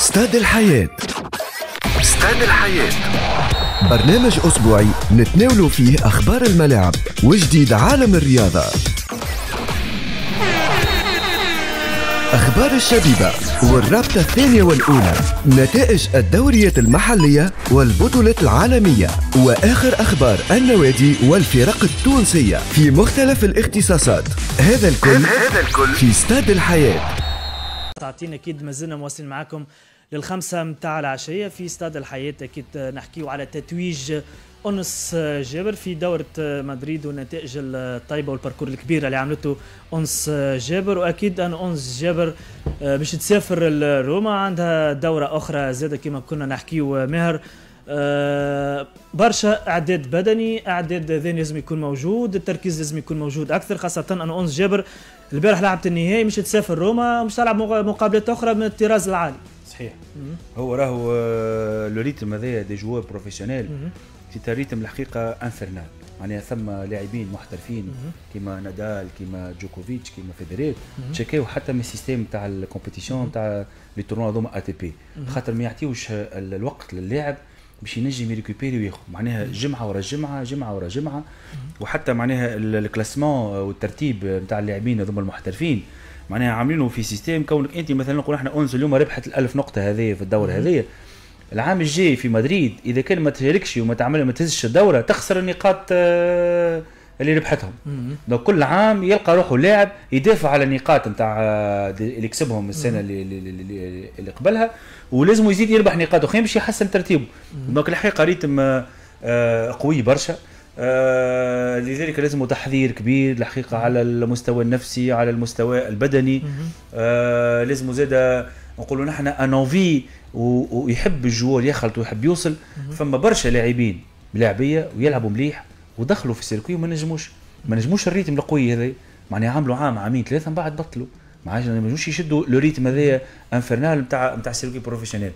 استاد الحياة. استاد الحياة. برنامج أسبوعي نتناولوا فيه أخبار الملاعب وجديد عالم الرياضة. أخبار الشبيبة والرابطة الثانية والأولى نتائج الدوريات المحلية والبطولات العالمية وآخر أخبار النوادي والفرق التونسية في مختلف الاختصاصات. هذا الكل هذا الكل في استاد الحياة. تعطينا أكيد ما زلنا مواصلين معكم للخمسة متاع العشية في استاد الحياة. أكيد نحكيو على تتويج أنس جابر في دورة مدريد والنتائج الطيبة والباركور الكبيرة اللي عملته أنس جابر. وأكيد أن أنس جابر باش تسافر لروما عندها دورة أخرى زادة كما كنا نحكيو ماهر. آه، برشا أعداد بدني أعداد ذهني لازم يكون موجود التركيز لازم يكون موجود أكثر خاصة أن أنس جابر البارح لعبت النهائي مش تسافر روما مش تلعب مقابلات أخرى من الطراز العالي. صحيح. هو راهو آه، le rythme هذايا des joueurs professionnels في rythme الحقيقة infernal. معناها ثم لاعبين محترفين كيما نادال كيما جوكوفيتش كيما فيدرير تشكاو حتى من ال système تاع ال compétition تاع les tournois هذوما ATP. خاطر ما يعطيوش الوقت للاعب باش ينجم ي récupérer وياخذ. معناها جمعة ورا جمعة جمعة ورا جمعة. وحتى معناها ال classement والترتيب نتاع اللاعبين هذوما المحترفين معناها عاملينه في système donc انت مثلا نقول إحنا أنس اليوم ربحت الألف نقطة هذه في الدورة هذه. العام الجاي في مدريد إذا كان ما تشاركش وما تعمل ما تهزش الدورة تخسر النقاط آه، اللي ربحتهم. donc كل عام يلقى روحه لاعب يدافع على النقاط نتاع آه، اللي كسبهم السنة اللي, اللي, اللي قبلها ولازم يزيد يربح نقاط أخرى باش يحسن ترتيبه. donc الحقيقة rythme آه، قوي برشا. آه لذلك لازم تحضير كبير الحقيقة على المستوى النفسي على المستوى البدني. آه لازم زاد نقولوا نحن un niveau ويحب ال joueur يخلط ويحب يوصل. فما برشا لاعبين لاعبيه ويلعبوا مليح ودخلوا في ال circuit وما نجموش. ما نجموش ال rythme القوي هذا. معناها عملوا عام عامين ثلاثة من بعد بطلوا. ما عادش ما نجموش يشدوا le rythme هذايا infernal نتاع نتاع ال circuit professionnel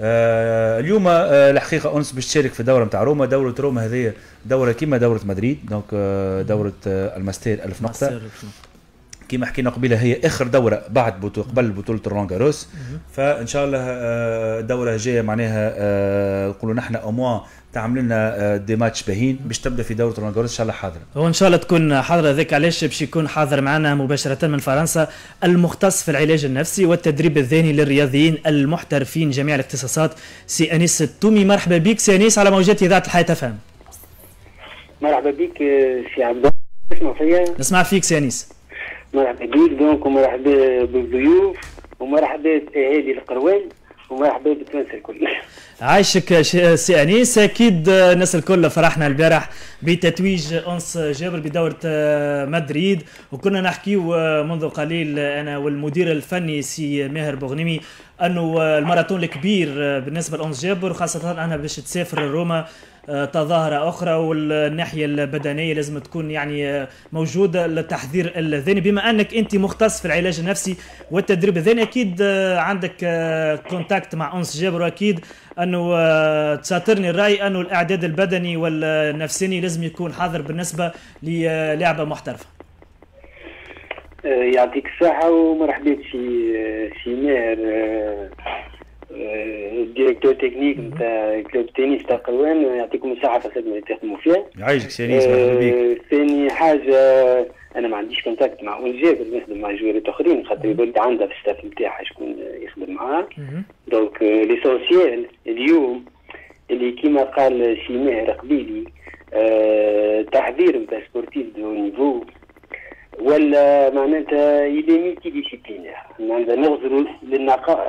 آه اليوم آه الحقيقة أنس باش تشارك في الدوره نتاع روما. دورة روما هذه دورة كيما دورة مدريد donc آه دورة آه ال Masters 1000 نقطة. كما حكينا قبيلة هي آخر دورة بعد بطولة قبل بطولة رولان غاروس فإن شاء الله الدورة آه، الجاية معناها آه، نقولوا نحن أو موا تعمل لنا des matchs باهين باش تبدأ في دورة رولان غاروس إن شاء الله حاضره وإن شاء الله تكون حاضرة. ذاك علاش باش يكون حاضر معنا مباشرة من فرنسا المختص في العلاج النفسي والتدريب الذهني للرياضيين المحترفين جميع الاختصاصات. سي أنيس التومي مرحبا بك. سي أنيس على موجات إذاعة الحياة تفهم. مرحبا بك سي عبد الله. نسمع فيك سي أنيس. مرحبا بك donc ومرحبا بالضيوف ومرحبا باهالي القيروان ومرحبا بالتوانسه الكل. عايشك سي أنيس. أكيد الناس الكل فرحنا البارح بتتويج أنس جابر بدورة مدريد. وكنا نحكيو منذ قليل أنا والمدير الفني سي ماهر بوغنيمي أنه الماراثون الكبير بالنسبة لأنس جابر خاصة أنها باش تسافر روما تظاهرة أخرى والناحية البدنية لازم تكون يعني موجودة للتحضير الذهني. بما أنك أنت مختص في العلاج النفسي والتدريب الذهني أكيد عندك contact مع أنس جابر. وأكيد أنه تشاطرني الرأي أنه الإعداد البدني والنفساني لازم يكون حاضر بالنسبة للعبة محترفة. يعطيك الصحة ومرحبا بسي سي ماهر. ال directeur technique نتاع club tennis تاع قيروان يعطيكم الصحه في الخدمة اللي تخدموا فيها. يعيشك سي أنيس مرحبا بك ثاني حاجة أنا ما عنديش contact مع أنس جابر نخدم مع جوارات أخرين خاطر يقول عندها في ال staff نتاعها شكون يخدم معاها. donc l'essentiel اليوم اللي كيما قال سي ماهر قبيلي تحضير نتاع sportif de niveau ولا معناتها il est multidisciplinaire معناتها نغزروا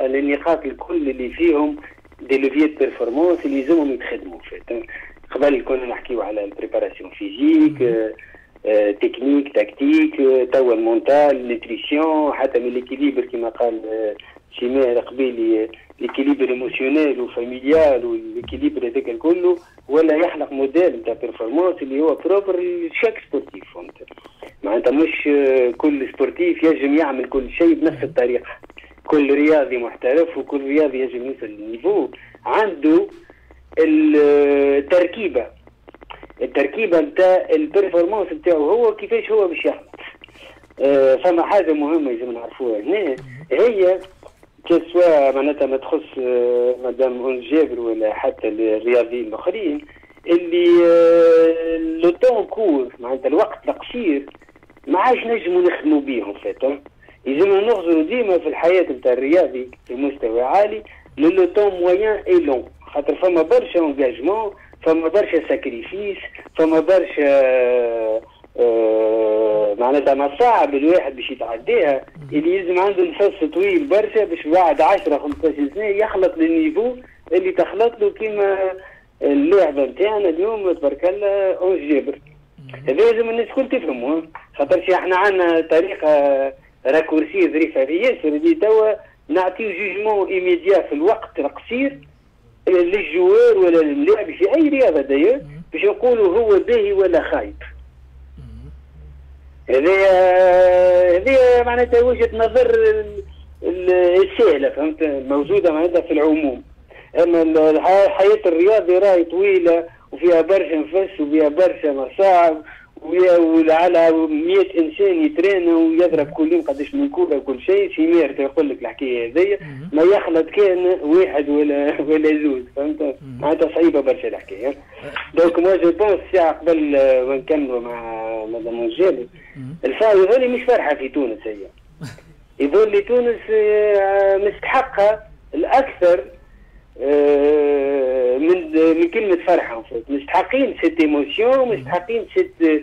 للنقاط الكل اللي فيهم des leviers performance اللي يلزمهم يتخدموا فيه قبل كنا نحكيو على ال préparation physique technique tactique توا ال mental nutrition حتى من l'équilibre كما قال سي ماهر قبيلي l'équilibre émotionnel و familial و l'équilibre هذاك الكل ولا يخلق موديل نتاع performance اللي هو propre ل chaque sportif فهمت معناتها مش كل sportif يجم يعمل كل شيء بنفس الطريقة. كل رياضي محترف وكل رياضي يجم يوصل لل niveau. عنده التركيبة. التركيبة نتاع ال performance نتاعو هو كيفاش هو باش يعمل. آه، فما حاجة مهمة لازم نعرفوها هنا. هي que ce soit معناتها ما تخص مدام اون جابر ولا حتى الرياضيين الاخرين اللي le temps court معناتها الوقت القصير ما عادش نجموا نخدموا بيهم فات يلزمنا نغزروا ديما في الحياة نتاع الرياضي في مستوى عالي le temps moyen et long خاطر فما برشا engagements فما برشا sacrifices فما برشا آه معناتها مصاعب الواحد باش يتعديها اللي يلزم عنده نفس طويل برشا باش بعد 10 15 سنة يخلط لل niveau اللي تخلط له كيما اللعبة نتاعنا اليوم تبارك الله أنس جابر. هذا لازم الناس الكل تفهموا خاطر إحنا عندنا طريقة raccourcie ظريفه في ياسر اللي توا نعطيو jugement immédiat في الوقت القصير للجوار ولا للاعب في أي رياضة داير باش نقولوا هو باهي ولا خايب. هذه هذه معناتها وجهة نظر السهلة فهمت؟ موجودة معناتها في العموم. أما حياة الرياضي راهي طويلة وفيها برشا نفس وفيها برشا مصاعب وعلى 100 إنسان يترينا ويضرب كل يوم قداش من كوره وكل شيء في ميرت يقول لك الحكاية هذيا. ما يخلط كان واحد ولا ولا زوج فهمت؟ معناتها صعيبة برشا الحكاية. donc moi je pense ساعه قبل ما نكملوا مع مدام جابر الفا يظل مش فرحة في تونس هي. يظل تونس آه، مستحقة الأكثر من من كلمة فرحه مستحقين cette émotion مستحقين cette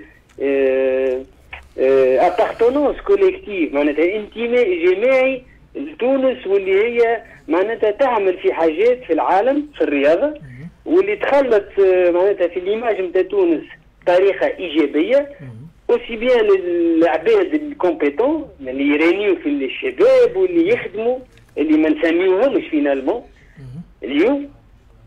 appartenance collective معناتها انتماء جماعي. لتونس واللي هي معناتها تعمل في حاجات في العالم في الرياضة. واللي تخلت آه، معناتها في l'image نتاع تونس بطريقه إيجابية. aussi bien العباد ال compétents اللي يترانيو في الشباب واللي يخدموا اللي ما نسميوهمش finalement اليوم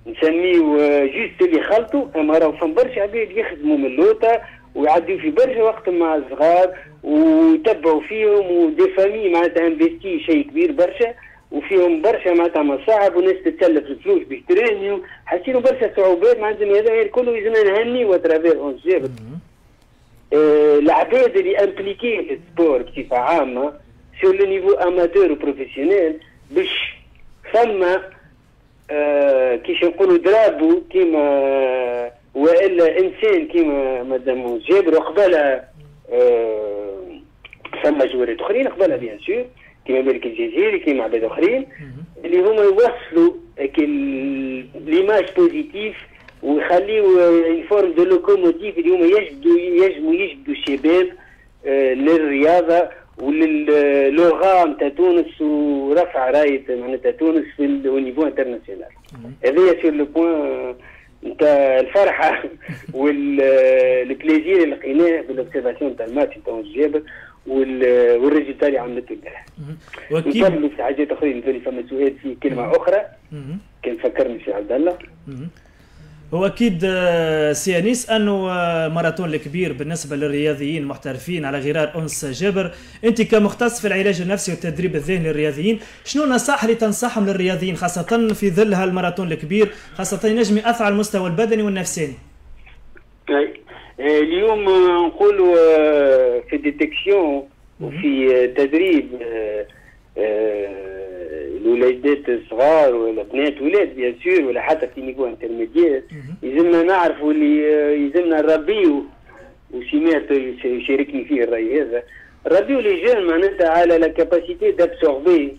نسميو juste اللي خلطوا اما راهو فما برشا عباد يخدموا من اللوطة ويعديو في برشا وقت مع الصغار ويتبعوا فيهم و des familles معناتها investies شيء كبير برشا وفيهم برشا معناتها مصاعب وناس تتسلف الفلوس باش ترانيو حاسين برشا صعوبات معناتها هذا الكل لازم نهني و à travers أنس جابر آه العباد اللي impliqués في ال sport بصفة عامة sur le niveau amateur و professionnel باش فما آه كيش نقولوا drapeau كيما وإلا إنسان كيما مدام جابر وقبلها آه فما جوارات أخرين قبلها bien sûr كيما ملك الجزيري كيما عباد أخرين اللي هما يوصلوا l'image positive ويخليو forme de locomotive اللي هما يجبدوا يجموا يجبدوا الشباب آه للرياضة وللغة نتاع تونس ورفع رايه معناتها تونس في ال niveau international هذايا sur le point نتاع الفرحة وال plaisir اللي لقيناه بال observation نتاع الماتش نتاع الجابر وال résultat اللي عملته البارح. نكملوا في حاجات أخرين فما سؤال في كلمة أخرى. كان فكرني في عبد الله. هو أكيد آه، سيانيس أنه آه، ماراثون الكبير بالنسبة للرياضيين المحترفين على غرار أنس جابر. أنت كمختص في العلاج النفسي والتدريب الذهني للرياضيين شنو النصائح اللي تنصحهم للرياضيين خاصة في ظل هالماراثون الكبير خاصة ينجم يأثر على المستوى البدني والنفساني؟ آه، اليوم نقولوا في détection وفي تدريب الوليدات الصغار ولا بنات ولاد bien sûr ولا حتى في niveau intermédiaire. يلزمنا نعرفوا اللي يلزمنا نربيو وسمعت يشاركني فيه الرأي هذا. نربيو les jeunes معناتها على la capacité d'absorber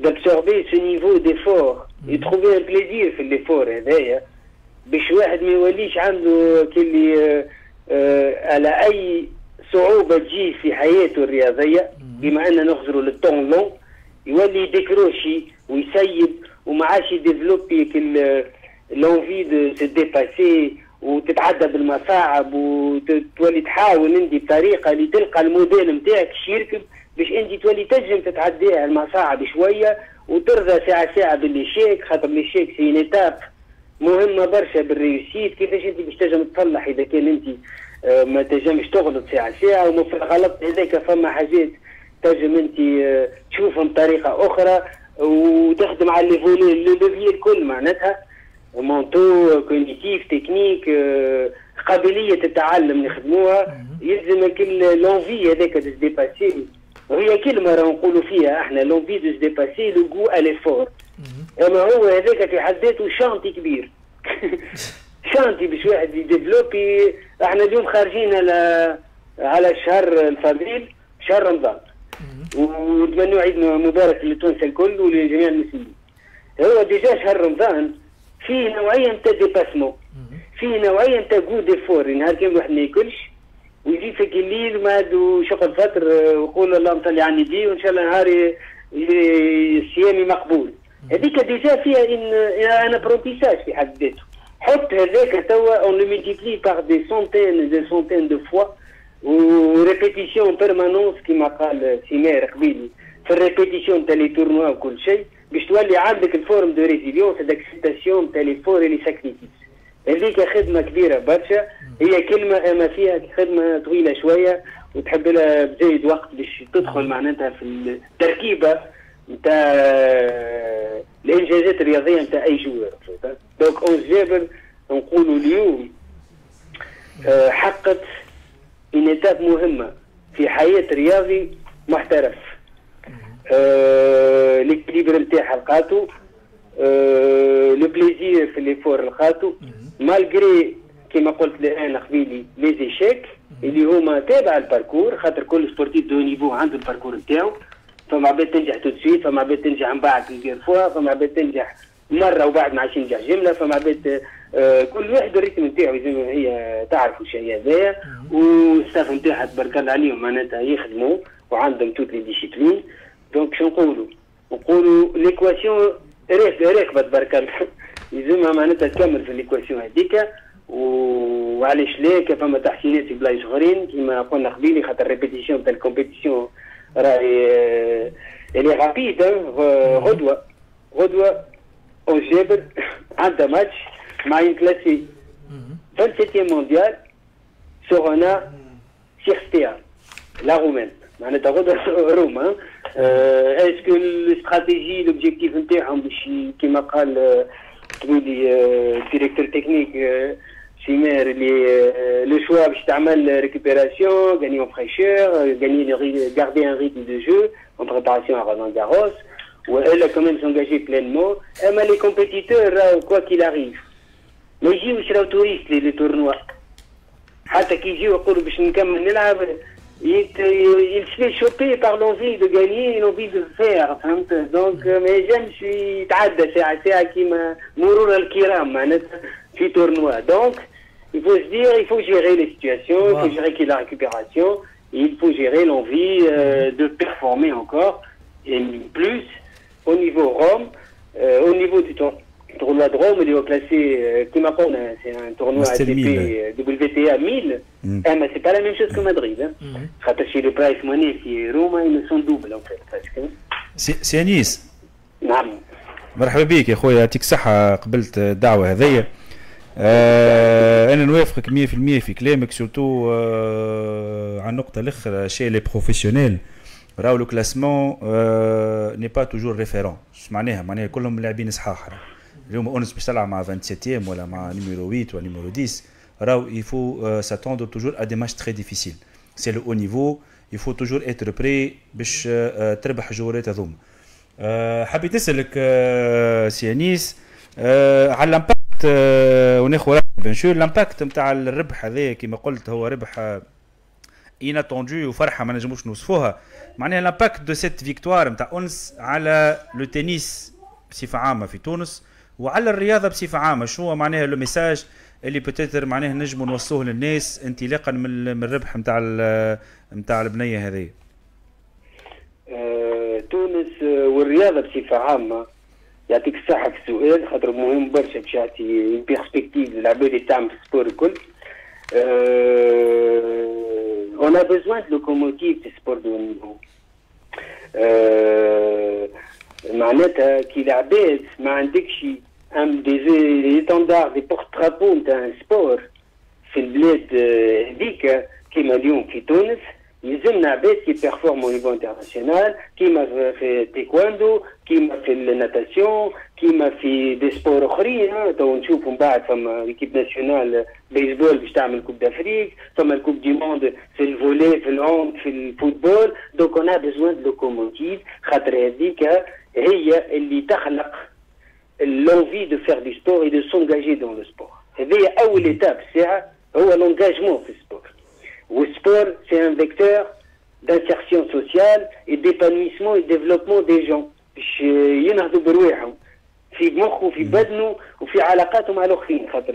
دابسوربي سو نيفو ديفور يتروفي ان بليزير في ليفور هذايا. باش واحد ما يوليش عنده كلي آه على أي صعوبة تجي في حياته الرياضية بما ان نخزروا للطون لون يولي ديكروشي ويسيب وما عادش يديفلوبي لونفي دو سي ديباسي وتتعدى بالمصاعب وتولي تحاول انت بطريقة اللي تلقى الموديل نتاعك يركب باش انت تولي تنجم تتعديها المصاعب شوية وترضى ساعة ساعة بالليشيك خاطر الليشيك سي نيتاب مهمة برشا بالريوسيت كيفاش انت باش تنجم تصلح إذا كان انت ما تنجمش تغلط ساعه ساعه وما في الغلط. هذاك فما حاجات تنجم أنت آه، تشوفهم بطريقة أخرى وتخدم على الليفولي الكل معناتها. مونتو كوجنيتيف تكنيك قابلية التعلم نخدموها يلزم الكل لونفي هذاك ديباسي وهي كلمة راه نقولوا فيها إحنا l'envie de dépasser le jeu l'effort أما هو هذاك في حد ذاته chantier كبير. chantier باش واحد يديفلوبي. إحنا اليوم خارجين على على الشهر الفضيل شهر رمضان. ونتمنوا عيد مبارك لتونس الكل ولجميع المسلمين. هو déjà شهر رمضان فيه نوعية نتاع dépassement. فيه نوعية نتاع jeu d'effort نهار كامل واحد ما ياكلش ويجي في الليل ما عنده شغل فتر ويقول اللهم صل على النبي وإن شاء الله نهاري صيامي مقبول. هذيك déjà فيها un un apprentissage في حد ذاته. حط هذاك توا on le multiplie par des centaines des centaines de fois و répétition permanence كما قال سيمير قبيلي في ال répétition تاع les tournois وكل شيء باش تولي عندك ال forme de résilience d'acceptation تاع l'effort les sacrifices هذيك خدمه كبيره برشا هي كلمه اما فيها خدمه طويله شوية وتحب لها بزايد وقت باش تدخل معناتها في التركيبه نتاع الانجازات الرياضية نتاع أي جوار donc أنس جابر نقولوا اليوم آه، حقت إن مهمة في حياة رياضي محترف. آه l'équilibre نتاعها لقاتو آه le plaisir في l'effort لقاتو. malgré كما قلت الان قبيلي les échecs اللي هما تابع ال parcours خاطر كل sportif de niveau عنده ال parcours نتاعو. فما عباد تنجح tout de suite فما عباد تنجح من بعد فوا فما عباد تنجح مرة وبعد ما عادش ينجح جملة فما عباد آه كل واحد ال rythme نتاعو لازم هي تعرف وش هي هذايا وال staff نتاعها تبارك الله عليهم معناتها يخدموا وعندهم toutes les disciplines donc شو نقولوا؟ نقولوا l'équation راكبة تبارك الله. يلزمها معناتها تكمل في l'équation هذيك. وعلاش لا؟ فما تحسينات في بلايص اخرين كما قلنا قبيلي خاطر répétition تاع ال compétition راهي اللي rapide غدوه غدوه أونس جابر عندها ماتش مع un classé 27 mondial سورانا سيرستيا la Roumaine معناتها غدوه روما est-ce que ال stratégie l'objectif نتاعهم باش كما قال تقولي directeur technique سمير اللي le choix باش تعمل récupération gagner en fraîcheur gagner garder un rythme de jeu en préparation à رولان جاروس والا quand même s'engager pleinement اما les compétiteurs راهو quoi qu'il arrive ما يجيوش راهو touristes les tournois حتى كي يجيو يقولوا باش نكمل نلعب il, il se fait choper par l'envie de gagner et l'envie de faire فهمت donc ما يجمش يتعدى ساعه ساعه كيما مرور الكرام معناتها في tournoi donc il faut se dire il faut gérer les situations il faut gérer la récupération et il faut gérer l'envie euh, de performer encore et plus au niveau Rome euh, au niveau du tournoi tournoi de Rome, il est classé, euh, Kimakon, c'est un tournoi ATP WTA 1000, mm. eh, mais c'est pas la même chose que Madrid. Hein. Mm. chez le price money, في روما, ils sont doubles en fait, presque. سي انيس نعم مرحبا بك يا خويا يعطيك الصحة قبلت الدعوة هذيا آه أنا نوافقك 100% في كلامك سورتو آه على النقطة الأخرى شيء لي بروفيسيونيل راهو le classement n'est pas toujours référent معناها؟ معناها كلهم لاعبين صحاح. اليوم أونس باش تلعب مع 27 ولا مع numéro 8 ولا numéro 10 راهو s'attendre toujours à des matchs très difficiles. C'est le haut niveau. Il faut toujours être prêt باش uh, تربح الجولات هذوما. uh, حبيت نسألك سي أنيس على وناخذ bien sûr l'impact نتاع الربح هذا كما قلت هو ربح inattendu وفرحه ما نجموش نوصفوها. معناها l'impact de cette victoire نتاع اونس على le tennis بصفة عامة في تونس وعلى الرياضة بصفة عامة. شنو معناها le message اللي peut-être معناها نجموا نوصلوه للناس انطلاقا من الربح نتاع نتاع البنية هذه أه، تونس والرياضة بصفة عامة يعطيك الصحة في السؤال خاطر مهم برشا باش يعطي perspective للعباد اللي تعمل في ال sport الكل. on a besoin de locomotives في ال sport de niveau. معناتها كي العباد ما عندكش ام des standards des porte-drapeaux نتاع sport في البلاد هذيك كيما اليوم في تونس يلزمنا عباد qui performent niveau international كيما في التايكواندو كيما في ال natation كيما في des sports أخرين تو نشوفوا من بعد فما l'équipe nationale بيسبول باش تعمل coupe d'Afrique فما ال coupe du monde في ال volley في ال hand في ال football donc on a besoin de locomotives خاطر هذيك هي اللي تخلق l'envie de faire du sport et de s'engager dans le sport. هذه أول étape ساعة هو l'engagement في ال sport. وال sport c'est un vecteur d'insertion sociale et d'épanouissement et développement des gens باش ينهضوا برواحهم. في مخه وفي بدنه وفي علاقاته مع الأخرين خاطر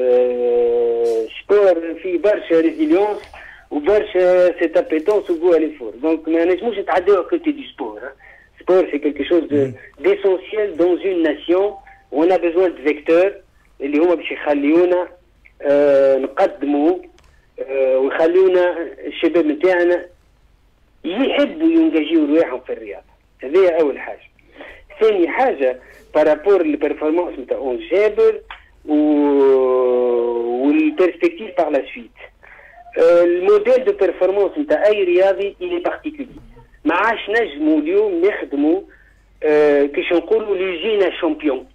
sport في برشا résilience وبرشا cette appétence pour l'effort donc ما نجموش نتعداو côté du sport sport c'est quelque chose d'essentiel dans une nation on a besoin de vecteurs اللي هما باش يخليونا آه نقدموا آه ويخليونا الشباب نتاعنا يحبوا ينجاجيو رواحهم في الرياضة. هذه أول حاجة. ثاني حاجة par rapport ال performance نتاع أونس جابر و وال perspective par la suite ال modèle de performance نتاع أي رياضي est particulier ما عادش نجموا اليوم نخدموا آه كيش نقولوا لي جينا champion.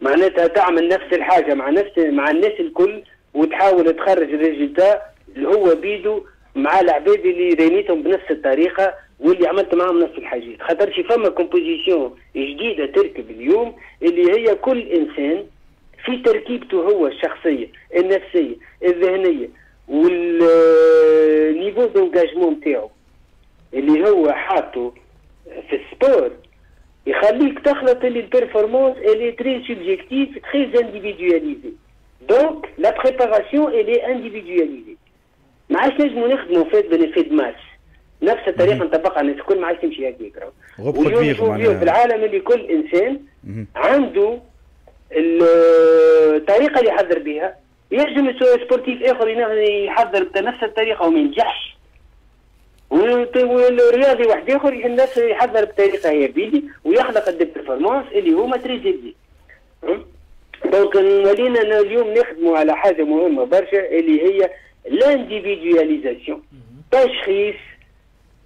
معناتها تعمل نفس الحاجة مع نفس مع الناس الكل وتحاول تخرج ال résultat اللي هو بيدو مع العباد اللي رينيتهم بنفس الطريقة واللي عملت معاهم نفس الحاجات خاطر شي فما composition جديدة تركب اليوم اللي هي كل إنسان في تركيبته هو الشخصية النفسية الذهنية وال niveau d'engagement نتاعو. اللي هو حاطه في ال sport يخليك تخلط اللي ال performance elle est très subjective très individualisée donc la préparation elle est individualisée ما عادش نجمو نخدمو فيت بنفيد ماس نفس الطريقة نطبقها الناس الكل ما عادش تمشي هكاك واليوم في العالم اللي كل إنسان عنده الطريقة اللي يحضر بها ينجم sportif آخر يحضر بنفس الطريقة وما ينجحش. والرياضي واحد آخر الناس يحضر بطريقة هي بيدي ويخلق ال performance اللي هما تريزيبلي donc ولينا اليوم نخدموا على حاجة مهمة برشا اللي هي l'individualisation تشخيص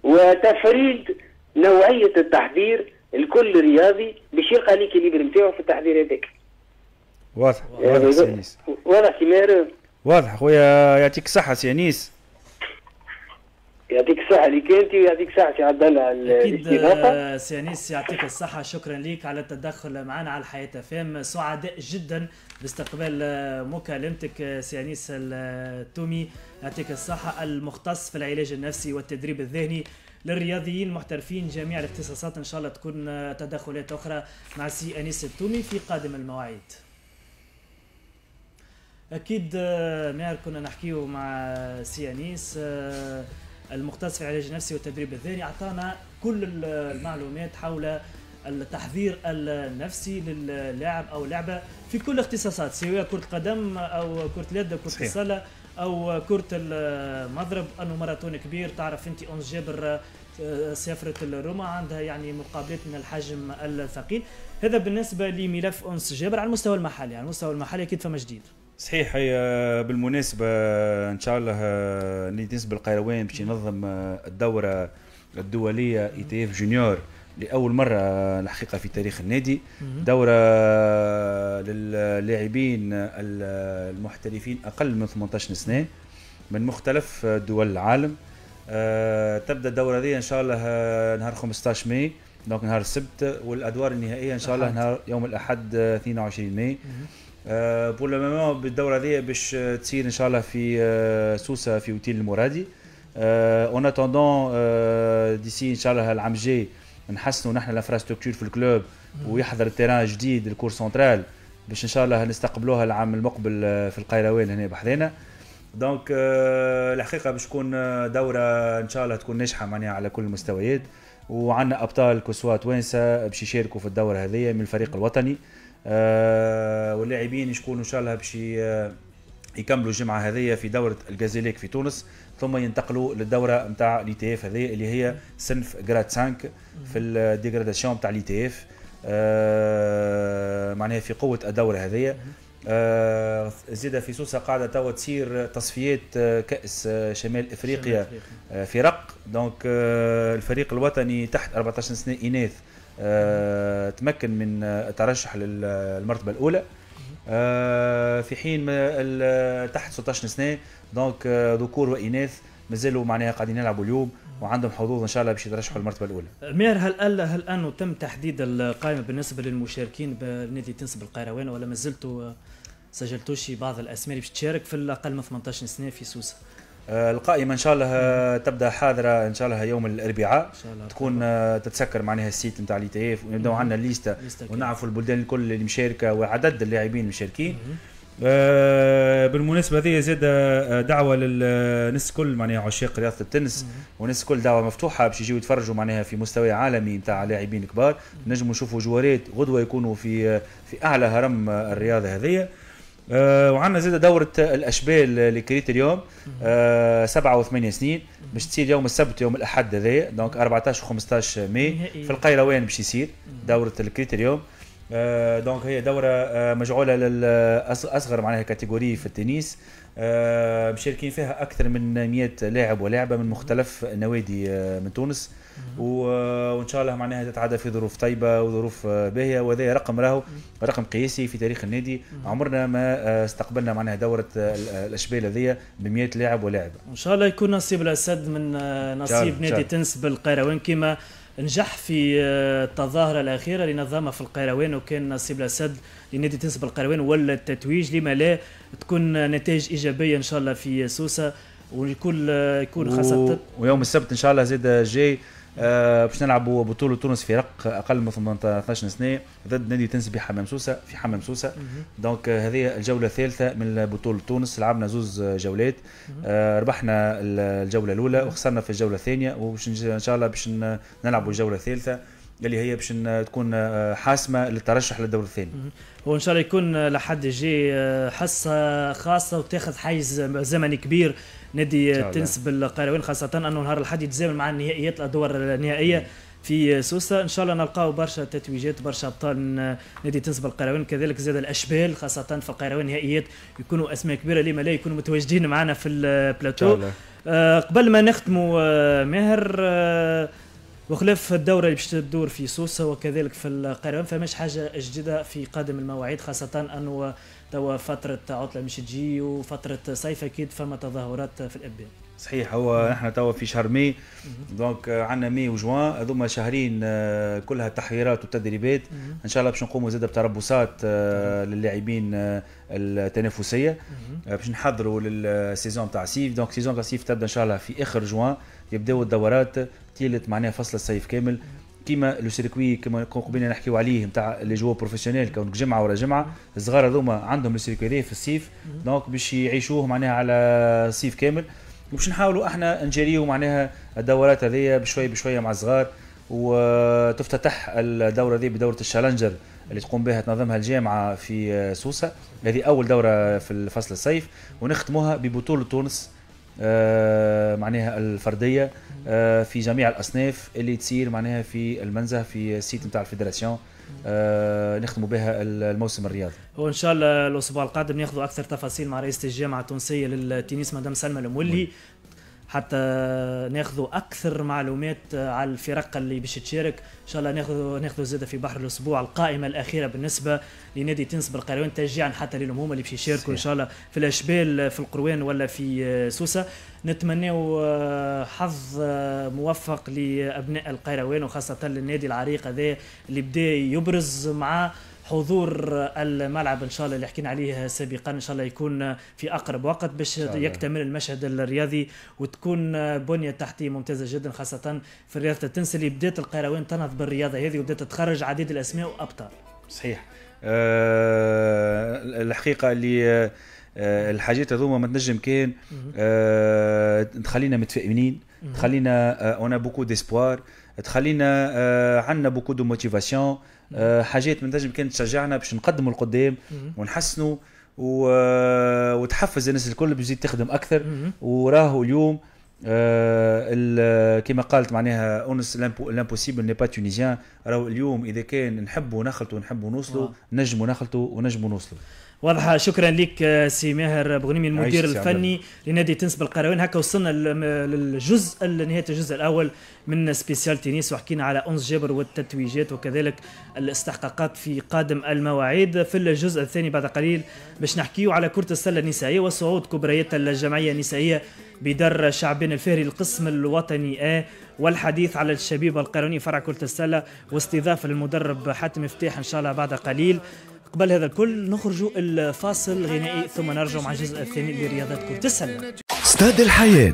وتفريد نوعية التحضير لكل رياضي باش يلقى l'équilibre نتاعو في التحضير هذاك. واضح. واضح سي أنيس واضح سمير واضح خويا يعطيك الصحة سي أنيس يعطيك الصحة ليك أنت ويعطيك الصحة سي عبد الله على أكيد سي أنيس يعطيك الصحة. شكرا لك على التدخل معنا على الحياة. فام سعداء جدا باستقبال مكالمتك سي أنيس التومي يعطيك الصحة المختص في العلاج النفسي والتدريب الذهني. للرياضيين المحترفين جميع الاختصاصات. إن شاء الله تكون تدخلات أخرى مع سي أنيس التومي في قادم المواعيد. أكيد ماهر كنا نحكيه مع سي أنيس المختص في العلاج النفسي والتدريب الذهني. أعطانا كل المعلومات حول التحضير النفسي للاعب أو لعبة في كل الاختصاصات سواء كرة قدم أو كرة اليد أو كره السلة أو كرة المضرب. انه ماراثون كبير تعرف أنت اونس جابر سافرت لروما عندها يعني مقابلات من الحجم الثقيل. هذا بالنسبة لملف اونس جابر على المستوى المحلي على المستوى المحلي أكيد فما جديد. صحيح هي بالمناسبة إن شاء الله بالنسبة للقيروان باش ينظم الدورة الدولية ITF junior. لأول مرة الحقيقة في تاريخ النادي. دورة للاعبين المحترفين أقل من 18 سنة من مختلف دول العالم. تبدأ الدورة هذه إن شاء الله نهار 15 ماي donc نهار السبت. والأدوار النهائية إن شاء الله نهار يوم الأحد 22 ماي. pour le moment بالدورة هذه باش تصير إن شاء الله في سوسة في اوتيل المرادي. en attendant d'ici إن شاء الله العام الجاي نحسنوا نحن ال infrastructure في ال club ويحضر ال terrain جديد ال court central باش إن شاء الله نستقبلوها العام المقبل في القيروان هنا بحذانا donc الحقيقة باش تكون دورة إن شاء الله تكون ناجحة معناها على كل المستويات. وعندنا أبطال كتوانسة باش يشاركوا في الدورة هذه من الفريق الوطني. آه واللاعبين يكونوا إن شاء الله باش يكملوا الجمعة هذه في دورة الجازيليك في تونس. ثم ينتقلوا للدورة نتاع ل ITF هذه اللي هي صنف grade 5 في ال dégradation نتاع ل ITF. آه معناها في قوة الدورة هذه. آه زادة في سوسة قاعدة توا تصير تصفيات آه كأس آه شمال إفريقيا آه فرق. donc الفريق الوطني تحت 14 سنة إناث آه تمكن من الترشح للمرتبه الأولى. آه في حين تحت 16 سنة donc آه ذكور وإناث مازالوا معناها قاعدين يلعبوا اليوم وعندهم حظوظ إن شاء الله باش يترشحوا المرتبة الأولى. ماهر هل هل أنه تم تحديد القائمة بالنسبة للمشاركين بنادي تنس بالقيروان ولا ما زلتوا سجلتوش بعض الأسماء اللي باش تشارك في الأقل من 18 سنة في سوسة؟ آه، القائمة إن شاء الله تبدأ حاضرة إن شاء الله يوم الأربعاء. إن شاء الله. تكون آه، تتسكر معناها ال site نتاع ال ITF ونبداو عندنا الليستة. ونعرفوا البلدان الكل اللي مشاركة وعدد اللاعبين المشاركين. آه بالمناسبة هذه زاد آه، دعوة للناس الكل معناها عشاق رياضة التنس. والناس الكل دعوة مفتوحة باش يجيو يتفرجوا معناها في مستوى عالمي نتاع لاعبين كبار. نجموا نشوفوا جوارات غدوة يكونوا في في أعلى هرم الرياضة هذه. آه وعندنا زاد دورة الأشبال le critérium آه سبعة وثمانية سنين. باش تصير يوم السبت يوم الأحد هذايا. donc 14 و 15 ماي في القيروان باش يصير دورة ال critérium. آه donc هي دورة آه مجعولة للأصغر معناها catégorie في التنس. آه مشاركين فيها أكثر من 100 لاعب ولاعبه من مختلف نوادي آه من تونس. وإن شاء الله معناها تتعدى في ظروف طيبة وظروف آه، باهية. وهذا رقم راهو رقم قياسي في تاريخ النادي. عمرنا ما آه، استقبلنا معناها دورة آه، الأشبال هذيا ب 100 لاعب ولاعبه إن شاء الله يكون نصيب الأسد من نصيب نادي تنس بالقيروان. كما نجح في التظاهرة الأخيرة اللي نظمها في القيروان وكان نصيب الأسد لنادي تنس بالقيروان ولا التتويج. لما لا تكون نتائج إيجابية إن شاء الله في سوسة ويكون يكون خاصة. ويوم السبت إن شاء الله زيد جاي. آه باش نلعبوا بطولة تونس فرق أقل من 18 سنة ضد نادي تنس بحمام سوسة في حمام سوسة. donc آه هذه الجولة الثالثة من بطولة تونس. لعبنا زوز جولات. آه ربحنا الجولة الأولى وخسرنا في الجولة الثانية. وباش إن شاء الله باش نلعبوا الجولة الثالثة اللي هي باش تكون حاسمة للترشح للدور الثاني. وإن شاء الله يكون لحد الجاي آه، حصة خاصة وتاخذ حيز زمني كبير. نادي تنس بالقيروان خاصة أنه نهار الأحد يتزامن مع النهائيات الادوار النهائية في سوسة. إن شاء الله نلقاو برشا تتويجات برشا أبطال نادي تنس بالقيروان كذلك زاد الأشبال خاصة في القيروان نهائيات يكونوا أسماء كبيرة لما لا يكونوا متواجدين معنا في البلاتو. آه قبل ما نختموا آه ماهر آه وخلاف الدورة اللي باش تدور في سوسة وكذلك في القيروان فماش حاجة جديدة في قادم المواعيد خاصة أنه توا فترة عطلة مش تجي وفترة صيف أكيد فما تظاهرات في الإبان صحيح هو نحن توا في شهر ماي donc عندنا ماي وجوان هذوما شهرين آه، كلها تحضيرات وتدريبات. إن شاء الله باش نقوموا زاد بتربصات آه، للاعبين آه، التنافسية. باش نحضروا لل saison تاع سيف. donc saison تاع سيف تبدأ إن شاء الله في آخر جوان. يبداو الدورات تيلت معناها فصل الصيف كامل. كيما le circuit كما قبلنا نحكيو عليه نتاع les jeux professionnels donc جمعة ورا جمعة الصغار هذوما عندهم le circuit في الصيف donc باش يعيشوه معناها على الصيف كامل. وباش نحاولوا إحنا نجريو معناها الدورات هذيا بشوي بشوية مع الصغار وتفتتح الدورة دي بدورة ال challenger اللي تقوم بها تنظمها الجامعة في سوسة. هذه أول دورة في فصل الصيف ونختموها ببطولة تونس معناها الفردية آه في جميع الأصناف اللي تصير معناها في المنزه في ال site نتاع ال fédération آه بها الموسم الرياضي. وان شاء الله الأسبوع القادم ناخذوا أكثر تفاصيل مع رئيسة الجامعة التونسية للتنس مدام سلمى المولي حتى ناخذوا أكثر معلومات على الفرق اللي باش تشارك. إن شاء الله ناخذوا ناخذوا زاده في بحر الأسبوع القائمة الأخيرة بالنسبة لنادي تنس بالقيروان تشجيعا حتى لهم هما اللي باش يشاركوا إن شاء الله في الأشبال في القروان ولا في سوسة. نتمناو حظ موفق لأبناء القيروان وخاصة للنادي العريق هذا اللي بدأ يبرز مع حضور الملعب إن شاء الله اللي حكينا عليه سابقا إن شاء الله يكون في أقرب وقت باش يكتمل المشهد الرياضي وتكون بنية تحتية ممتازة جدا خاصة في رياضه التنس اللي بدات القيروان تنهض بالرياضة هذه وبدأت تخرج عديد الأسماء وأبطال. صحيح. أه الحقيقة اللي أه الحاجات هذوما ما تنجم كان أه تخلينا متفائمين تخلينا en beaucoup d'espoir تخلينا أه عندنا beaucoup de motivation آه، حاجات من تنجم كانت تشجعنا باش نقدموا القدام ونحسنوا و... وتحفز الناس الكل باش تزيد تخدم أكثر. وراهو اليوم آه كما قالت معناها أنس l'impossible n'est pas tunisien راهو اليوم إذا كان نحبوا نخلطوا ونحبوا نوصلوا نجموا نخلطوا ونجموا نوصلوا. واضحه شكرا لك سي ماهر بغنيمي المدير الفني لنادي تنس بالقيروان هكا وصلنا للجزء نهايه الجزء الأول من spécial تنس وحكينا على أنس جابر والتتويجات وكذلك الاستحقاقات في قادم المواعيد. في الجزء الثاني بعد قليل باش نحكيو على كرة السلة النسائية وصعود كبريات الجمعية النسائية بدر شعبين الفهري القسم الوطني آ والحديث على الشبيبة القانوني فرع كرة السلة واستضافة للمدرب حاتم مفتاح إن شاء الله بعد قليل. قبل هذا الكل نخرج الفاصل الغنائي ثم نرجع مع الجزء الثاني لرياضة كرة السلة استاد الحياة.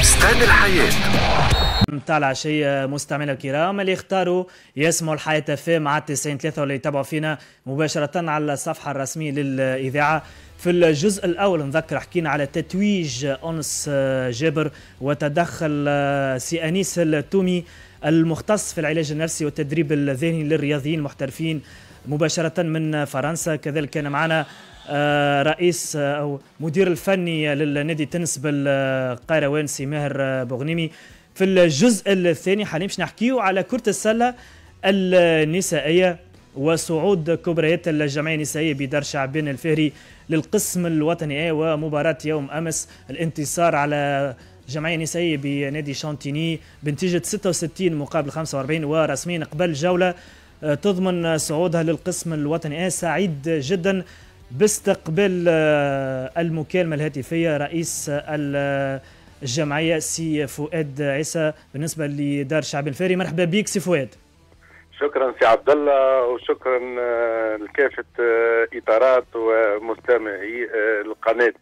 استاد الحياة. متاع العشية مستمعينا الكرام اللي اختاروا يسمعوا الحياة FM 93 ولا يتابعوا فينا مباشرة على الصفحة الرسمية للإذاعة. في الجزء الأول نذكر حكينا على تتويج أنس جابر وتدخل سي أنيس التومي المختص في العلاج النفسي والتدريب الذهني للرياضيين المحترفين. مباشرة من فرنسا. كذلك كان معنا آه، رئيس آه، أو مدير الفني للنادي تنس بالقيروان سي ماهر بوغنيمي. في الجزء الثاني حاليا باش نحكيو على كرة السلة النسائية وصعود كبريات الجمعية النسائية بدار شعبين الفهري للقسم الوطني ومباراة يوم أمس الانتصار على جمعية نسائية بنادي شانتيني بنتيجة 66 مقابل 45 ورسميا قبل جولة آه، تضمن صعودها للقسم الوطني. سعيد جدا باستقبال آه، المكالمة الهاتفية رئيس الجمعية سي فؤاد عيسى بالنسبة لدار شعبان الفهري. مرحبا بك سي فؤاد. شكرا سي عبد الله وشكرا آه، لكافة إطارات ومستمعي القناة.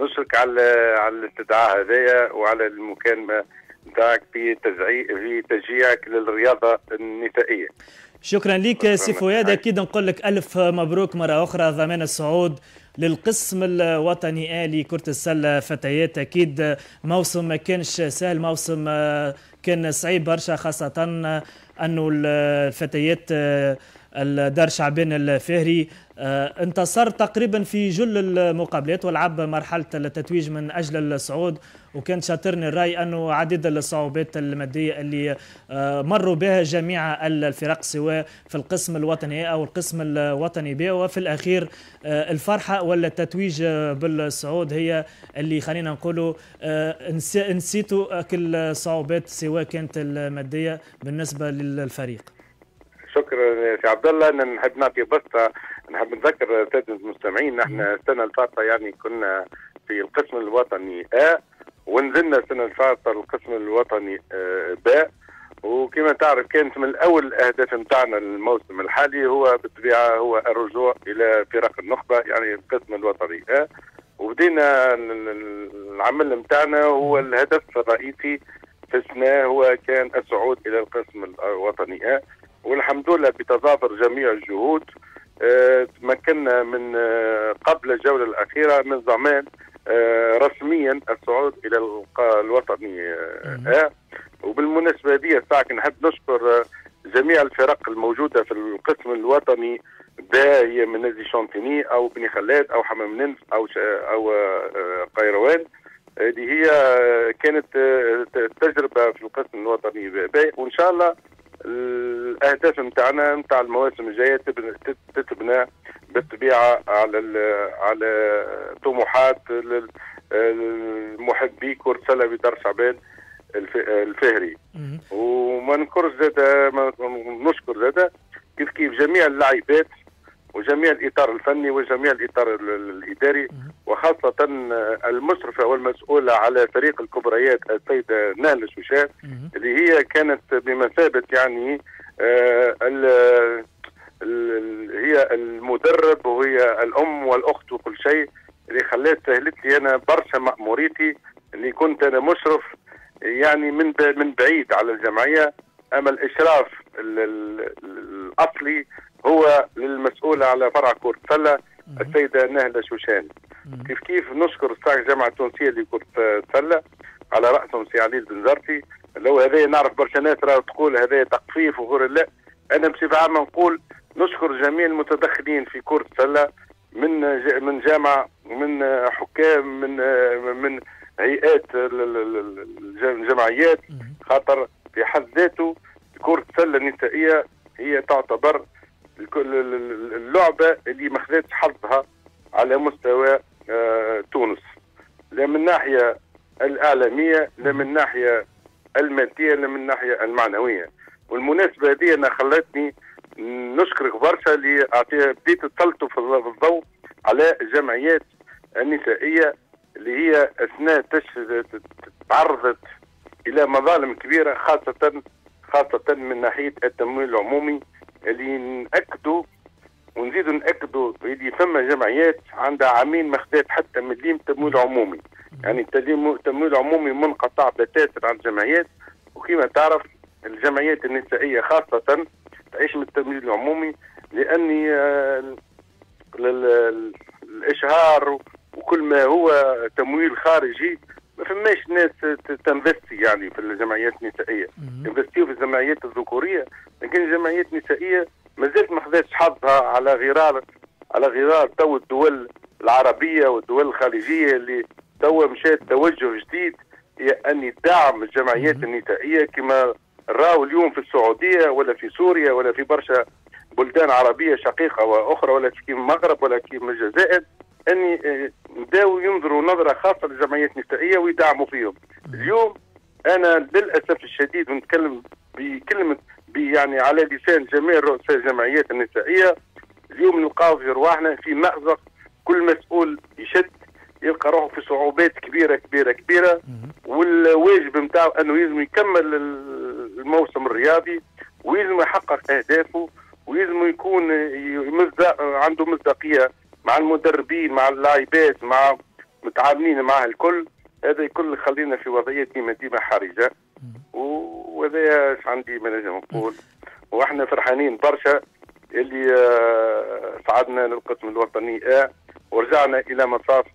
نشكرك على على الاستدعاء هذايا وعلى المكالمة نتاعك في تشجيعك للرياضة النسائية. شكرا لك سي فؤاد. أكيد نقول لك ألف مبروك مرة أخرى. ضمان الصعود للقسم الوطني آلي كرة السلة. فتيات أكيد موسم ما كانش سهل. موسم كان صعيب برشا خاصة أنه الفتيات الدار شعبان الفهري. آه، انتصر تقريبا في جل المقابلات ولعب مرحلة التتويج من أجل الصعود وكان شاطرني الرأي أنه عديد الصعوبات المادية اللي آه، مروا بها جميع الفرق سواء في القسم الوطني أو القسم الوطني ب وفي الأخير آه، الفرحة ولا التتويج بالصعود هي اللي خلينا نقولوا نسيتوا كل الصعوبات سواء كانت المادية بالنسبة للفريق. شكرا يا سي عبد الله أنا نحب نعطي بسطة نحب نذكر الساده المستمعين نحن السنة الفاتحه يعني كنا في القسم الوطني أ ونزلنا السنة الفاتحه القسم الوطني باء وكما تعرف كانت من اول الأهداف نتاعنا الموسم الحالي هو بالطبيعة هو الرجوع إلى فرق النخبة يعني القسم الوطني أ. وبدينا العمل نتاعنا هو الهدف الرئيسي في السنة هو كان الصعود إلى القسم الوطني أ. والحمد لله بتظافر جميع الجهود. آه، تمكنا من آه، قبل الجولة الأخيرة من ضمان آه، رسميا الصعود إلى الوطني آه وبالمناسبة دي ساعة نحب نشكر جميع الفرق الموجودة في القسم الوطني دا هي من نادي شونتيني أو بني خلاد أو حمام ننف أو أو قيروان. هذه هي كانت تجربة في القسم الوطني. باي وإن شاء الله الأهداف نتاعنا نتاع المواسم الجاية تتبنى بالطبيعة على على طموحات المحبي كرة سلة بدار شعبان الفهري. وما نذكرش زاد نشكر زاد كيف كيف جميع اللاعبات وجميع الإطار الفني وجميع الإطار الإداري وخاصة المشرفه والمسؤولة على فريق الكبريات السيده نهله الشوشان اللي هي كانت بمثابة يعني آه هي المدرب وهي الأم والأخت وكل شيء اللي خلات سهلت لي أنا برشا مأموريتي اللي كنت أنا مشرف يعني من من بعيد على الجمعية أما الإشراف الأصلي هو للمسؤول على فرع كرة سلة السيدة نهلة شوشان. كيف كيف نشكر الساعة الجامعة التونسية لكرة سلة على رأسهم سي علي بن زرتي. لو هذا نعرف برشا ناس تقول هذا تقفيف وغير لا. أنا بصفة عامة نقول نشكر جميع المتدخلين في كرة سلة من من جامعة ومن حكام من من هيئات الجمعيات. خاطر في حد ذاته كرة سلة النسائية هي تعتبر اللعبة اللي ما خذتش حظها على مستوى آه، تونس. لا من ناحية الإعلامية لا من ناحية المادية لا من ناحية المعنوية. والمناسبة هذه أنا خلتني نشكرك برشا اللي بديت تسلطوا في الضوء على الجمعيات النسائية اللي هي أثناء تعرضت إلى مظالم كبيرة خاصه خاصة من ناحية التمويل العمومي. اللي ناكدوا ونزيدوا ناكدوا اللي فما جمعيات عندها عامين ما خدات حتى مليم تمويل عمومي. يعني التمويل العمومي منقطع بتاتا عن الجمعيات وكما تعرف الجمعيات النسائية خاصة تعيش من التمويل العمومي لأني آه، الإشهار وكل ما هو تمويل خارجي ما فماش ناس ت investi يعني في الجمعيات النسائية. الجمعيات الذكورية لكن الجمعيات النسائية ما زالت ما خذتش حظها على غرار على غرار تو الدول العربية والدول الخليجية اللي تو مشات توجه جديد هي أن تدعم الجمعيات النسائية كما راوا اليوم في السعودية ولا في سوريا ولا في برشا بلدان عربية شقيقة وأخرى ولا في المغرب ولا في الجزائر ان بداوا ينظروا نظرة خاصة للجمعيات النسائية ويدعموا فيهم. اليوم أنا للأسف الشديد ونتكلم بكلمة يعني على لسان جميع رؤساء الجمعيات النسائية. اليوم نلقاو في رواحنا في مأزق كل مسؤول يشد يلقى روحه في صعوبات كبيرة كبيرة كبيرة. والواجب نتاعو أنه لازم يكمل الموسم الرياضي ويلزم يحقق أهدافه ويلزم يكون عنده مصداقية مع المدربين مع اللاعبات مع متعاملين معه الكل. هذا الكل خلينا في وضعية ديما ديما حرجة. وهذا عندي ما نجم نقول وإحنا فرحانين برشا اللي آه، صعدنا للقسم الوطني آ ورجعنا إلى مسار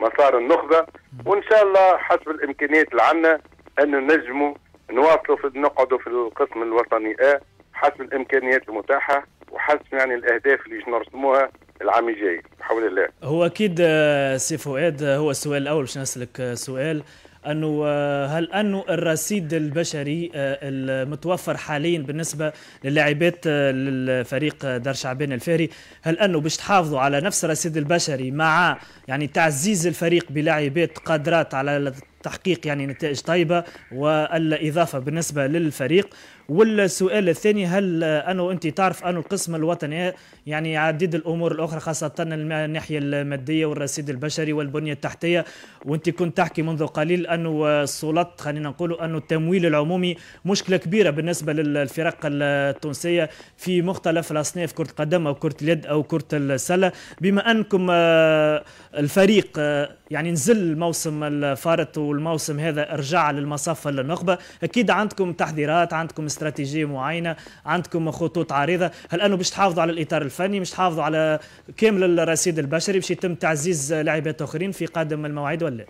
مسار النخبة. وإن شاء الله حسب الإمكانيات اللي عندنا انه نجموا نواصلوا في نقعدوا في القسم الوطني آ حسب الإمكانيات المتاحة وحسب يعني الأهداف اللي نرسموها. العام الجاي بحول الله. هو أكيد آه، سي فؤاد آه، هو السؤال الأول باش نسألك سؤال. أنه آه، هل انه الرصيد البشري آه، المتوفر حاليا بالنسبة للاعبات آه، للفريق دار شعبان الفاري هل أنه باش تحافظوا على نفس الرصيد البشري مع يعني تعزيز الفريق بلاعبات قادرات على تحقيق يعني نتائج طيبة والإضافة بالنسبة للفريق؟ والسؤال الثاني هل انه انت تعرف انه القسم الوطني يعني عديد الأمور الأخرى خاصة الناحية المادية والرصيد البشري والبنية التحتية وأنت كنت تحكي منذ قليل انه السلطات خلينا نقولوا انه التمويل العمومي مشكلة كبيرة بالنسبة للفرق التونسية في مختلف الأصناف كرة القدم أو كرة اليد أو كرة السلة. بما أنكم آه، الفريق آه، يعني نزل الموسم الفارط والموسم هذا رجع للمصافة للنخبة أكيد عندكم تحضيرات عندكم استراتيجية معينة عندكم خطوط عريضة؟ هل أنه باش تحافظوا على الإطار الفني باش تحافظوا على كامل الرصيد البشري باش يتم تعزيز لاعبات آخرين في قادم المواعيد ولا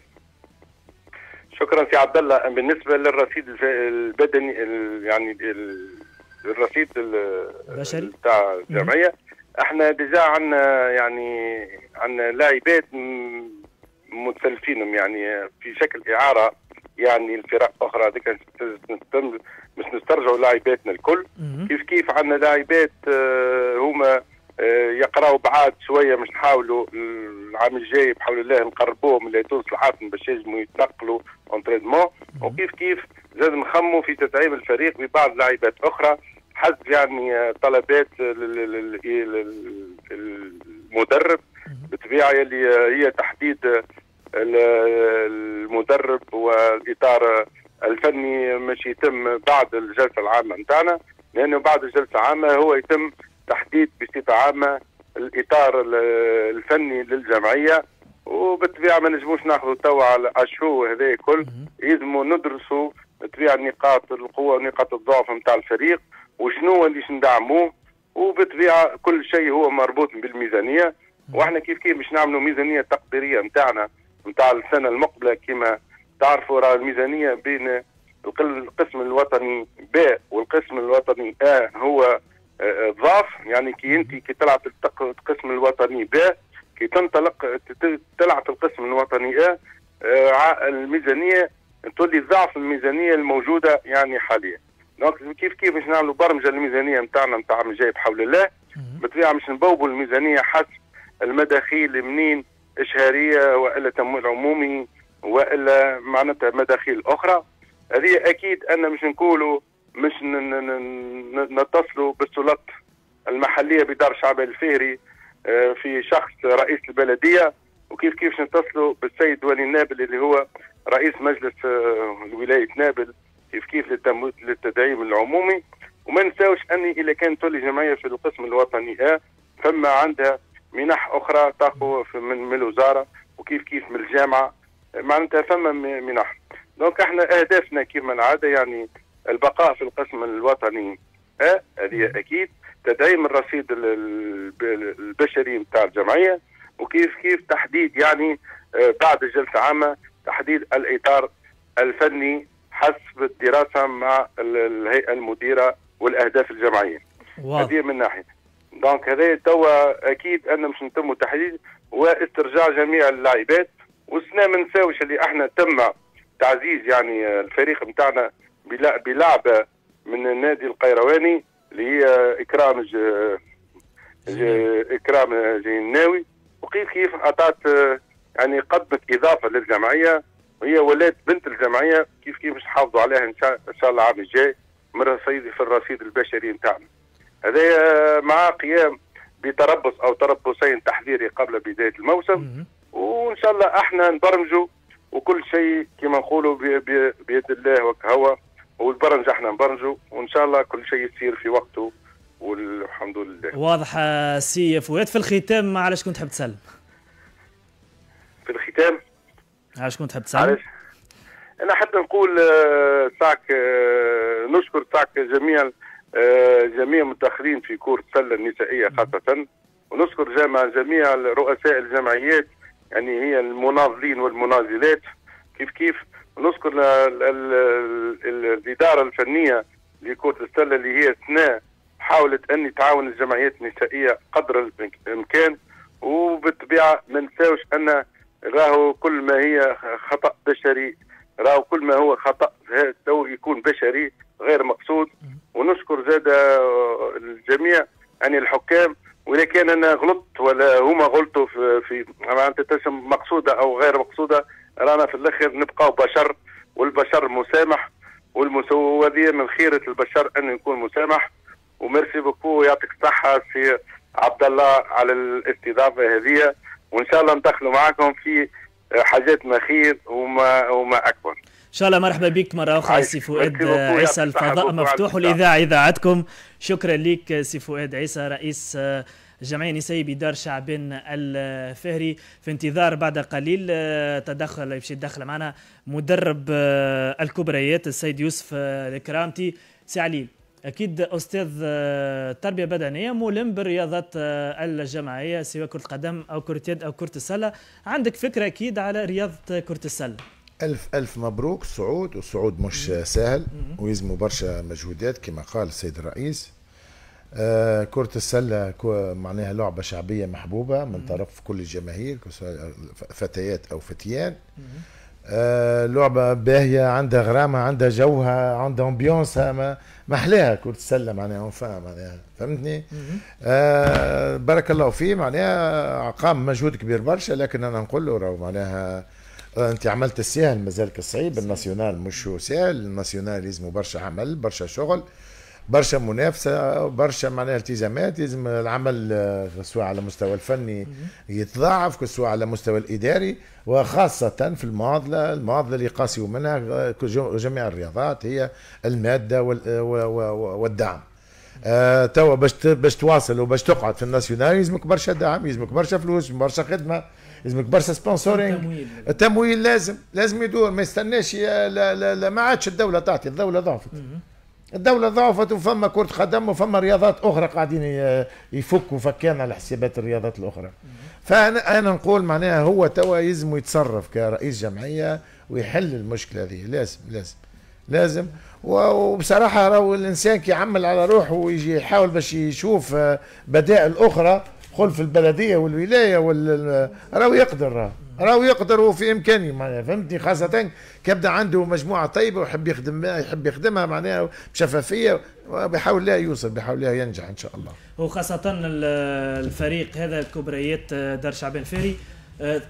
شكرا سي عبد الله بالنسبة للرصيد البدني يعني الرصيد البشري؟ بتاع الجمعية إحنا déjà عندنا يعني عندنا لاعبات متسلفينهم يعني في شكل إعارة يعني الفرق أخرى. هذيك مش نسترجعوا لاعباتنا الكل. كيف كيف عندنا لاعبات آه، هما آه، يقراوا بعاد شوية مش نحاولوا العام الجاي بحول الله نقربوهم لتونس العاصمه باش يجموا يتنقلوا اونترينمون وكيف كيف زاد نخموا في تدعيم الفريق ببعض لاعبات أخرى. حسب يعني آه، طلبات المدرب. بطبيعه اللي هي تحديد المدرب والاطار الفني مش يتم بعد الجلسة العامة نتاعنا لأنه بعد الجلسة العامة هو يتم تحديد بصفة عامة الإطار الفني للجمعية وبالطبيعة ما نجموش ناخذوا توا على الشو هذا الكل. يلزموا ندرسوا بالطبيعه نقاط القوة ونقاط الضعف نتاع الفريق وشنو اللي ندعموه وبالطبيعة كل شيء هو مربوط بالميزانية. وإحنا كيف كيف باش نعملوا ميزانية تقديرية نتاعنا نتاع السنة المقبلة كما تعرفوا راه الميزانية بين القسم الوطني ب والقسم الوطني ا هو آه، ضعف. يعني كي انت كي تلعب القسم الوطني ب كي تنطلق تلعب القسم الوطني ا آه، الميزانية تولي ضعف الميزانية الموجودة يعني حاليا. دونك كيف كيف باش نعملوا برمجة الميزانية نتاعنا نتاع من جاي بحول الله بالطبيعة مش نبوبوا الميزانية حسب المداخيل منين إشهارية وإلا تمويل عمومي وإلا معناتها مداخيل أخرى. هذه أكيد أن مش نقولوا مش نتصلوا بالسلطات المحلية بدار شعب الفهري آه، في شخص رئيس البلدية. وكيف كيف نتصلوا بالسيد ولي نابل اللي هو رئيس مجلس آه، ولاية نابل. كيف كيف للتدعيم العمومي. وما نساوش أني إذا كانت تولي جمعية في القسم الوطني أ ثم عندها منح أخرى تاخذ من الوزارة. وكيف كيف من الجامعة. معناتها ثم منح. donc إحنا أهدافنا كما العادة يعني البقاء في القسم الوطني. ا هذه أكيد تدعيم الرصيد البشري نتاع الجمعية وكيف كيف تحديد يعني آه، بعد الجلسه عامة تحديد الإطار الفني حسب الدراسة مع الهيئة المديرة والأهداف الجمعية. هذه من ناحية. donc هذا توا أكيد ان مش نتم تحديد واسترجاع جميع اللاعبات والسنة ما نساوش اللي إحنا تم تعزيز يعني الفريق نتاعنا بلعبه من النادي القيرواني اللي هي إكرام ج... ج... إكرام جيناوي وكيف كيف اعطت يعني قدمت إضافة للجمعية وهي ولات بنت الجمعية. كيف كيف باش نحافظوا عليها إن شاء, إن شاء الله العام الجاي. من رصيد في الرصيد البشري نتاعنا. هذا مع قيام بتربص أو تربصين تحذيري قبل بداية الموسم. وإن شاء الله إحنا نبرمجوا وكل شيء كما نقولوا بيد الله وكهوى. والبرمج إحنا نبرمجوا وإن شاء الله كل شيء يصير في وقته والحمد لله. واضح سي فؤاد في الختام علاش كنت تحب تسلم في الختام؟ علاش كنت تحب تسلم أنا حتى نقول آه، ساعك آه، نشكر ساعك جميع آه، جميع المتاخرين في كرة السلة النسائية خاصة. ونشكر جميع رؤساء الجمعيات يعني هي المناضلين والمناضلات. كيف كيف؟ نذكر الإدارة الفنية لكرة السلة اللي هي سنة حاولت أن تعاون الجمعيات النسائية قدر الإمكان وبالطبيعة ما نساوش أن راهو كل ما هي خطأ بشري راهو كل ما هو خطأ يكون بشري غير مقصود. ونشكر زاد الجميع يعني الحكام وإذا كان أنا غلطت ولا هما غلطوا في, معناتها مقصودة أو غير مقصودة رانا في الآخر نبقاو بشر والبشر مسامح والمسوذية من خيرة البشر انه يكون مسامح. و merci beaucoup يعطيك الصحة سي عبد الله على الاستضافة هذه. وإن شاء الله ندخلوا معكم في حاجات ما خير وما وما أكبر. إن شاء الله مرحبا بك مرة أخرى سي فؤاد عيسى الفضاء. مفتوح والاذاعه إذاعتكم. شكرا لك سي فؤاد عيسى رئيس الجمعيه النسائيه بدار شعبان الفهري. في انتظار بعد قليل تدخل باش يدخل معنا مدرب الكبريات السيد يوسف الكرامتي. سي علي أكيد أستاذ تربية بدنية ملم بالرياضات الجماعية سواء كرة القدم أو كرة يد أو كرة السلة. عندك فكرة أكيد على رياضة كرة السلة. ألف ألف مبروك الصعود والصعود مش سهل ويلزموا برشا مجهودات كما قال السيد الرئيس. آه كرة السلة معناها لعبة شعبية محبوبة من طرف كل الجماهير فتيات أو فتيان. آه لعبة باهية عندها غرامة عندها جوها عندها امبيونسها محلاها كرة السلة معناها معناها فهمتني؟ آه بارك الله فيه معناها قام مجهود كبير برشا لكن أنا نقول له معناها انت عملت السهل مازالك صعيب. الناسيونال مش سهل. الناسيونال يلزموا برشا عمل برشا شغل برشا منافسة برشا معناها التزامات لازم العمل آه، سواء على المستوى الفني يتضاعف سواء على المستوى الإداري وخاصة في المعادله المعادله اللي قاسيوا منها آه، جميع الرياضات هي المادة والدعم. آه توا باش باش تواصل وباش تقعد في الناسيونال يلزمك برشا دعم يلزمك برشا فلوس برشا خدمة. لازمك برشا سبونسورينغ. التمويل لازم لازم يدور ما يستناش لا لا لا ما عادش الدولة تعطي الدولة ضعفت. الدولة ضعفت وفما كرة قدم وفما رياضات أخرى قاعدين يفكوا فكان على حسابات الرياضات الأخرى. فأنا أنا نقول معناها هو توا يلزم يتصرف كرئيس جمعية ويحل المشكلة هذه. لازم لازم لازم. وبصراحة راهو الإنسان كي يعمل على روحه ويجي يحاول باش يشوف بدائل أخرى خلف البلدية والولاية وال راهو يقدر راه راهو يقدر وفي امكانه معناها فهمتني؟ خاصة كيبدا عنده مجموعة طيبة ويحب يخدم يحب يخدمها معناها بشفافية وبيحاول لها يوصل بيحاول لها ينجح إن شاء الله. وخاصة الفريق هذا كبريات دار شعبان فاري آه،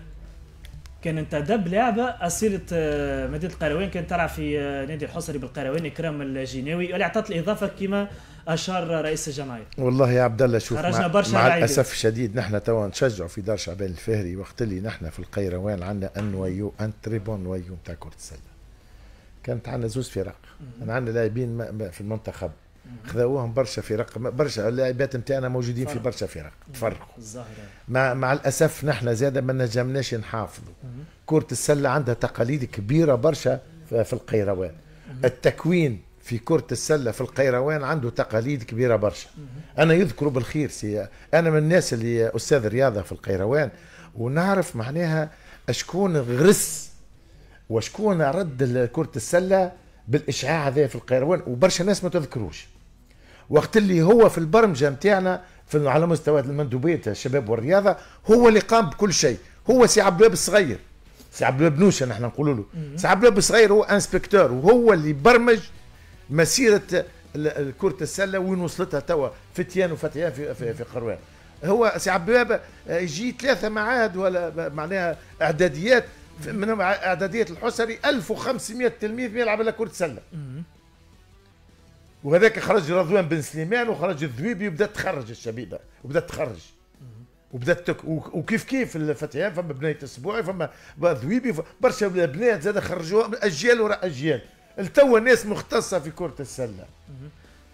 كان انتدب لاعبة أصيلة آه، مدينة القيروان كانت تلعب في آه، نادي الحصري بالقيروان إكرام الجناوي اللي اعطت الإضافة كما أشار رئيس الجمعيه والله يا عبد الله شوف خرجنا مع, برشا مع لاعبين. الأسف الشديد نحن توا نشجعوا في دار شعبان الفهري وقت اللي نحن في القيروان عندنا un noyau un très bon noyau نتاع كرة السلة. كانت عندنا زوز فرق. عندنا لاعبين في المنتخب. خذوهم برشا فرق. برشا اللاعبات نتاعنا موجودين في. برشا فرق. تفرقوا. مع مع الأسف نحن زادة ما نجمناش نحافظوا. كرة السلة عندها تقاليد كبيرة برشا في القيروان التكوين في كرة السلة في القيروان عنده تقاليد كبيرة برشا. أنا يذكر بالخير سي أنا من الناس اللي أستاذ رياضة في القيروان ونعرف معناها شكون غرس وشكون رد كرة السلة بالإشعاع هذا في القيروان وبرشا ناس ما تذكروش. وقت اللي هو في البرمجة نتاعنا في على مستوى المندوبية الشباب والرياضة هو اللي قام بكل شيء. هو سي عبد الوهاب الصغير. سي عبد الوهاب نوشة نحن نقولوا له. سي عبد الوهاب الصغير هو inspecteur وهو اللي برمج مسيرة كره السلة وين وصلتها توا؟ فتيان وفتيان في في, في قيروان هو سي عبد الوهاب آه، يجي ثلاثة معاهد ولا معناها إعداديات من اعداديه الحصري 1500 تلميذ يلعب على كرة سله وهذاك خرج رضوان بن سليمان وخرج الذويبي وبدات تخرج الشبيبة وبدات تخرج. وبدأت تك وك- وكيف كيف الفتيان فما بنية أسبوعي فما ذويبي برشا بنات زاد خرجوها أجيال وراء أجيال. التوا ناس مختصة في كرة السلة.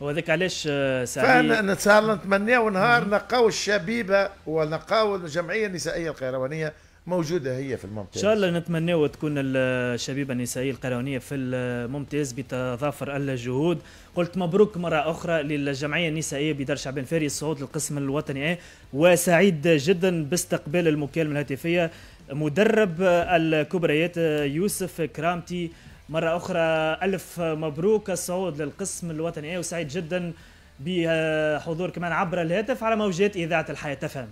وهذاك علاش آه، سعدي فانا نتسهل نتمناو نهار نلقاو الشبيبة ونلقاو الجمعية النسائية القيروانية موجودة هي في الممتاز. إن شاء الله نتمناو تكون الشبيبة النسائية القيروانية في الممتاز بتضافر الجهود. قلت مبروك مرة أخرى للجمعية النسائية بدار شعبان الفهري الصعود للقسم الوطني A وسعيد جدا باستقبال المكالمة الهاتفية مدرب الكبريات يوسف كرامتي. مرة أخرى ألف مبروك الصعود للقسم الوطني وسعيد جدا بحضور كمان عبر الهاتف على موجات إذاعة الحياة FM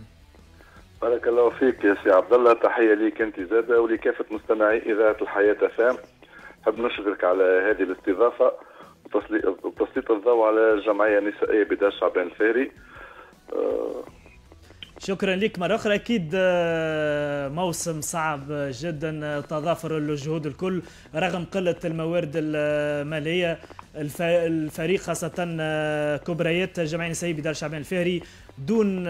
بارك الله فيك يا سي عبد الله. تحية ليك أنت زادة ولكافة مستمعي إذاعة الحياة FM نحب نشكرك على هذه الاستضافة وتسلي- وتسليط الضوء على الجمعية النسائية بدار شعبان الفهري. آه، شكرا لك. مرة أخرى أكيد آه، موسم صعب جدا آه، تضافر الجهود الكل رغم قلة الموارد المالية. الف- الفريق خاصة آه، كبريات الجمعية النسائية بدار شعبان الفهري دون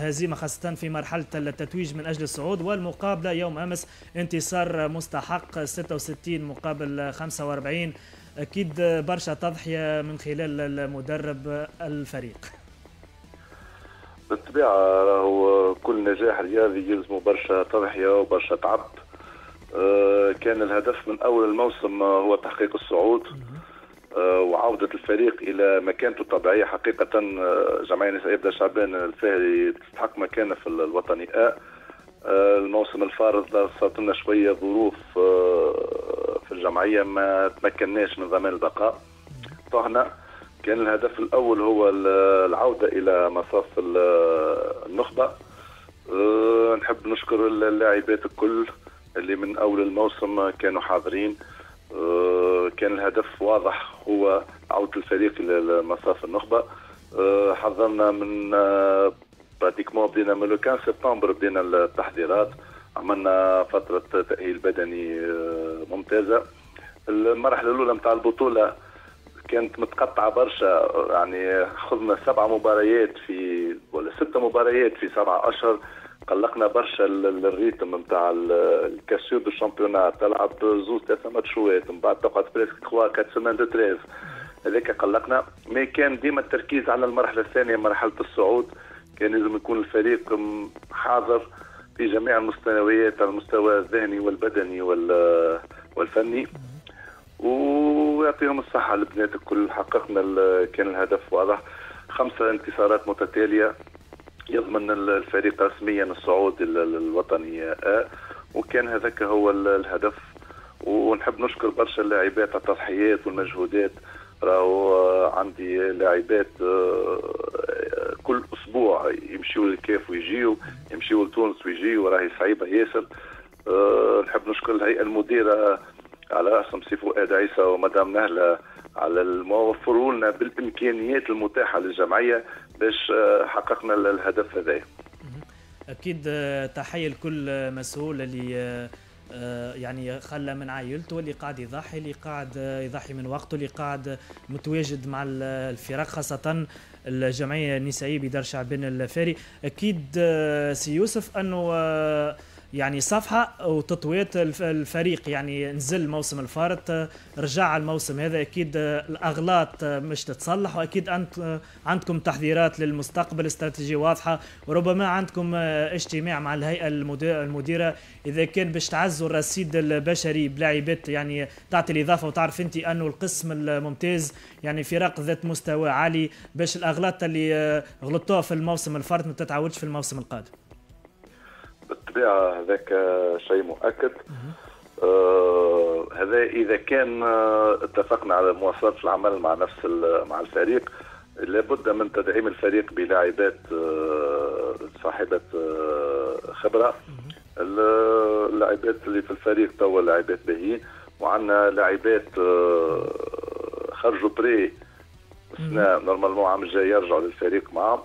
هزيمة خاصة في مرحلة التتويج من أجل الصعود. والمقابلة يوم أمس انتصار مستحق 66 مقابل 45 أكيد برشا تضحية من خلال المدرب الفريق. بالطبيعة راهو كل نجاح رياضي يلزمه برشا تضحية وبرشا تعب. آه، كان الهدف من أول الموسم هو تحقيق الصعود. آه، وعودة الفريق إلى مكانته الطبيعية حقيقة آه، جمعية نسائية بدر شعبان الفهري تستحق مكانة في الوطني. آه، الموسم الفارض صارت لنا شوية ظروف في الجمعية ما تمكناش من ضمان البقاء. طهنا كان الهدف الأول هو ال- العودة إلى مصاف ال- النخبة. أه، نحب نشكر اللاعبات الكل اللي من أول الموسم كانوا حاضرين. أه، كان الهدف واضح هو عودة الفريق إلى مصاف النخبة. أه، حضرنا من pratiquement بدينا من le 15 سبتمبر بدينا التحضيرات. عملنا فترة تأهيل بدني ممتازة. المرحلة الأولى متاع البطولة كانت متقطعة برشا يعني خذنا سبع مباريات في ولا ستة مباريات في سبعة أشهر قلقنا برشا ال- ال- ال rythme نتاع الكاسيو دو ال championnat تلعب زوز ثلاثة ماتشوات من بعد تقعد presque 3 4 semaines دو 13 هذاك قلقنا ما كان ديما التركيز على المرحلة الثانية مرحلة الصعود. كان لازم يكون الفريق حاضر في جميع المستويات على المستوى الذهني والبدني وال- والفني. ويعطيهم الصحة. البنات الكل حققنا كان الهدف. واضح خمسة انتصارات متتالية يضمن ال- الفريق رسميا الصعود ال- ال- الوطني. آ وكان هذاك هو ال- الهدف. ونحب نشكر برشا اللاعبات على التضحيات والمجهودات. راهو آه، عندي لاعبات آه، كل أسبوع يمشيوا للكاف ويجيوا يمشيوا لتونس ويجيوا راهي صعيبة ياسر. أه نحب نشكر الهيئة المديرة على راسهم سي فؤاد عيسى ومدام نهلة على الموفروا لنا بالإمكانيات المتاحة للجمعية باش آه، حققنا الهدف هذا. أكيد آه، تحية لكل مسؤول اللي آه، يعني خلى من عائلته اللي قاعد يضحي اللي قاعد يضحي من وقته اللي قاعد متواجد مع الفرق خاصة الجمعية النسائية بدار شعبان الفاري. أكيد سي يوسف أنه يعني صفحة وتطويت الفريق. يعني نزل موسم الفارط رجع الموسم هذا. أكيد الأغلاط مش تتصلح وأكيد انت عندكم تحذيرات للمستقبل استراتيجية واضحة وربما عندكم اجتماع مع الهيئة المديرة إذا كان باش تعزوا الرصيد البشري بلاعبات. يعني تعطي الإضافة وتعرف أنت أنه القسم الممتاز يعني فرق ذات مستوى عالي باش الأغلاط اللي غلطوها في الموسم الفارط ما تتعودش في الموسم القادم. بالطبيعة هذاك شيء مؤكد. آه هذا إذا كان آه، اتفقنا على مواصله العمل مع نفس مع الفريق لابد من تدعيم الفريق بلاعبات آه صاحبة خبرة. اللاعبات اللي في الفريق توا لاعبات باهيين وعندنا لاعبات خرجوا بري السنة normalement عام الجاي يرجعوا للفريق معهم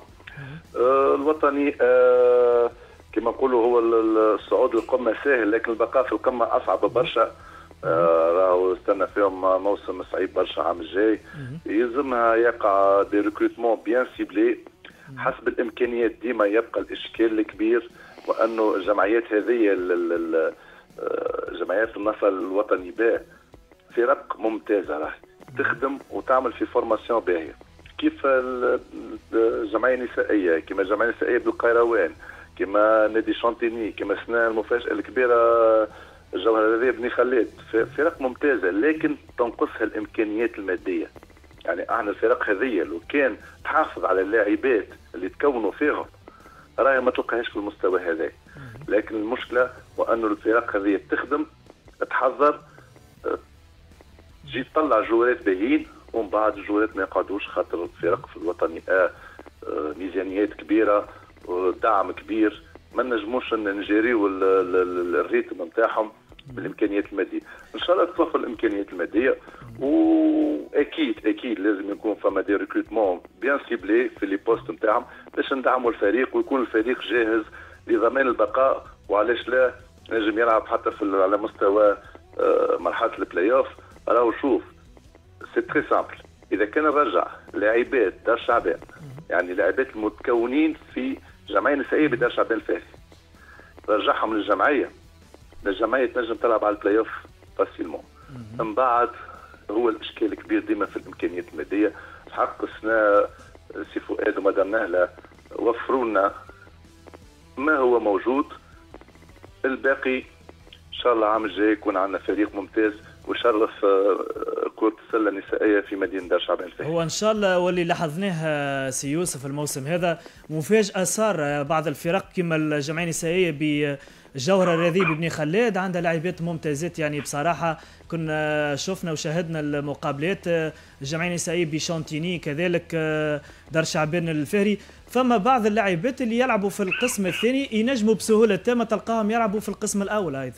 الوطني آه كما نقولوا هو الصعود للقمة سهل لكن البقاء في القمة أصعب برشا. آه راهو استنى فيهم موسم صعيب برشا عام الجاي. يلزمها يقع des recrutements bien ciblés حسب الإمكانيات ديما يبقى الإشكال الكبير وأنه الجمعيات هذه آه، جمعيات النصر الوطني با فرق ممتازة راهي. تخدم وتعمل في formation باهية. كيف الجمعية النسائية؟ كما الجمعية النسائية بالقيروان. كما نادي شانتيني كما سنا المفاجأة الكبيرة الجوهر هذه بني خلاد فرق ممتازة لكن تنقصها الإمكانيات المادية. يعني أحنا الفرق هذه لو كان تحافظ على اللاعبات اللي تكونوا فيهم راهي ما تلقاهاش في المستوى هذا لكن المشكلة وانه الفرق هذه تخدم تحضر تجي تطلع جوارات باهيين ومن بعد الجوارات ما يقعدوش خاطر الفرق في الوطني آه, آه ميزانيات كبيرة ودعم كبير ما نجموش نجريو ال rythme نتاعهم بالإمكانيات المادية. إن شاء الله تتوفر الإمكانيات المادية واكيد أكيد لازم يكون فما des recrutements bien ciblés في les postes نتاعهم باش ندعموا الفريق ويكون الفريق جاهز لضمان البقاء وعلاش لا؟ نجم يلعب حتى في على مستوى آه، مرحلة البلاي اوف راهو شوف c'est très simple إذا كان نرجع لاعبات دار شعبان يعني لاعبات المتكونين في جمعية نسائية بدار شعبان الفارسي رجعهم للجمعية. الجمعيه تنجم تلعب على ال play-off facilement من بعد هو الإشكال الكبير ديما في الإمكانيات المادية. الحق السنة سي فؤاد ومدام نهله وفروا لنا ما هو موجود. الباقي إن شاء الله العام الجاي يكون عندنا فريق ممتاز. وشرف آه، كرة السلة النسائية في مدينة دار شعبان الفهمي هو إن شاء الله واللي لاحظناه سي يوسف الموسم هذا مفاجأة صار بعض الفرق كما الجمعية النسائية بجوهرة الرذيب بن خلاد عندها لاعبات ممتازات. يعني بصراحة كنا شفنا وشاهدنا المقابلات الجمعية النسائية بشانتيني كذلك دار شعبان الفهري. فما بعض اللاعبات اللي يلعبوا في القسم الثاني ينجموا بسهولة تامة تلقاهم يلعبوا في القسم الأول أيضا.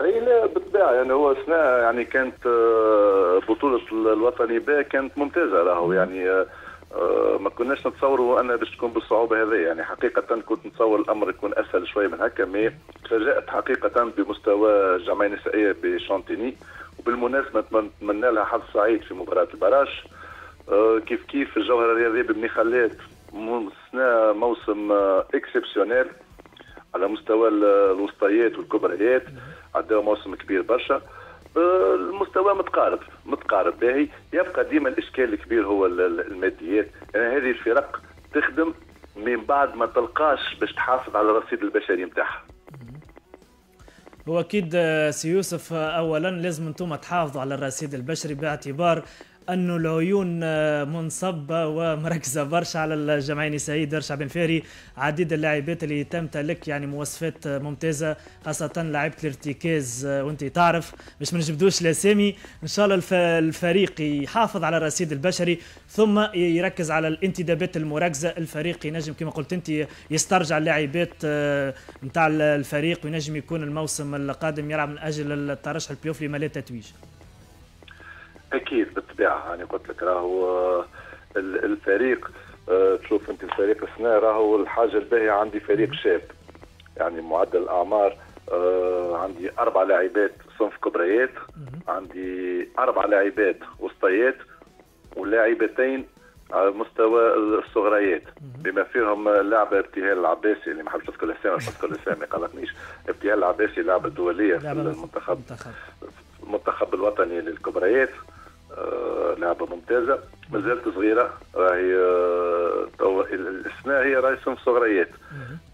إي لا بالطبيعة يعني هو سنة يعني كانت آه، بطولة الوطني با كانت ممتازة راهو يعني آه، آه، ما كناش نتصوروا ان باش تكون بالصعوبة هذه يعني حقيقة كنت نتصور الأمر يكون أسهل شوية من هكا مي تفاجأت حقيقة بمستوى الجمعية النسائية بشانتيني وبالمناسبة نتمنى لها حظ سعيد في مباراة البراج كيف كيف الجوهرة الرياضية ببني خلات سنة موسم exceptionnel على مستوى الوسطيات والكبريات. عندها موسم كبير برشا. آه، المستوى متقارب متقارب باهي. يبقى ديما الإشكال الكبير هو الماديات. يعني هذه الفرق تخدم من بعد ما تلقاش باش تحافظ على الرصيد البشري نتاعها هو أكيد آه، سي يوسف آه، اولا لازم أنتم تحافظوا على الرصيد البشري باعتبار انه العيون آه، منصبة ومركزة. برشا على الجمعية النسائية دار شعبان الفهري عديد اللاعبات اللي تمتلك يعني مواصفات ممتازة خاصة لاعبه الارتكاز. آه، وأنت تعرف باش ما نجبدوش الاسامي إن شاء الله الفريق يحافظ على الرصيد البشري ثم يركز على الانتدابات المركزة. الفريق ينجم كما قلت أنت يسترجع اللاعبات نتاع الفريق وينجم يكون الموسم القادم يلعب من أجل الترشح البليوف لما لا تتويج. أكيد بالطبيعة. يعني قلت لك راهو الفريق آه، تشوف أنت الفريق السنة راهو الحاجة الباهية عندي فريق شاب. يعني معدل الأعمار آه، عندي أربع لاعبات صنف كبريات عندي أربع لاعبات وسطيات ولاعبتين على مستوى الصغريات. بما فيهم لاعبة ابتهال العباسي اللي ما حبش نذكر الاسامي مش نذكر الاسامي ما قلقنيش ابتهال العباسي لاعبة دولية في المنتخب المنتخب الوطني للكبريات. آه لعبة ممتازة. ما زالت صغيرة. راهي آه الاسماء هي راهي صنف صغريات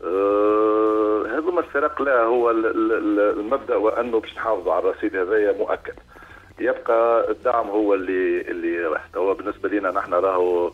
آه هذوما الفرق لا هو المبدأ وأنه باش نحافظوا على الرصيد هذايا مؤكد. يبقى الدعم هو اللي اللي راح. هو بالنسبة لنا نحن راهو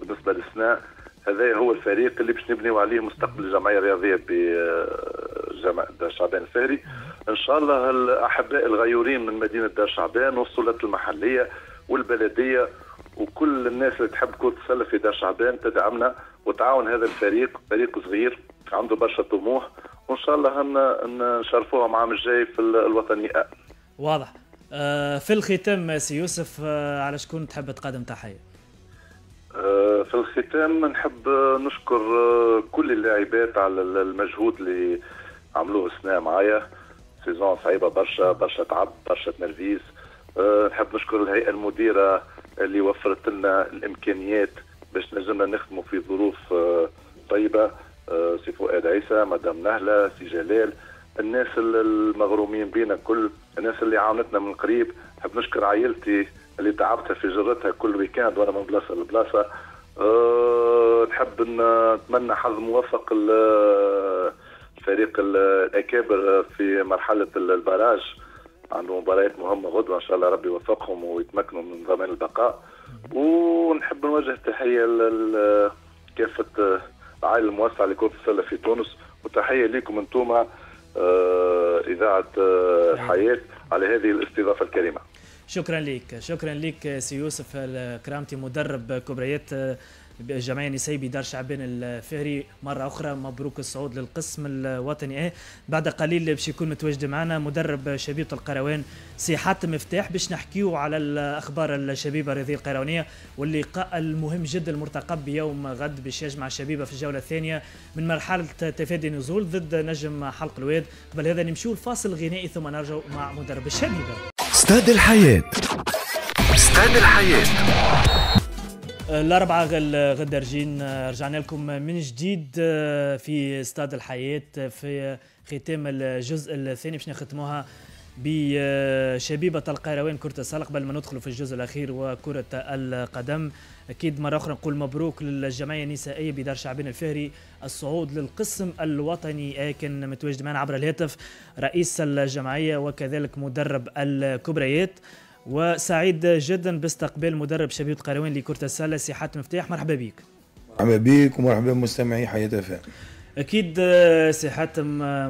بالنسبة للسناء هذا هو الفريق اللي باش نبنيو عليه مستقبل الجمعيه الرياضيه بجامعه دار شعبان الفهري. إن شاء الله الأحباء الغيورين من مدينة دار شعبان والسلطات المحلية والبلدية وكل الناس اللي تحب كرة السلة في دار شعبان تدعمنا وتعاون هذا الفريق فريق صغير عنده برشا طموح. وإن شاء الله نشرفوهم العام الجاي في الوطني. واضح. آه، في الختام سي يوسف آه، على شكون تحب تقدم تحية؟ آه، في الختام نحب نشكر كل اللاعبات على المجهود اللي عملوه السنة معايا. saison صعيبة برشا برشا تعب برشا تنرفيز. نحب نشكر الهيئة المديرة اللي وفرت لنا الإمكانيات باش نجمنا نخدموا في ظروف طيبة. سي فؤاد عيسى مدام نهلة سي جلال الناس المغرومين بينا كل الناس اللي عاونتنا من قريب. نحب نشكر عائلتي اللي تعبتها في جرتها كل week-end وأنا من بلاصة لبلاصة أه نحب نتمنى حظ موفق الفريق الاكابر في مرحلة البراج. عنده مباريات مهمة غدوة إن شاء الله ربي يوفقهم ويتمكنوا من ضمان البقاء. ونحب نوجه تحيه لكافه العائلة الموسعة لكره السله في تونس. وتحية لكم أنتم آه، إذاعة آه، الحياة على هذه الاستضافة الكريمة. شكرا لك شكرا لك سي يوسف كرامتي مدرب كبريات الجمعيه النسائيه بدار شعبان الفهري. مرة أخرى مبروك الصعود للقسم الوطني. آه بعد قليل باش يكون متواجد معنا مدرب شبيبه القروان سي حاتم مفتاح باش نحكيو على الأخبار الشبيبة الرياضية القيروانيه واللقاء المهم جدا المرتقب بيوم غد باش يجمع الشبيبة في الجولة الثانية من مرحلة تفادي نزول ضد نجم حلق الواد. قبل هذا نمشيو الفاصل الغنائي ثم نرجع مع مدرب الشبيبة. استاد الحياة. استاد الحياة. الأربعة غدا رجين رجعنا لكم من جديد آه، في استاد الحياة في ختام الجزء الثاني باش نختموها بشبيبة القيروان كرة السلة قبل ما ندخل في الجزء الأخير وكرة القدم. أكيد مرة أخرى نقول مبروك للجمعية النسائية بدار شعبنا الفهري الصعود للقسم الوطني كان متواجد معنا عبر الهاتف رئيس الجمعية وكذلك مدرب الكبريات. وسعيد جدا باستقبال مدرب شبيبة قروان لكرة السلة سي حاتم مفتاح. مرحبا بك. مرحبا بك ومرحبا بمستمعي حياة فهم أكيد سي حاتم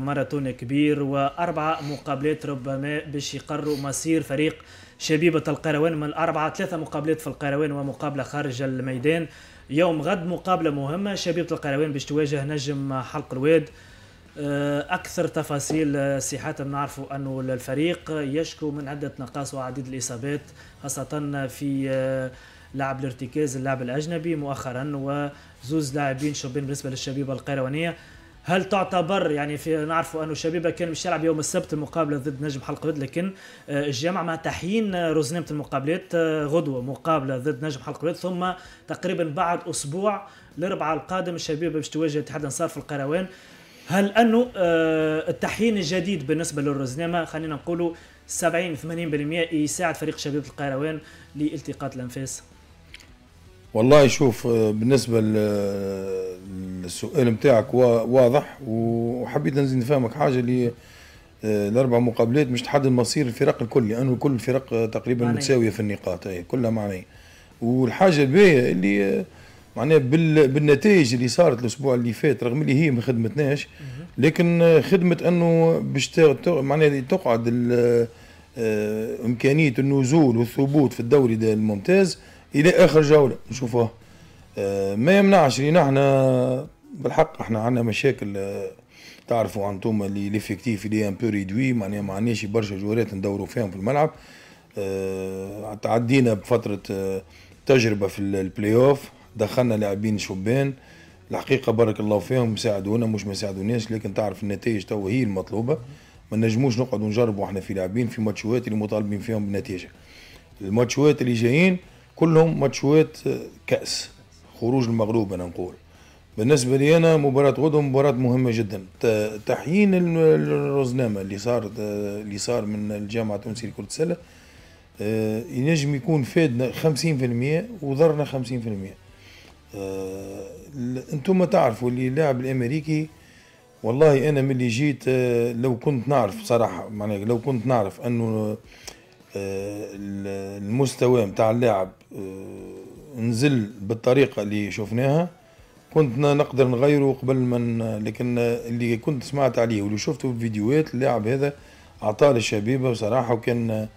ماراثون كبير واربعه مقابلات ربما باش يقروا مصير فريق شبيبة القروان من الاربعه ثلاثة مقابلات في القروان ومقابلة خارج الميدان. يوم غد مقابلة مهمة. شبيبة القروان باش تواجه نجم حلق الواد. آه، أكثر تفاصيل آه، سي حاتم نعرفوا انه الفريق يشكو من عدة نقاص وعديد الإصابات خاصة في آه، لاعب الارتكاز اللاعب الأجنبي مؤخرا وزوز لاعبين شابين بالنسبة للشبيبة القيروانيه هل تعتبر يعني في نعرفوا أنه شبيبة كان مش يلعب يوم السبت المقابله ضد نجم حلقة لكن الجامعة مع تحيين روزنامه المقابلات غدوة مقابلة ضد نجم حلقة ثم تقريبا بعد أسبوع الاربعاء القادم الشبيبة باش تواجه اتحاد أنصار في القيروان هل أنه آه، التحيين الجديد بالنسبة للرزنامه خلينا نقولوا 70 80% يساعد فريق شبيبة القيروان لالتقاط الأنفاس؟ والله شوف آه، بالنسبة للسؤال نتاعك واضح وحبيت نزيد نفهمك حاجة اللي آه، الأربع مقابلات مش تحدد مصير الفرق الكل لأنه كل الفرق آه، تقريبا معنية. متساوية في النقاط أي كلها معنيه والحاجة الباهية اللي آه، معناها بال بالنتائج اللي صارت الأسبوع اللي فات رغم اللي هي ما خدمتناش لكن آه، خدمت أنه باش معناها تقعد آه، إمكانية النزول والثبوت في الدوري ده الممتاز إلى آخر جولة نشوفوها آه، ما يمنعش لينا إحنا بالحق إحنا عندنا مشاكل آه، تعرفوا أنتم اللي l'effectif اللي un peu réduit معناها ما عندناش برشا جوارات ندوروا فيهم في الملعب. آه، تعدينا بفترة تجربة في ال- البلاي اوف دخلنا لاعبين شبان. الحقيقة بارك الله فيهم ساعدونا مش ما ساعدوناش لكن تعرف النتائج تو هي المطلوبة. ما نجموش نقعدوا نجربوا إحنا في لاعبين في ماتشوات اللي مطالبين فيهم بالنتيجة. الماتشوات اللي جايين كلهم ماتشوات آه، كأس خروج المغلوب أنا نقول. بالنسبة لي أنا مباراة غدوة مباراة مهمة جدا. تحيين ال- الرزنامة اللي صار اللي صار من الجامعة التونسية لكرة السلة آه، ينجم يكون فادنا 50% وضرنا 50% آه، ال- أنتم تعرفوا اللي اللاعب الأمريكي والله أنا من اللي جيت آه، لو كنت نعرف صراحة معناها لو كنت نعرف أنه آه، ال- المستوى متاع اللاعب آه، نزل بالطريقة اللي شفناها. كنت نقدر نغيره قبل ما لكن اللي كنت سمعت عليه واللي شفته في فيديوهات اللاعب هذا أعطاه للشبيبه بصراحة وكان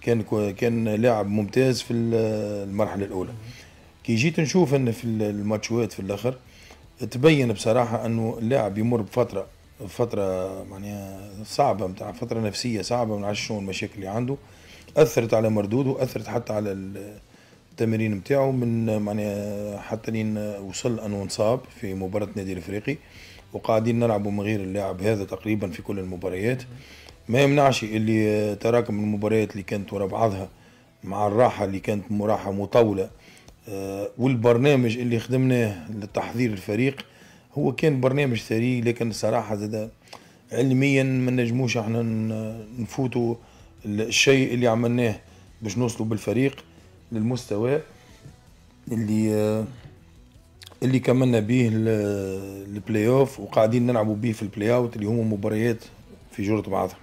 كان كان لاعب ممتاز في ال- المرحلة الأولى. كي جيت نشوف إن في ال- الماتشوات في الآخر تبين بصراحة إنه اللاعب يمر بفترة فترة معناها صعبة متاع فترة نفسية صعبة من شنو المشاكل اللي عنده. أثرت على مردوده أثرت حتى على التمرين نتاعو من معناها حتى لين وصل أنه انصاب في مباراة نادي الإفريقي وقاعدين نلعبوا من غير اللاعب هذا تقريبا في كل المباريات. ما يمنعش اللي تراكم المباريات اللي كانت ورا بعضها مع الراحة اللي كانت راحه مطولة آه، والبرنامج اللي خدمناه لتحضير الفريق هو كان برنامج ثري لكن الصراحه زاد علميا ما نجموش إحنا نفوتوا الشيء اللي عملناه باش نوصلوا بالفريق. للمستوى اللي آه، اللي كملنا به ال- البلاي اوف وقاعدين نلعبوا به في ال play-out اللي هما مباريات في جرة بعضها.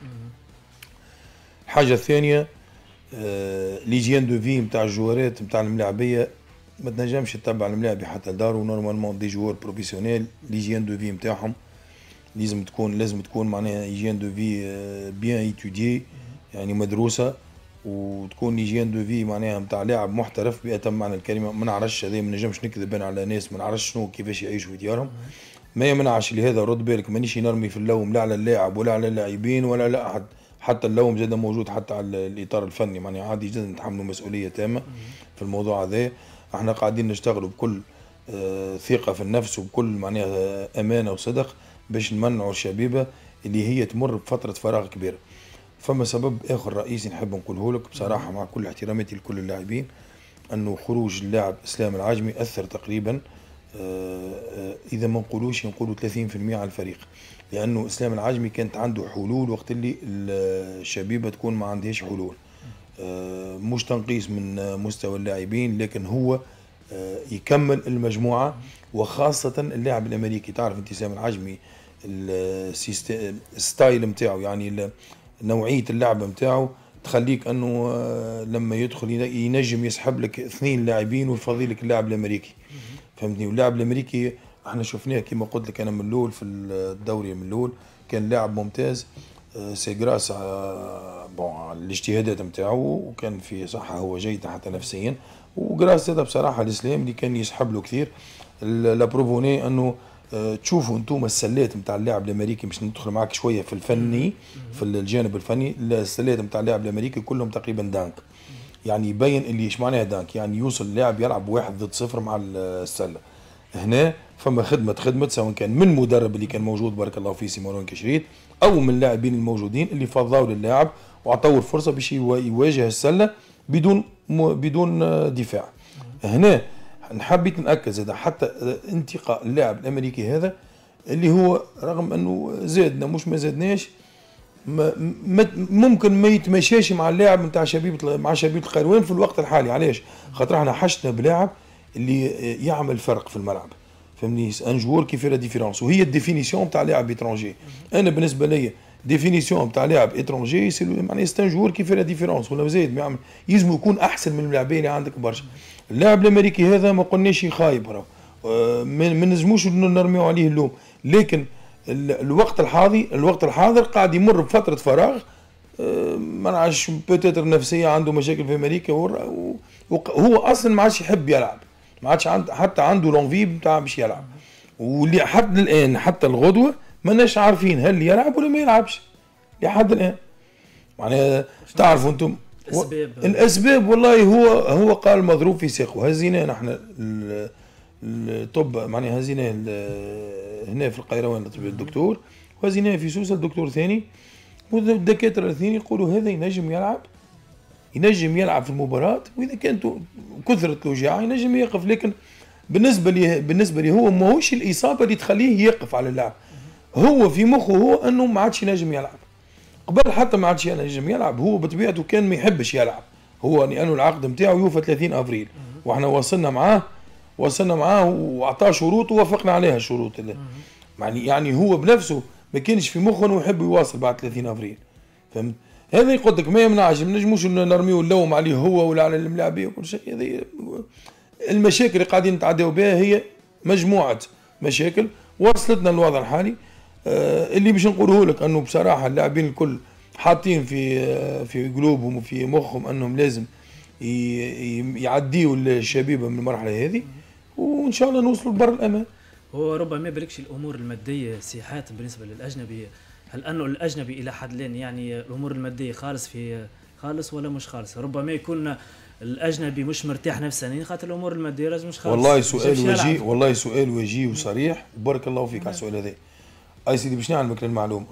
الحاجة الثانية آه، l'hygiène de vie نتاع الجوارات نتاع الملاعبية ما تنجمش تتبع الملاعبي حتى لدارو. normalement des joueurs professionnels l'hygiène de vie نتاعهم لازم تكون لازم تكون معناها hygiène de vie bien étudiée يعني مدروسة. وتكون hygiène de vie معناها نتاع لاعب محترف بأتم معنى الكلمة. ما نعرفش هذا ما نجمش نكذب أنا على ناس ما نعرفش شنو كيفاش يعيشوا في ديارهم. ما يمنعش لهذا رد بالك. مانيش نرمي في اللوم لا على اللاعب ولا على اللاعبين ولا لا احد حتى اللوم زاد موجود حتى على الإطار الفني. معناها عادي جدا نتحملوا مسؤولية تامة في الموضوع هذا. إحنا قاعدين نشتغلوا بكل آه، ثقة في النفس وبكل معناها آه، أمانة وصدق باش نمنعوا الشبيبة اللي هي تمر بفترة فراغ كبيرة. فما سبب آخر رئيسي نحب نقوله لك بصراحة مع كل احتراماتي لكل اللاعبين أنه خروج اللاعب إسلام العاجمي أثر تقريبا آه، آه، إذا ما نقولوش نقولوا 30% على الفريق. لأنه إسلام العاجمي كانت عنده حلول وقت اللي الشبيبة تكون ما عندهاش حلول. آه، مش تنقيس من مستوى اللاعبين لكن هو يكمل المجموعة وخاصة اللاعب الأمريكي. تعرف انت سامي العجمي ال style نتاعو يعني نوعية اللعب نتاعو تخليك إنه آه، لما يدخل ين- ينجم يسحب لك اثنين لاعبين ويفضي لك اللاعب الأمريكي. فهمتني؟ واللاعب الأمريكي إحنا شفناه كما قلت لك أنا من الأول في الدوري من الأول كان لاعب ممتاز آه، c'est grâce آه، bon الاجتهادات نتاعو وكان في صحة هو جيد حتى نفسيا. وجراس هذا بصراحة الإسلام اللي كان يسحب له كثير ال- لا بروفوني إنه تشوفوا أنتم السلات نتاع اللاعب الأمريكي باش ندخل معك شوية في الفني في الجانب الفني السلات نتاع اللاعب الأمريكي كلهم تقريبا دانك. يعني يبين اللي إيش معناها دانك يعني يوصل اللاعب يلعب واحد ضد صفر مع السلة. هنا فما خدمة خدمة سواء كان من مدرب اللي كان موجود بارك الله فيه سيمون كشريت أو من اللاعبين الموجودين اللي فضاوا للاعب وأعطوه الفرصة باش يوا- يواجه السلة بدون بدون دفاع. هنا حبيت ناكد زاد حتى انتقاء اللاعب الأمريكي هذا اللي هو رغم أنه زادنا مش ما زادناش ممكن ما يتماشاش مع اللاعب نتاع شبيبة مع شبيبة القيروان في الوقت الحالي. علاش؟ خاطر إحنا حشنا بلاعب اللي يعمل فرق في الملعب. فهمني؟ un joueur qui fait la différence وهي ال définition تاع لاعب étranger أنا بالنسبة لي définition تاع لاعب étranger معناها c'est joueur qui fait la différence ولا زايد يلزم يكون أحسن من اللاعبين اللي عندك برشا. اللاعب الأمريكي هذا ما قلناش خايب راه آه، ما نجموش نرميو عليه اللوم. لكن الوقت الحاضر الوقت الحاضر قاعد يمر بفترة فراغ آه، ما نعرفش peut-être نفسيه عنده مشاكل في أمريكا وهو أصلا ما عادش يحب يلعب. ما عادش حتى عنده لونفي بتاع باش يلعب. واللي حتى الآن حتى الغدوة ماناش عارفين هل يلعب ولا ما يلعبش. لحد الآن. معناها تعرفوا أنتم الأسباب. الاسباب والله هو هو قال مضروب في ساقه هزيناه نحن الطب. معناها هزيناه هنا في القيروان الدكتور. وهزيناه في سوسة الدكتور ثاني. والدكاتره الاثنين يقولوا هذا ينجم يلعب ينجم يلعب في المباراة. وإذا كانت كثرت الوجاعة ينجم يقف. لكن بالنسبة لي بالنسبة لي هو ماهوش الإصابة اللي تخليه يقف على اللعب هو في مخه هو أنه ما عادش ينجم يلعب. قبل حتى ما عادش ينجم يلعب. هو بطبيعته كان ما يحبش يلعب. هو لأنه العقد نتاعو يوفى 30 أفريل. وإحنا وصلنا معاه وصلنا معاه وأعطاه شروط ووافقنا عليها الشروط اللي يعني يعني هو بنفسه ما كانش في مخه إنه يحب يواصل بعد 30 أفريل. فهمت؟ هذا يقول لك ما يمنعش ما نجموش نرميو اللوم عليه هو ولا على الملاعبية وكل شيء. هذه المشاكل اللي قاعدين نتعداو بها هي مجموعة مشاكل. وصلتنا للوضع الحالي. اللي باش نقوله لك أنه بصراحة اللاعبين الكل حاطين في آه في قلوبهم وفي مخهم أنهم لازم يعديوا الشبيبة من المرحلة هذه وإن شاء الله نوصلوا لبر الأمان. هو ربما بالكش الأمور المادية سيحات بالنسبة للأجنبي. هل أنه الأجنبي إلى حد الآن يعني الأمور المادية خالص في خالص ولا مش خالص؟ ربما يكون الأجنبي مش مرتاح نفسيا خاطر الأمور المادية لازم مش خالص. والله سؤال وجيه والله سؤال وجيه وصريح. وبارك الله فيك على السؤال هذا. أي سيدي باش نعلمك المعلومه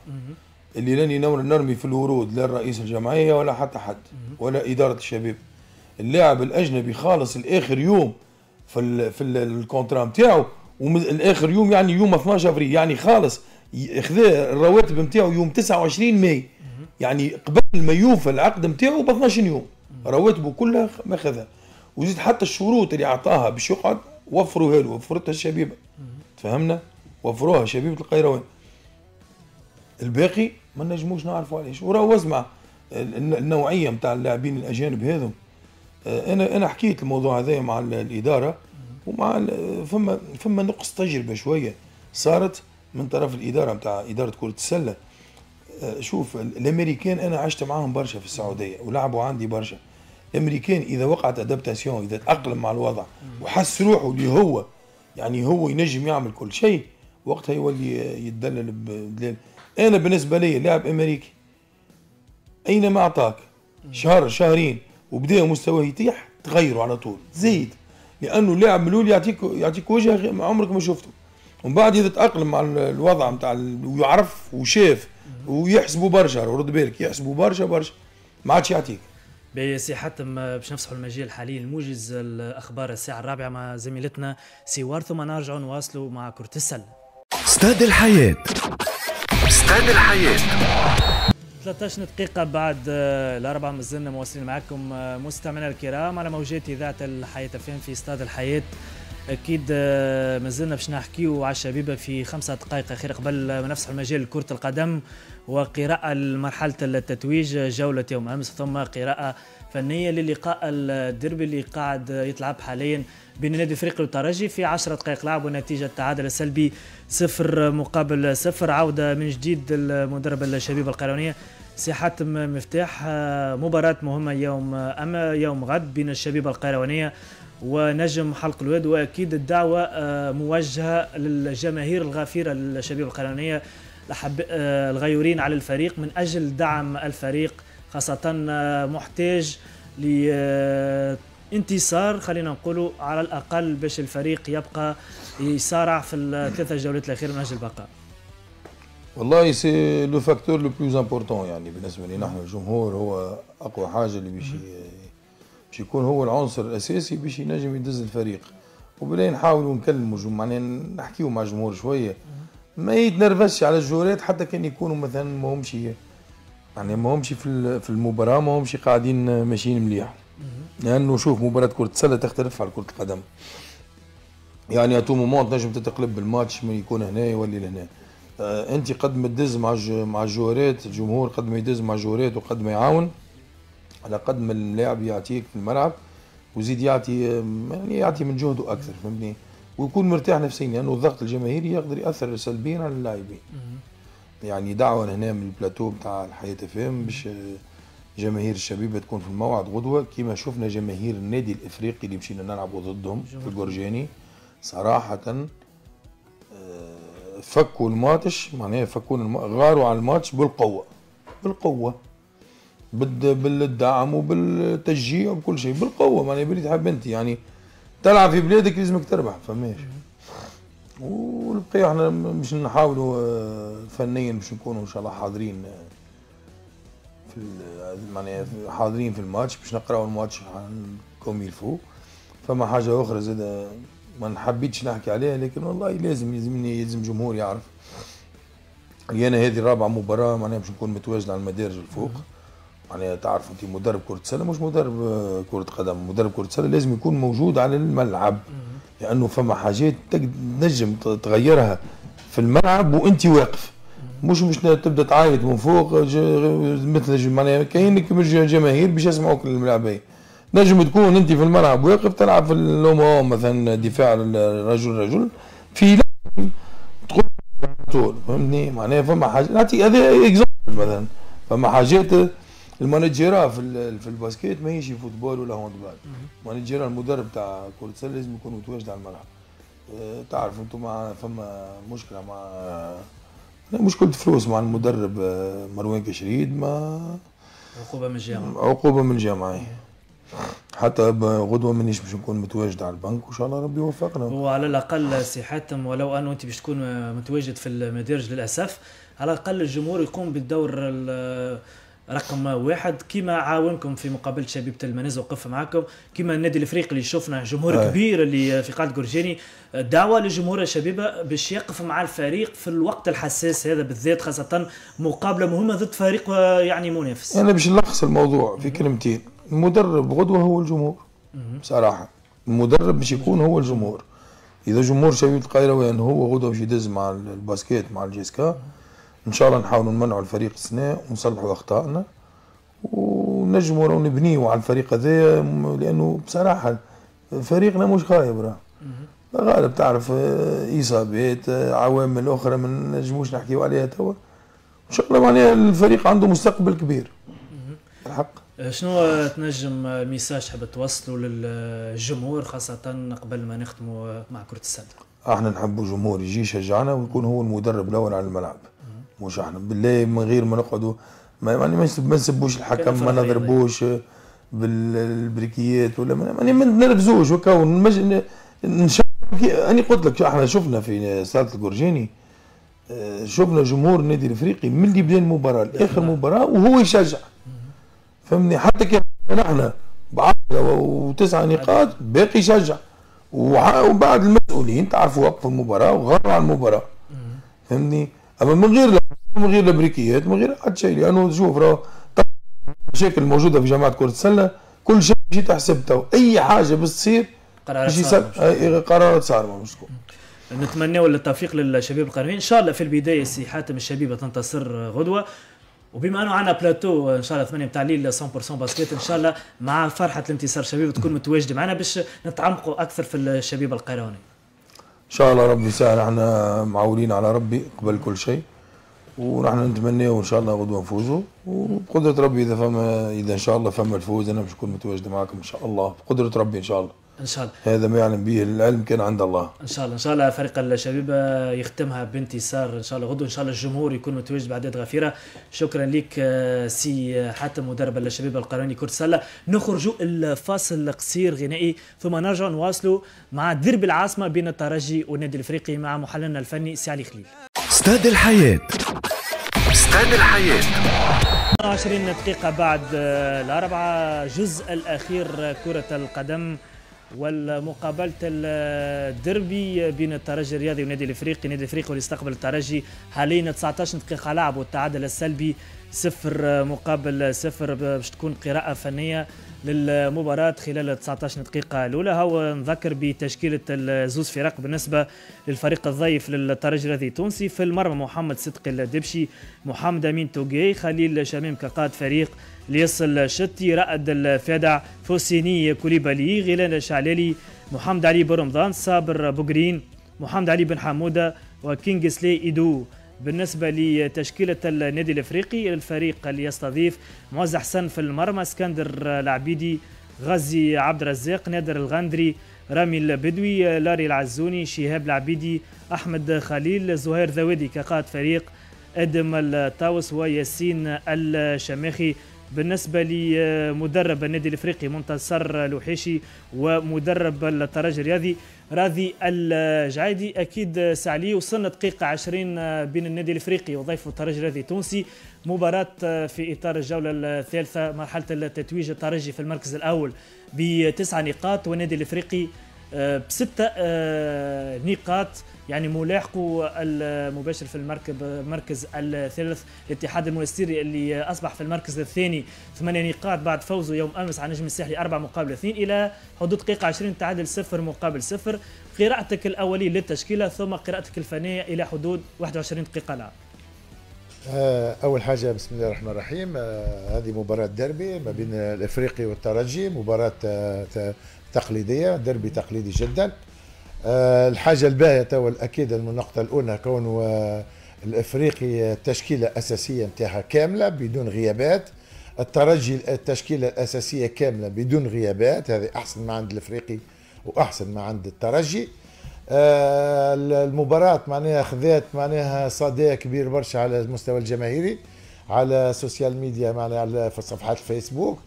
اللي لاني نرمي في الورود لا الرئيس الجمعية ولا حتى حد ولا إدارة الشباب. اللاعب الأجنبي خالص الآخر يوم في ال في الكونترا نتاعو والاخر يوم يعني يوم 12 افريل يعني خالص خذا الرواتب نتاعو يوم 29 ماي. يعني قبل ما يوفى العقد نتاعو ب 12 يوم. رواتبه كلها ما خذها. وزيد حتى الشروط اللي أعطاها باش يقعد وفروها له وفرتها الشبيبة. فهمنا وفروها شبيبة القيروان. الباقي ما نجموش نعرفوا علاش وراه اسمع النوعية نتاع اللاعبين الأجانب هذو آه، أنا أنا حكيت الموضوع هذا مع الإدارة ومع فما فما نقص تجربة شوية صارت من طرف الإدارة نتاع إدارة كرة السلة. آه، شوف الأمريكان أنا عشت معاهم برشا في السعودية ولعبوا عندي برشا. الأمريكان إذا وقعت ادابتاسيون إذا تأقلم مع الوضع وحس روحه اللي هو يعني هو ينجم يعمل كل شيء وقتها يولي يتدلل بدلال أنا بالنسبة لي لاعب أمريكي. اينما أعطاك؟ شهر شهرين وبدا مستواه يطيح تغيروا على طول. زيد لأنه اللاعب ملول يعطيك يعطيك وجه عمرك ما شفته. ومن بعد اذا تاقلم مع الوضع نتاع ويعرف وشاف ويحسبوا برشا ورد بالك يحسبوا برشا برشا. ما عادش يعطيك. سي حاتم باش نفسحوا المجال الحالي الموجز الأخبار الساعة الرابعة مع زميلتنا سوار. ثم نرجعوا نواصلوا مع كرة السلة. استاد الحياة. استاد الحياة. 13 دقيقة بعد آه، الأربعة مازلنا مواصلين معكم آه، مستمعينا الكرام على موجات إذاعة الحياة فين في استاد الحياة. أكيد آه، مازلنا باش نحكيو على الشبيبة في خمسة دقائق اخيره قبل ما نفسح المجال كرة القدم وقراءة لمرحلة التتويج جولة يوم أمس ثم قراءة فنية للقاء الدربي اللي قاعد يتلعب حاليا بين النادي الافريقي والترجي في 10 دقائق لعب ونتيجة التعادل السلبي صفر مقابل صفر. عودة من جديد المدرب الشبيبه القيروانيه سي حاتم مفتاح. مباراة مهمة يوم أما يوم غد بين الشبيبة القيروانية ونجم حلق الواد وأكيد الدعوة آه، موجهة للجماهير الغافره للشبيبه القانونيه آه، الغيورين على الفريق من أجل دعم الفريق. خاصة آه، محتاج لانتصار خلينا نقولوا على الأقل باش الفريق يبقى يصارع في الثلاثة جولات الأخيرة من أجل البقاء. والله c'est le facteur le plus important يعني بالنسبة لنا نحن الجمهور هو أقوى حاجة اللي باش باش يكون هو العنصر الأساسي باش ينجم يدز الفريق. وبلا نحاولوا نكلموا معناها نحكيو مع الجمهور شوية. ما يتنرفزش على الجورات حتى كان يكونوا مثلا ما همش يعني ما همش في في المباراة ما همش قاعدين ماشيين مليح. لأنه شوف مباراة كرة السلة تختلف على كرة القدم. يعني à tout moment تنجم تتقلب بالماتش من يكون هنا يولي لهنا. آه أنت قد ما تدز مع مع الجوارات الجمهور قد ما يدز مع الجوارات وقد ما يعاون على قد ما اللاعب يعطيك في الملعب وزيد يعطي يعني يعطي من جهده أكثر فهمتني؟ ويكون مرتاح نفسيا لأنه الضغط الجماهيري يقدر يأثر سلبيا على اللاعبين. يعني دعوة هنا من البلاتو بتاع الحياة فهم باش جماهير الشبيبه تكون في الموعد غدوة. كما شفنا جماهير النادي الإفريقي اللي مشينا نلعبوا ضدهم في الجورجاني صراحة آه، فكوا الماتش معناها فكوا الم... غاروا على الماتش بالقوة بالقوة بالدعم وبالتشجيع وبكل شيء بالقوة معناها باللي تحب أنت. يعني تلعب في بلادك لازمك تربح فماش والبقية إحنا مش نحاولوا آه، فنيا باش نكونوا ان شاء الله حاضرين آه، في معناها حاضرين في الماتش باش نقراو الماتش كوم يلفو فما حاجة أخرى زاد ما حبيتش نحكي عليها لكن والله لازم يلزمني يلزم جمهور يعرف. أنا هذه الرابعة مباراة معناها باش نكون متواجد على المدارج الفوق. معناها تعرف انت مدرب كرة سله مش مدرب آه، كرة قدم. مدرب كرة سله لازم يكون موجود على الملعب. لأنه فما حاجات تنجم تغيرها في الملعب وأنت واقف. مش مش تبدأ تعيط من فوق مثل معناها كاينك جماهير باش يسمعوك الملاعبيه نجم تكون أنت في الملعب واقف تلعب في اللوم مثلا دفاع رجل رجل في تقول فهمتني؟ معناها فما حاجة نعطي هذا اكزامبل مثلا. فما حاجات المانجيرا في في الباسكيت ماهيش فوتبول ولا هوندبال المانجيرا المدرب تاع كرة السلة لازم يكون متواجد على الملعب. أه، تعرف أنتم مع فما مشكلة مع مشكلة فلوس مع المدرب أه، مروان كشريد ما عقوبة من الجامعة. عقوبة من الجامعة حتى غدوة مانيش باش نكون متواجد على البنك وإن شاء الله ربي يوفقنا. وعلى الأقل سي حاتم ولو أنه أنت باش تكون متواجد في المدارج للأسف على الأقل الجمهور يقوم بالدور رقم واحد. كما عاونكم في مقابله شبيبة المنازل وقف معكم. كما النادي الإفريقي اللي شفنا جمهور آه. كبير اللي في قاعدة جورجيني دعوة لجمهور الشبيبة باش يقف مع الفريق في الوقت الحساس هذا بالذات خاصة مقابله مهمة ضد فريق يعني منافس. أنا باش نلخص الموضوع في كلمتين. المدرب غدوة هو الجمهور بصراحه المدرب باش يكون هو الجمهور. إذا جمهور شبيبة القيروان هو غدوة باش يدز مع الباسكيت مع الجيسكا إن شاء الله نحاولوا نمنعوا الفريق السنة ونصلحوا أخطائنا ونجموا نبنيوا على الفريق هذا لأنه بصراحة فريقنا مش خايب راه غالب تعرف آه، اصابات آه، عوامل أخرى ما نجموش نحكيو عليها توا إن شاء الله معناها الفريق عنده مستقبل كبير الحق آه، شنو تنجم ميساج حاب توصلوا للجمهور خاصة قبل ما نختموا مع كرة السلة؟ إحنا نحبوا جمهور يجي يشجعنا ويكون هو المدرب الأول على الملعب. مش إحنا بالله من غير ما نقعدوا. ما يعني ما نسبوش الحكم ما نضربوش بالبريكيات ولا ما نرفزوش وكا أنا قلت لك إحنا شفنا في صاله الجورجاني آه، شفنا جمهور النادي الإفريقي من اللي بدأ المباراة لاخر مباراة وهو يشجع. فهمني؟ حتى كان نحن بعشرة وتسعة نقاط باقي يشجع. وبعد المسؤولين تعرفوا وقفوا المباراة وغروا على المباراة. فهمني؟ أما من غير من غير الامريكيات من غير حتى شيء لأنه شوف راه المشاكل الموجودة في جماعة كرة السلة كل شيء بيجي تحسب تو. أي حاجة بس تصير قرارات صارمة. قرارات صارمة مش نتمنى التوفيق للشباب القرويين إن شاء الله في البداية سي حاتم الشبيبة تنتصر غدوة. وبما أنه عندنا بلاتو إن شاء الله ثمانية ليل 100% basket إن شاء الله مع فرحة الانتصار الشبيبه تكون متواجدة معنا. باش نتعمقوا أكثر في الشبيبة القيرواني إن شاء الله ربي يسهل إحنا معولين على ربي قبل كل شيء. ونحن نتمنى وإن شاء الله غدوة نفوزوا. وبقدره ربي إذا فما إذا إن شاء الله فما الفوز أنا باش نكون متواجد معكم إن شاء الله. بقدرة ربي إن شاء الله. إن شاء الله. هذا ما يعلم به العلم كان عند الله. إن شاء الله. إن شاء الله فريق الشباب يختمها بانتصار إن شاء الله غدوة. إن شاء الله الجمهور يكون متواجد بأعداد غفيرة. شكرا لك سي حاتم مدرب الشباب القراني كرة السلة. نخرجوا الفاصل قصير غنائي ثم نرجع نواصلوا مع درب العاصمة بين الترجي والنادي الإفريقي مع محللنا الفني سي علي خليل. استاد الحياة. استاد الحياة. 20 دقيقة بعد الأربعة. جزء الأخير كرة القدم والمقابلة الدربي بين الترجي الرياضي والنادي الإفريقي، النادي الإفريقي واللي استقبل الترجي حاليا 19 دقيقة. لعب والتعادل السلبي صفر مقابل صفر باش تكون قراءة فنية. للمباراة خلال 19 دقيقة الأولى. هو نذكر بتشكيلة الزوز فرق بالنسبة للفريق الضيف للترجي الذي تونسي في المرمى محمد صدقي الدبشي محمد أمين توجي خليل شميم كقائد فريق ليصل شتي رائد الفدع فوسيني كوليبالي غيلان الشعلالي محمد علي برمضان صابر بوغرين محمد علي بن حمودة وكينغسلي إيدو. بالنسبة لتشكيلة النادي الإفريقي الفريق اللي يستضيف موزع حسن في المرمى اسكندر العبيدي غازي عبد الرزاق نادر الغندري رامي البدوي لاري العزوني شهاب العبيدي أحمد خليل زهير ذوادي كقائد فريق آدم الطاوس وياسين الشماخي. بالنسبة لمدرب النادي الإفريقي منتصر لوحيشي ومدرب الترجي الرياضي راضي الجعيدي. أكيد سي علي وصلنا دقيقة 20 بين النادي الإفريقي وضيف الترجي الرياضي التونسي. مباراة في إطار الجولة الثالثة مرحلة التتويج الترجي في المركز الأول بتسع نقاط والنادي الإفريقي بستة نقاط. يعني ملاحقه المباشر في المركب المركز الثالث الاتحاد المنستيري اللي أصبح في المركز الثاني. ثمانية نقاط بعد فوزه يوم أمس على نجم الساحلي أربعة مقابل اثنين إلى حدود دقيقة 20 تعادل صفر مقابل صفر. قراءتك الأولية للتشكيلة ثم قراءتك الفنية إلى حدود 21 دقيقة لعب آه، أول حاجة بسم الله الرحمن الرحيم. آه، هذه مباراة ديربي ما بين الإفريقي والترجي مباراة آه، تقليدية ديربي تقليدي جدا. الحاجة الباهية توا الأكيد النقطة الأولى كونه الإفريقي تشكيلة أساسية نتاعها كاملة بدون غيابات. الترجي التشكيلة الأساسية كاملة بدون غيابات. هذه أحسن ما عند الإفريقي وأحسن ما عند الترجي. آه، المباراة معناها خذات معناها صدى كبير برشا على المستوى الجماهيري على ال social media معناها على في صفحات الفيسبوك.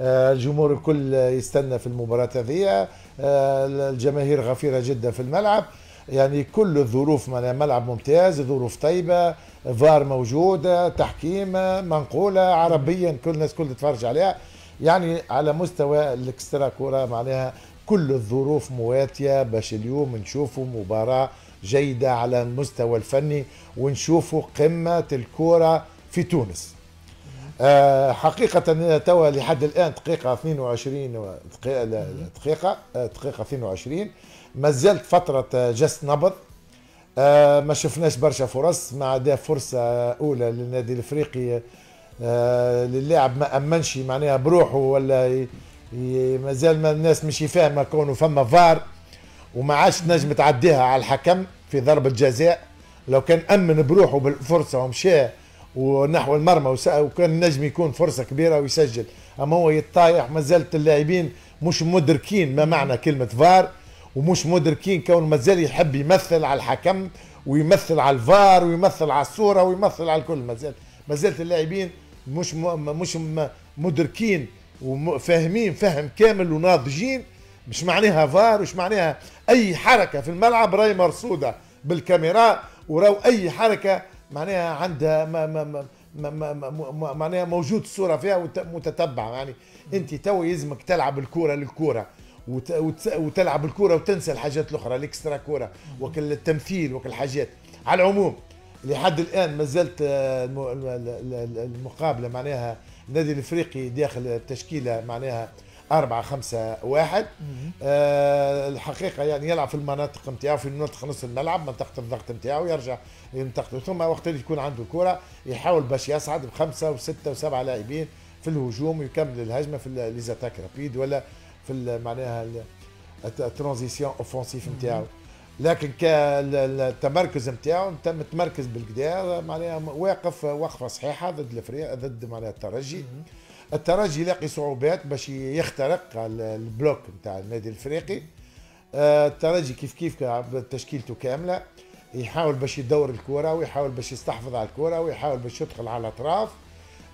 آه، الجمهور الكل يستنى في المباراة هذه. آه، الجماهير غفيرة جدا في الملعب. يعني كل الظروف ملعب ممتاز ظروف طيبة فار موجودة تحكيم منقولة عربيا كل الناس كل تتفرج عليها. يعني على مستوى ال extra كورة معناها كل الظروف مواتية باش اليوم نشوفوا مباراة جيدة على المستوى الفني ونشوفوا قمة الكورة في تونس. آه، حقيقة توا لحد الآن دقيقة 22 دقيقة دقيقة 22 ما زالت فترة جس نبض. آه، ما شفناش برشا فرص. ما عدا فرصة أولى للنادي الإفريقي آه، للاعب ما أمنش معناها بروحه ولا ما زال ما الناس مش فاهمة كونه فما فار. وما عادش تنجم تعديها على الحكم في ضربة جزاء. لو كان أمن بروحه بالفرصة ومشى ونحو المرمى وكان نجم يكون فرصة كبيرة ويسجل. أما هو يطايح ما زالت اللاعبين مش مدركين ما معنى كلمة فار ومش مدركين كون ما زال يحب يمثل على الحكم ويمثل على الفار ويمثل على الصورة ويمثل على الكل. ما زال ما زالت اللاعبين مش مش مدركين وفاهمين فهم كامل وناضجين. مش معناها فار مش معناها أي حركة في الملعب. راهي مرصوده بالكاميرا وراو أي حركة معناها عندها ما ما ما معناها موجود الصورة فيها متتبعة. يعني انت تو يلزمك تلعب الكورة للكورة وتلعب الكورة وتنسى الحاجات الأخرى الإكسترا كورة وكل التمثيل وكل الحاجات على العموم لحد الآن ما زلت آه، المقابلة معناها النادي الإفريقي داخل التشكيلة معناها أربعة خمسة واحد. آه الحقيقة يعني يلعب في المناطق نتاعو في منطقة نص الملعب منطقة الضغط نتاعو يرجع منطقته ثم وقت اللي يكون عنده الكرة يحاول باش يصعد بخمسة وستة وسبعة لاعبين في الهجوم ويكمل الهجمة في les attaques rapides ولا في معناها ال transition offensive نتاعو لكن كالتمركز نتاعو انت متمركز بالقدا معناها واقف وقفة صحيحة ضد الفريق ضد معناها الترجي. الترجي يلاقي صعوبات باش يخترق البلوك نتاع النادي الافريقي. آه، الترجي كيف كيف تشكيلته كاملة. يحاول باش يدور الكرة ويحاول باش يستحفظ على الكرة ويحاول باش يدخل على الاطراف.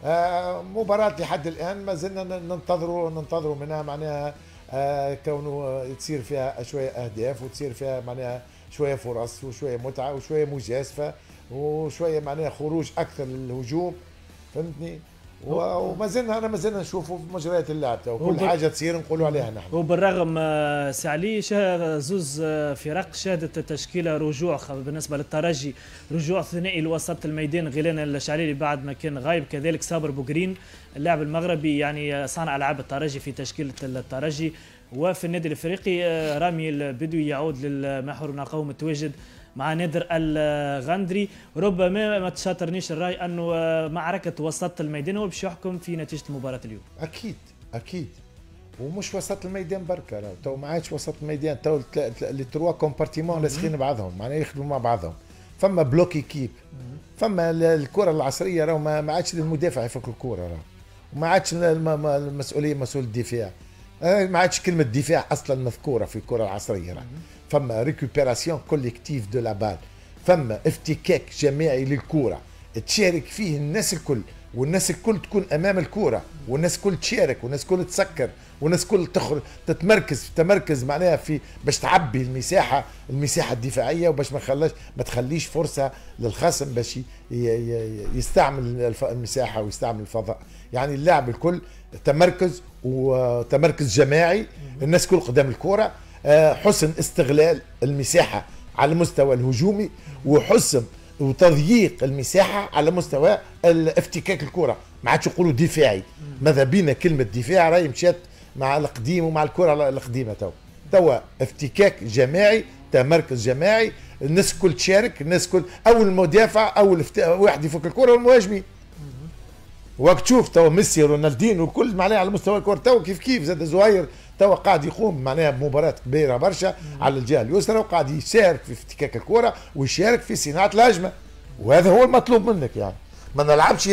آه، مباراة لحد الآن ما زلنا ننتظروا ننتظروا منها معناها آه، كونه تصير فيها شوية أهداف وتصير فيها معناها شوية فرص وشوية متعة وشوية مجازفة وشوية معناها خروج أكثر للهجوم. فهمتني؟ وما زلنا أنا ما زلنا نشوفوا في مجريات اللعب تو وب- كل حاجة تصير نقولوا عليها نحن. وبالرغم آه، سي علي زوز آه، فرق شهدت التشكيلة رجوع بالنسبة للترجي رجوع ثنائي لوسط الميدان غيلان الشعليلي بعد ما كان غايب. كذلك صابر بوغرين اللاعب المغربي يعني آه، صانع ألعاب الترجي في تشكيلة الترجي. وفي النادي الإفريقي رامي البدوي يعود للمحور نقاوم التواجد. مع نادر الغندري. ربما ما تشاطرنيش الرأي أنه معركة وسط الميدان هو باش يحكم في نتيجة مباراة اليوم. أكيد أكيد. ومش وسط الميدان بركة راهو تو ما عادش وسط الميدان تو les trois compartiments لاصقين بعضهم معناها يخدموا مع بعضهم. فما bloc équipe فما ال- الكرة العصرية راهو ما عادش المدافع يفك الكرة راهو. وما عادش المسؤولية مسؤول الدفاع. آه، ما عادش كلمة دفاع أصلا مذكورة في الكرة العصرية راهو. فما récupération collective de la balle فما افتكاك جماعي للكره تشارك فيه الناس الكل والناس الكل تكون أمام الكره والناس الكل تشارك والناس الكل تسكر والناس الكل تخرج تتمركز تمركز معناها في باش تعبي المساحة المساحة الدفاعية وباش ما خلاش ما تخليش فرصة للخصم باش يستعمل المساحة ويستعمل الفضاء. يعني اللاعب الكل تمركز وتمركز جماعي الناس كل قدام الكره آه، حسن استغلال المساحة على المستوى الهجومي وحسن وتضييق المساحة على مستوى الافتكاك الكرة. ما عادش يقولوا دفاعي. ماذا بينا كلمة دفاع راهي مشات مع القديم ومع الكرة القديمة تو توا افتكاك جماعي تمركز جماعي الناس الكل تشارك الناس الكل أو المدافع أو الفت... واحد يفك الكرة والمهاجمين. وقت تشوف توا ميسي رونالدينو الكل معناها على مستوى الكرة توا كيف كيف زاد زهير توا قاعد يقوم معناها بمباراه كبيرة برشا على الجهة اليسرى وقاعد يشارك في افتكاك الكرة ويشارك في صناعة الهجمة. وهذا هو المطلوب منك يعني. ما نلعبش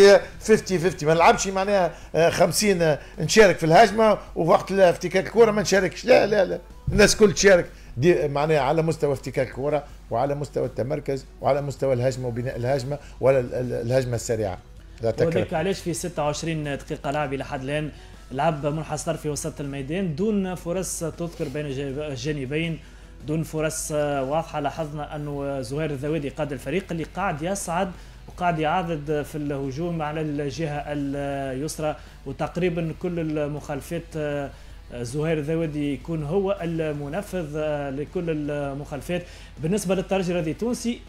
50 50 ما نلعبش معناها آه، 50 آه، نشارك في الهجمة ووقت افتكاك الكرة ما نشاركش. لا لا لا. الناس كل تشارك دي معناها على مستوى افتكاك الكرة وعلى مستوى التمركز وعلى مستوى الهجمة وبناء الهجمة ولا ال- ال- الهجمة السريعة. لا تكره علاش في 26 دقيقة لعب إلى حد الآن؟ لعب منحصر في وسط الميدان دون فرص تذكر بين الج- الجانبين دون فرص واضحة لاحظنا أنه زهير الذوادي قاد الفريق اللي قاعد يصعد وقاعد يعاضد في الهجوم على الجهة اليسرى. وتقريبا كل المخالفات زهير الذوادي يكون هو المنفذ لكل المخالفات. بالنسبة للترجي الرياضي التونسي آه،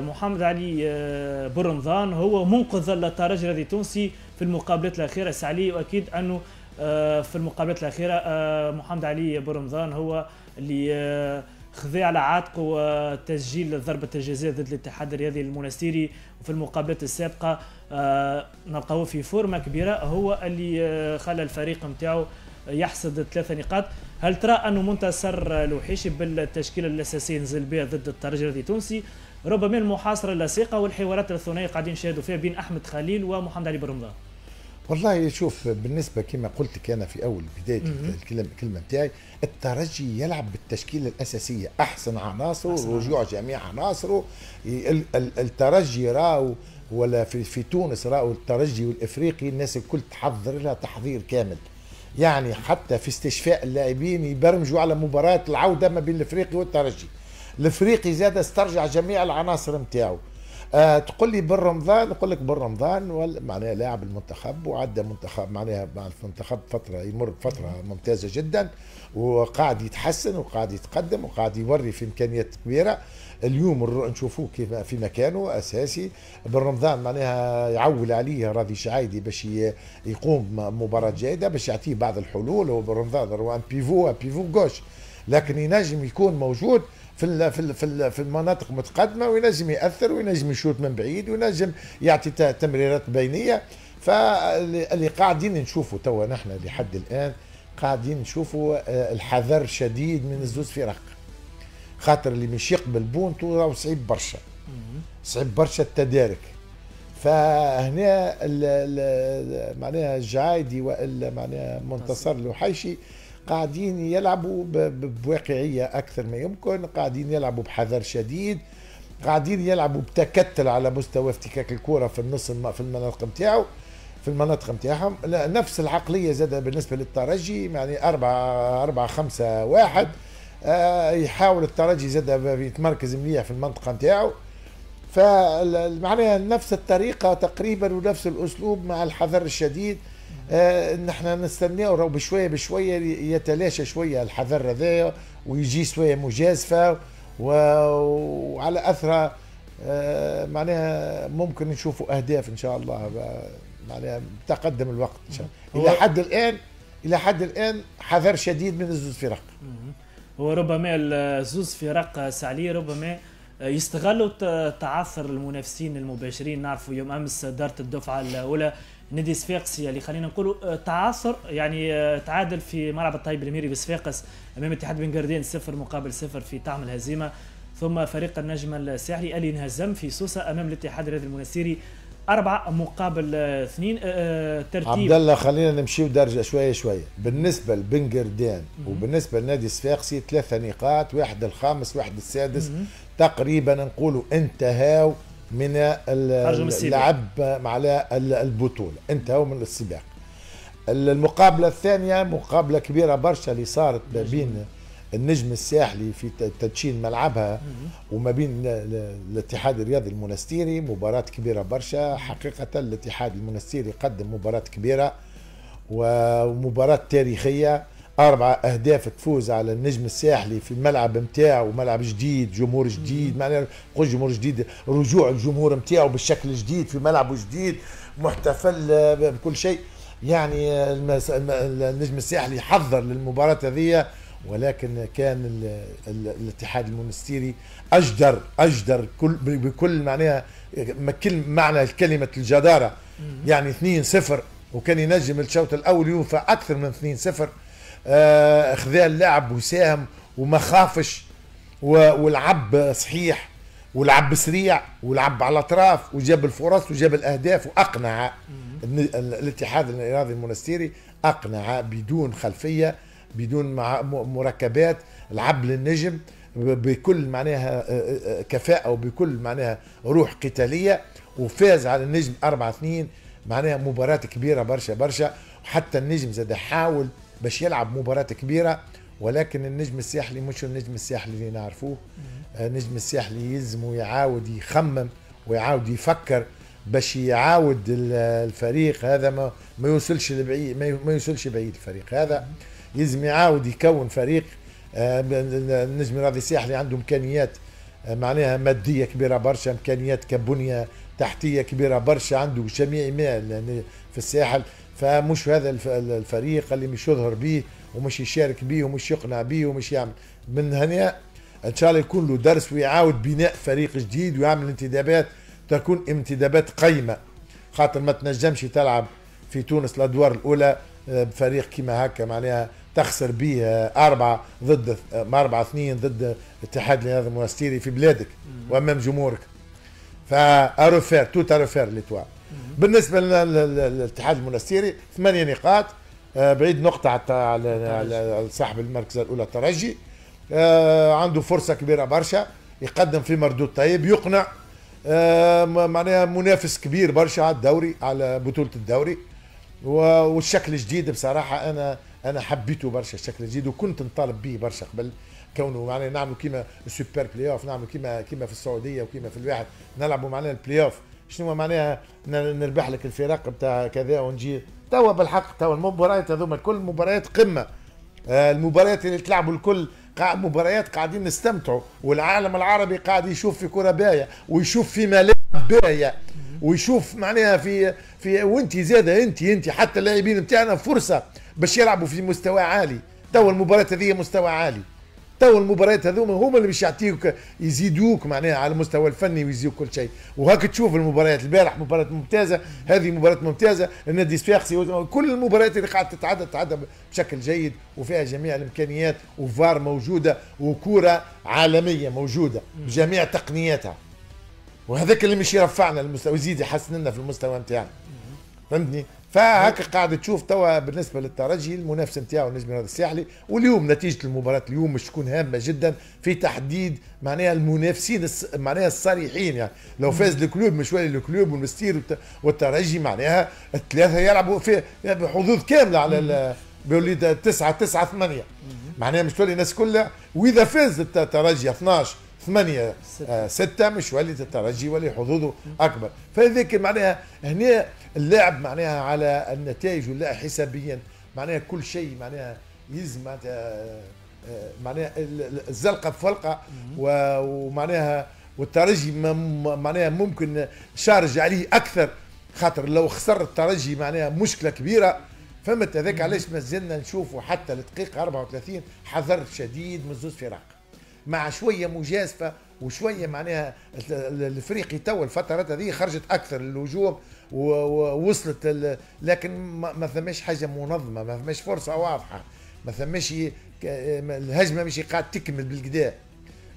محمد علي آه، برمضان هو منقذ الترجي الرياضي التونسي في المقابلات الأخيرة. سعلي وأكيد أنه آه، في المقابلات الأخيرة آه، محمد علي برمضان هو اللي آه، خذا على عاتقه آه، تسجيل ضربة الجزاء ضد الاتحاد الرياضي المنستيري. وفي المقابلات السابقة آه، نلقاوه في فورمة كبيرة. هو اللي آه، خلى الفريق نتاعو يحصد ثلاثة نقاط. هل ترى أنه منتصر لوحيشي بالتشكيلة الأساسية نزل بها ضد الترجي التونسي ربما المحاصرة اللصيقة والحوارات الثنائية قاعدين نشاهدوا فيها بين أحمد خليل ومحمد علي برمضان. والله شوف بالنسبة كما قلت لك أنا في أول بداية. الكلمة نتاعي الترجي يلعب بالتشكيلة الأساسية. أحسن عناصره أحسن رجوع جميع عناصره. ال- ال- الترجي راو ولا في, في تونس راو الترجي والإفريقي الناس الكل تحضر لها تحضير كامل. يعني حتى في استشفاء اللاعبين يبرمجوا على مباراة العودة ما بين الإفريقي والترجي. الإفريقي زاد استرجع جميع العناصر نتاعو آه تقول لي بن رمضان نقول لك بن رمضان ولا معناها لاعب المنتخب وعدى منتخب معناها مع المنتخب فترة يمر بفترة ممتازة جدا وقاعد يتحسن وقاعد يتقدم وقاعد يوري في إمكانيات كبيرة. اليوم نشوفوه كيف في مكانه أساسي. بن رمضان معناها يعول عليه راضي شعايدي باش يقوم مباراة جيدة باش يعطيه بعض الحلول. هو بن رمضان هو ان بيفو ان بيفو جوش لكن ينجم يكون موجود في في في, في المناطق المتقدمه وينجم يأثر وينجم يشوط من بعيد وينجم يعطي تمريرات بينية. فاللي قاعدين نشوفوا توا نحن لحد الآن قاعدين نشوفوا آه، الحذر شديد من الزوز فرق خاطر اللي مش يقبل بونتو راهو صعيب برشا. صعيب برشا التدارك. فهنا معناها الجعايدي وإلا معناها منتصر. الوحيشي قاعدين يلعبوا ب- ب- بواقعية أكثر ما يمكن قاعدين يلعبوا بحذر شديد قاعدين يلعبوا بتكتل على مستوى افتكاك الكرة في النص في المناطق نتاعو في المناطق نتاعهم نفس العقلية زاد بالنسبة للترجي يعني أربعة أربعة خمسة واحد. آه يحاول الترجي زاد يتمركز مليح في المنطقة نتاعو فمعناها نفس الطريقة تقريبا ونفس الأسلوب مع الحذر الشديد. آه نحن نستناو بشوية بشوية يتلاشى شوية الحذر هذايا ويجي شوية مجازفة وعلى أثرها آه معناها ممكن نشوفوا أهداف إن شاء الله معناها تقدم الوقت إن شاء الله. إلى حد الان إلى حد الآن حذر شديد من الزوز فرق. هو ربما الزوز فرق سعلي ربما يستغلوا تعثر المنافسين المباشرين. نعرفوا يوم أمس دارت الدفعة الأولى نادي صفاقسي اللي خلينا نقولوا تعثر يعني تعادل في ملعب الطيب الاميري بصفاقس أمام اتحاد بن قردين صفر مقابل صفر في طعم الهزيمة. ثم فريق النجم الساحلي اللي انهزم في سوسة أمام الاتحاد الرياضي المنستيري أربعة مقابل اثنين ترتيب. عبد الله خلينا نمشيو درجة شوية شوية. بالنسبة لبنجردان وبالنسبة لنادي صفاقسي ثلاثة نقاط واحد الخامس واحد السادس. تقريبا نقولوا انتهوا من اللعب على البطولة. انتهوا من السباق. المقابلة الثانية مقابلة كبيرة برشا اللي صارت ما بين النجم الساحلي في تدشين ملعبها وما بين الاتحاد الرياضي المنستيري مباراة كبيرة برشا. حقيقة الاتحاد المنستيري قدم مباراة كبيرة ومباراة تاريخية. أربعة أهداف تفوز على النجم الساحلي في الملعب نتاعو وملعب جديد جمهور جديد. معناها نقول جمهور جديد رجوع الجمهور نتاعو بالشكل الجديد في ملعبه جديد محتفل بكل شيء. يعني النجم الساحلي حضر للمباراة هذه ولكن كان الاتحاد المونستيري أجدر أجدر كل بكل معناها كل معنى كلمة الجدارة. يعني 2 0 وكان ينجم الشوط الأول يوفى أكثر من 2 0 آه خذا اللعب وساهم وما خافش ولعب صحيح ولعب سريع ولعب على الأطراف وجاب الفرص وجاب الأهداف وأقنع الاتحاد الرياضي المونستيري أقنع بدون خلفية بدون مركبات لعب للنجم بكل معناها كفاءة وبكل معناها روح قتالية وفاز على النجم 4 2 معناها مباراة كبيرة برشا برشا حتى النجم زاد حاول باش يلعب مباراة كبيرة ولكن النجم الساحلي مش النجم الساحلي اللي نعرفوه. النجم الساحلي يلزم يعاود يخمم ويعاود يفكر باش يعاود الفريق هذا ما, ما يوصلش لبعيد ما يوصلش بعيد الفريق هذا. يلزم يعاود يكون فريق النجم الرياضي الساحلي عنده إمكانيات آه، معناها مادية كبيرة برشا إمكانيات كبنية تحتية كبيرة برشا عنده جميع ما في الساحل. فمش هذا الفريق اللي مش يظهر به ومش يشارك به ومش يقنع به ومش يعمل. من هنا إن شاء الله يكون له درس ويعاود بناء فريق جديد ويعمل انتدابات تكون انتدابات قيمة. خاطر ما تنجمش تلعب في تونس الأدوار الأولى آه، بفريق كما هكا معناها تخسر به أربعة ضد أربعة اثنين ضد اتحاد المنستيري في بلادك وأمام جمهورك. فأروفير تو أروفير لتوا. بالنسبة للاتحاد المنستيري ثمانية نقاط. آه، بعيد نقطة على صاحب المركز الأولى الترجي آه، عنده فرصة كبيرة برشا يقدم في مردود طيب يقنع آه، معناها منافس كبير برشا على الدوري على بطولة الدوري. والشكل الجديد بصراحة أنا أنا حبيته برشا الشكل الجديد وكنت نطالب به برشا قبل. كونه معناها نعملوا كيما ال super play-off نعملوا كيما كيما في السعودية وكيما في الواحد نلعبوا معناها البلاي اوف شنو معناها نربح لك الفرق بتاع كذا ونجي توا بالحق توا المباريات هذوما الكل مباريات قمة. آه المباريات اللي تلعبوا الكل مباريات قاعدين نستمتعوا والعالم العربي قاعد يشوف في كرة باهيه ويشوف في ملاعب باهيه ويشوف معناها في في وانت زاده انت انت حتى اللاعبين بتاعنا فرصة باش يلعبوا في مستوى عالي. تو المباراة هذه مستوى عالي. تو المباريات هذوما هما اللي باش يعطيوك يزيدوك معناها على المستوى الفني ويزيدوك كل شيء. وهاك تشوف المباريات البارح مباراة ممتازة هذه مباراة ممتازة. النادي الصفاقسي كل المباريات اللي قاعدة تتعدى تتعدى بشكل جيد وفيها جميع الإمكانيات وفار موجودة وكورة عالمية موجودة بجميع تقنياتها. وهذاك اللي مش يرفعنا المستوى يزيد يحسن لنا في المستوى نتاعنا. فهمتني؟ فهكا قاعد تشوف توا بالنسبة للترجي المنافس نتاعو النجم هذا الساحلي. واليوم نتيجة المباراة اليوم مش تكون هامة جدا في تحديد معناها المنافسين معناها الصريحين يعني. لو فاز ال Club مش يولي ال Club والمنستير والترجي معناها الثلاثة يلعبوا في بحظوظ كاملة على بيولي 9 9 8 معناها مش تولي الناس كلها. وإذا فاز الترجي 12 ثمانية آه ستة مش يولي الترجي ولي حظوظه أكبر. فذيك معناها هنا اللاعب معناها على النتائج واللاعب حسابيا معناها كل شيء معناها يلزم معناها آه، معناها الزلقة بفلقة ومعناها والترجي معناها ممكن شارج عليه أكثر خاطر لو خسر الترجي معناها مشكلة كبيرة. فهمت؟ هذاك علاش ما زلنا نشوفوا حتى الدقيقة 34 حذر شديد من زوز فرق مع شوية مجازفة وشوية معناها الفريق تو الفترات هذه خرجت أكثر للهجوم ووصلت لكن ما ثماش حاجة منظمة ما ثماش فرصة واضحة. ما ثماش الهجمة مش قاعد تكمل بالقدا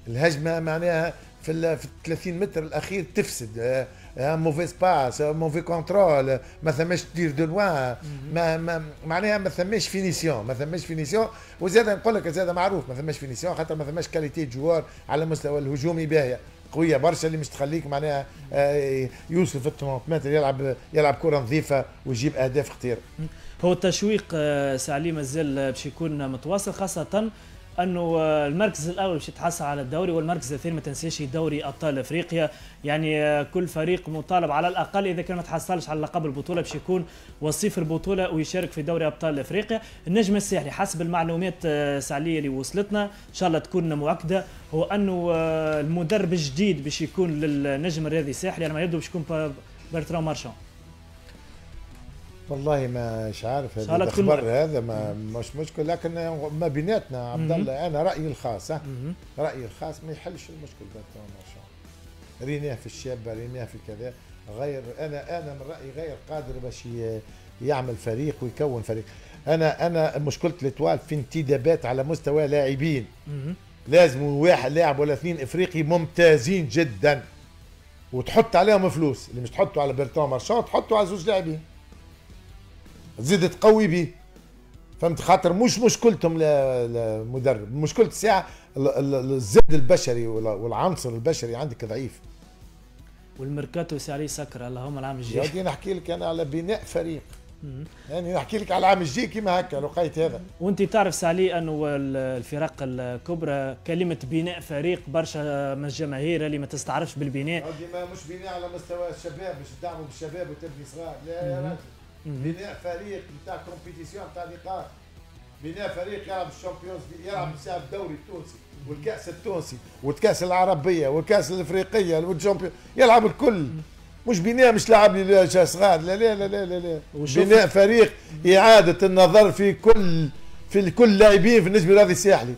الهجمة معناها في ال 30 متر الأخير تفسد. mauvaise passe mauvais contrôle ما ثماش des tirs de loin ما, ما معناها ما ثماش finition ما ثماش finition وزاد نقول لك زاد معروف ما ثماش finition خاطر ما ثماش qualité joueurs على المستوى الهجومي باهيه قوية. برشا اللي مش تخليك معناها آه، يوصل في 8 متر يلعب يلعب كرة نظيفة ويجيب أهداف خطيرة. هو التشويق آه، سي علي مازال باش يكون متواصل خاصة أنه المركز الأول باش يتحصل على الدوري والمركز الثاني ما تنساش دوري أبطال أفريقيا. يعني كل فريق مطالب على الأقل إذا كان ما تحصلش على لقب البطولة باش يكون وصيف البطولة ويشارك في دوري أبطال أفريقيا. النجم الساحلي حسب المعلومات السعليه اللي وصلتنا إن شاء الله تكون مؤكدة. هو أنه المدرب الجديد باش يكون للنجم الرياضي الساحلي على ما يبدو باش يكون برتران مارشان. والله ما مش عارف هذا الخبر هذا ما مش مشكل لكن ما بيناتنا عبد الله أنا رأيي الخاص رأيي الخاص ما يحلش المشكل ريناه في الشابة ريناه في كذا غير أنا أنا من رأيي غير قادر باش يعمل فريق ويكون فريق. أنا أنا مشكلة الإتوال في انتدابات على مستوى لاعبين. لازم واحد لاعب ولا اثنين إفريقي ممتازين جدا. وتحط عليهم فلوس اللي مش تحطوا على برتون مارشان تحطوا على زوج لاعبين. تزيد تقوي به فهمت؟ خاطر مش مشكلتهم المدرب مشكلة الساعة الزد البشري والعنصر البشري عندك ضعيف. والميركاتو سي علي سكر اللهم العام الجاي. بدي نحكي لك أنا على بناء فريق. يعني نحكي لك على العام الجاي كيما هكا لقيت هذا. وأنت تعرف سي علي أنه الفرق الكبرى كلمة بناء فريق برشا من الجماهير اللي ما تستعرفش بالبناء. ما مش بناء على مستوى الشباب باش تدعموا بالشباب وتبني صغار. لا يا راجل. بناء فريق نتاع compétition تاع لقاء بناء فريق يلعب ال Champions يلعب يلعب الدوري التونسي والكاس التونسي والكاس العربيه والكاس الافريقيه والشامبيون يلعب الكل مش بناء مش لاعب لي صغار لا لا لا لا لا, لا. بناء فريق اعاده النظر في كل في كل لاعبين في النسبة لهذه الساحلي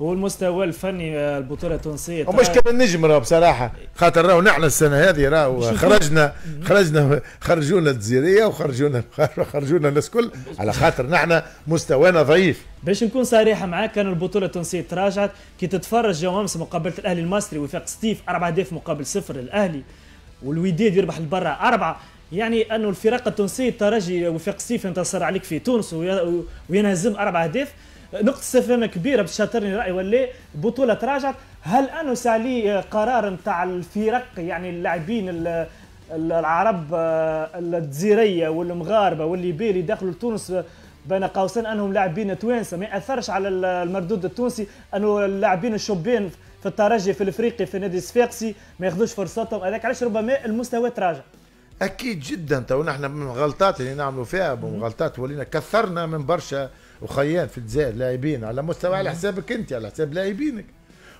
والمستوى الفني البطولة التونسية. ومش كان النجم راهو بصراحة. خاطر راهو نحن السنة هذه راهو خرجنا خرجنا خرجونا الجزيرية وخرجونا خرجونا الناس كل. على خاطر نحن مستوانا ضعيف. باش نكون صريحة معاك كان البطولة التونسية تراجعت. كي تتفرج يوم امس مقابلة الأهلي المصري وفاق سطيف أربع اهداف مقابل صفر للأهلي والوداد يربح البرا أربعة. يعني انه الفرق التونسية الترجي وفاق سطيف ينتصر عليك في تونس وينهزم أربع اهداف نقطة استفهام كبيرة باش تشاطرني رأي ولا بطولة تراجعت هل أنه سي علي قرار نتاع الفرق يعني اللاعبين العرب آه، الجزيرية والمغاربة والليبي اللي دخلوا لتونس بين قوسين أنهم لاعبين توانسة؟ ما اثرش على المردود التونسي انه اللاعبين الشوبين في الترجي في الإفريقي في نادي الصفاقسي ما ياخذوش فرصتهم. هذاك علاش ربما المستوى تراجع أكيد جدا تو نحن من الغلطات اللي نعملوا فيها من غلطات ولينا كثرنا من برشا وخيان في الجزائر لاعبين على مستوى على حسابك انت على حساب لاعبينك.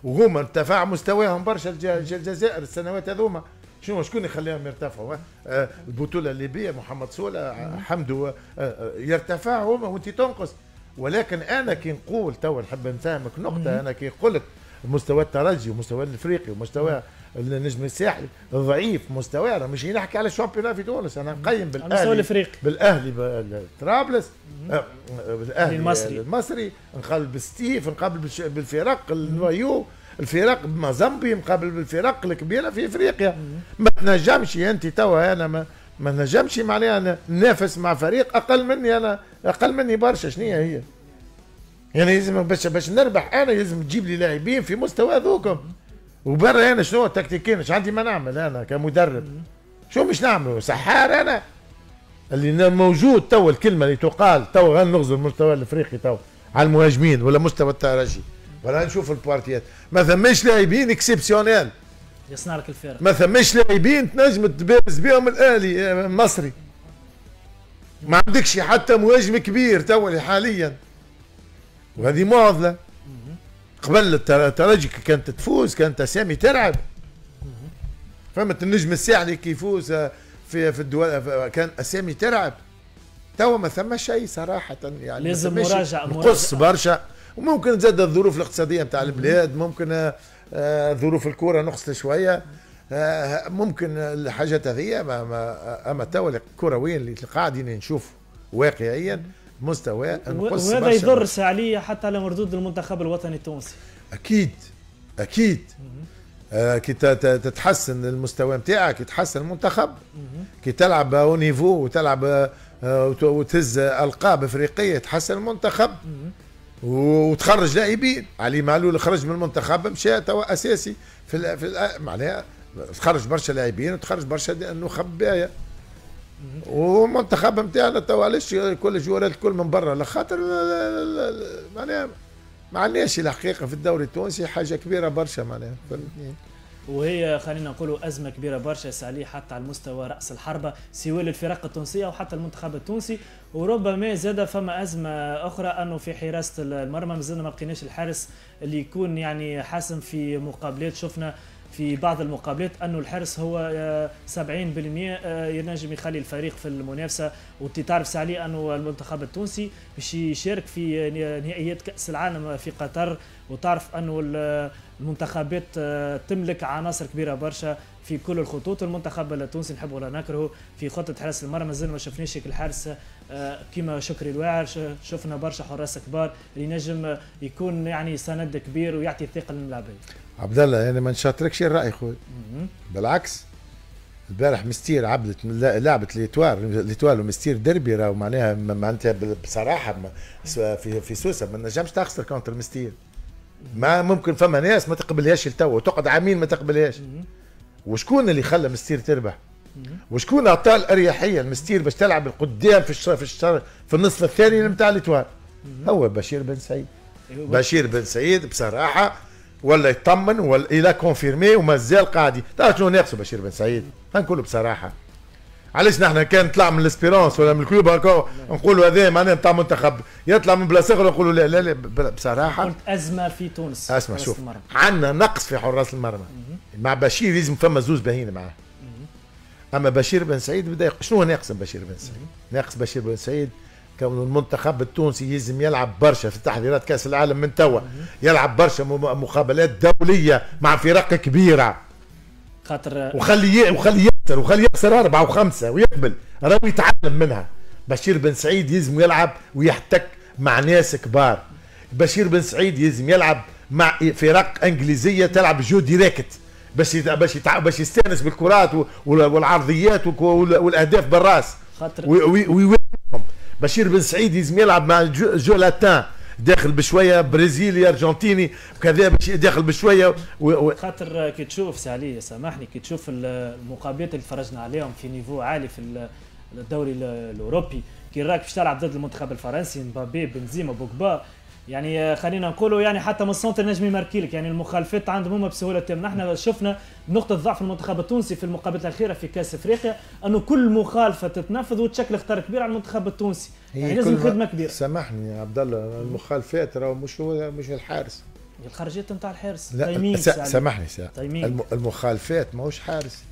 وهما ارتفع مستواهم برشا الجزائر السنوات هذوما. شنو شكون يخليهم يرتفعوا؟ آه البطولة الليبية محمد سوله حمدو آه, آه، يرتفع هما وانت تنقص. ولكن أنا كي نقول تو نحب نفهمك نقطة أنا كي قلت مستوى الترجي ومستوى الإفريقي ومستوى النجم الساحلي ضعيف مستواه مش نحكي على ال championnat في تونس أنا نقيم بالأهلي. الإفريقي. بالأهلي طرابلس آه، بالاهلي المصري. المصري. نقابل بسطيف نقابل بالفرق ال noyau الفرق مازامبي مقابل بالفرق الكبيرة في إفريقيا. ما تنجمش أنت توا أنا ما ما نجمش معناها ننافس مع فريق أقل مني أنا أقل مني برشا. شنو هي؟ يعني لازم باش باش نربح أنا لازم تجيب لي لاعبين في مستوى ذوكم وبرا أنا شنو التكتيكين مش عندي ما نعمل أنا كمدرب. شو مش نعمل سحار أنا. اللي موجود تو الكلمة اللي تقال تو غنغزو المستوى الإفريقي تو على المهاجمين ولا مستوى الترجي. ولا نشوف البارتيات. ما ثماش لاعبين exceptionnels يصنع لك الفارق ما ثماش لاعبين تنجم تبارز بهم الأهلي آه، المصري ما عندكش حتى مهاجم كبير تولي حاليا. وهذه معضلة. قبل الترجي كانت تفوز كانت أسامي تلعب. فهمت النجم الساحلي كي يفوز آه، في في الدول كان أسامي تلعب. توا ما ثم شيء صراحة يعني لازم مراجعة- نقص. برشا. وممكن زاد الظروف الاقتصادية نتاع البلاد ممكن آه، آه، ظروف الكورة نقصت شوية. ممكن الحاجات هذه ما ما أما توا الكرويين اللي قاعدين نشوف واقعيا مستوى نقص وهذا يضر. ساعلية حتى على مردود المنتخب الوطني التونسي. أكيد أكيد. آه كي تتحسن المستوى نتاعك يتحسن المنتخب. كي تلعب أو نيفو وتلعب آه، وت- وتهز ألقاب إفريقية يتحسن المنتخب. وتخرج لاعبين. علي معلول خرج من المنتخب مشى توا أساسي. في في معناها تخرج برشا لاعبين وتخرج برشا نخب باية والمنتخب نتاعنا توا علاش كل الجوارات الكل من برا. ال- ال- معناها ما عندناش الحقيقة في الدوري التونسي حاجة كبيرة برشا معناها. وهي خلينا نقولوا أزمة كبيرة برشا ساليه حتى على مستوى رأس الحربة سواء للفرق التونسية وحتى المنتخب التونسي. وربما زاد فما أزمة أخرى أنه في حراسة المرمى مازلنا ما لقيناش الحارس اللي يكون يعني حاسم في مقابلات. شفنا في بعض المقابلات انه الحرس هو آه، 70% آه، ينجم يخلي الفريق في المنافسة. وأنت تعرف سالي انه المنتخب التونسي باش يشارك في نهائيات كأس العالم في قطر. وتعرف انه ال- المنتخبات آه، تملك عناصر كبيرة برشا في كل الخطوط. المنتخب التونسي نحب ولا نكرهه. في خطة حراس المرمى مازلنا ما شفناش هيك الحارس آه، كيما شكري الواعر. شفنا برشا حراس كبار. اللي نجم آه، يكون يعني سند كبير ويعطي الثقة للاعبين عبد الله أنا ما نشاطركش الرأي خويا. بالعكس البارح مستير عبدت لعبة ليتوال ليتوال ومستير ديربي راهو معناها معناتها س- في في سوسة ما نجمش تخسر contre مستير. ما ممكن فما ناس ما تقبلهاش لتوا وتقعد عامين ما تقبلهاش. وشكون اللي خلى مستير تربح؟ وشكون أعطاه الأريحية المستير باش تلعب قدام في الشر في الشر في النصف الثاني نتاع L'Étoile هو بشير بن سعيد. بشير بن سعيد بصراحة ولا يطمن ولا il a confirmé ومازال قاعد تعرف شنو ناقصه بشير بن سعيد؟ نقولوا بصراحة. علاش نحن كان نطلع من ال Espérance ولا من ال Club هكا نقولوا هذا معناه نتاع منتخب يطلع من بلاصة أخرى نقولوا لا لا لا بصراحة قلت أزمة في تونس اسمع شوف. عندنا نقص في حراس المرمى. مع بشير لازم فما زوز باهين معاه. أما بشير بن سعيد بدأ شنو هو ناقص بشير بن سعيد؟ ناقص بشير بن سعيد كون المنتخب التونسي يلزم يلعب برشا في تحضيرات كأس العالم من توا. يلعب برشا مقابلات دولية مع فرق كبيرة. خاطر وخلي وخلي يخسر وخلي يخسر أربعة وخمسة ويقبل. راهو يتعلم منها. بشير بن سعيد يلزم يلعب ويحتك مع ناس كبار. بشير بن سعيد يلزم يلعب مع فرق إنجليزية تلعب jeu direct. باش باش باش يستأنس بالكرات والعرضيات والأهداف بالرأس. خاطر وي- وي- ويوقفهم بشير بن سعيد يلزم يلعب مع jeu, jeu latin. داخل بشوية برازيلي أرجنتيني. وكذا داخل بشوية و... و... خاطر كي تشوف سالي سامحني كي تشوف ال- المقابلات اللي تفرجنا عليهم في niveau عالي في ال- الدوري ال- الأوروبي. كي راك باش تلعب ضد المنتخب الفرنسي مبابي بنزيما بوجبا يعني آه، خلينا نقولوا يعني حتى من ال centre نجم يماركي لك يعني المخالفات عندهم هما بسهولة تامه نحن شفنا نقطة ضعف المنتخب التونسي في المقابلات الأخيرة في كأس إفريقيا أنه كل مخالفة تتنفذ وتشكل خطر كبير على المنتخب التونسي. يعني لازم خدمة كبيرة. سامحني يا عبد الله المخالفات راهو مش هو مش الحارس. الخرجات نتاع الحارس. لا سالي. سامحني. المخالفات ماهوش حارس.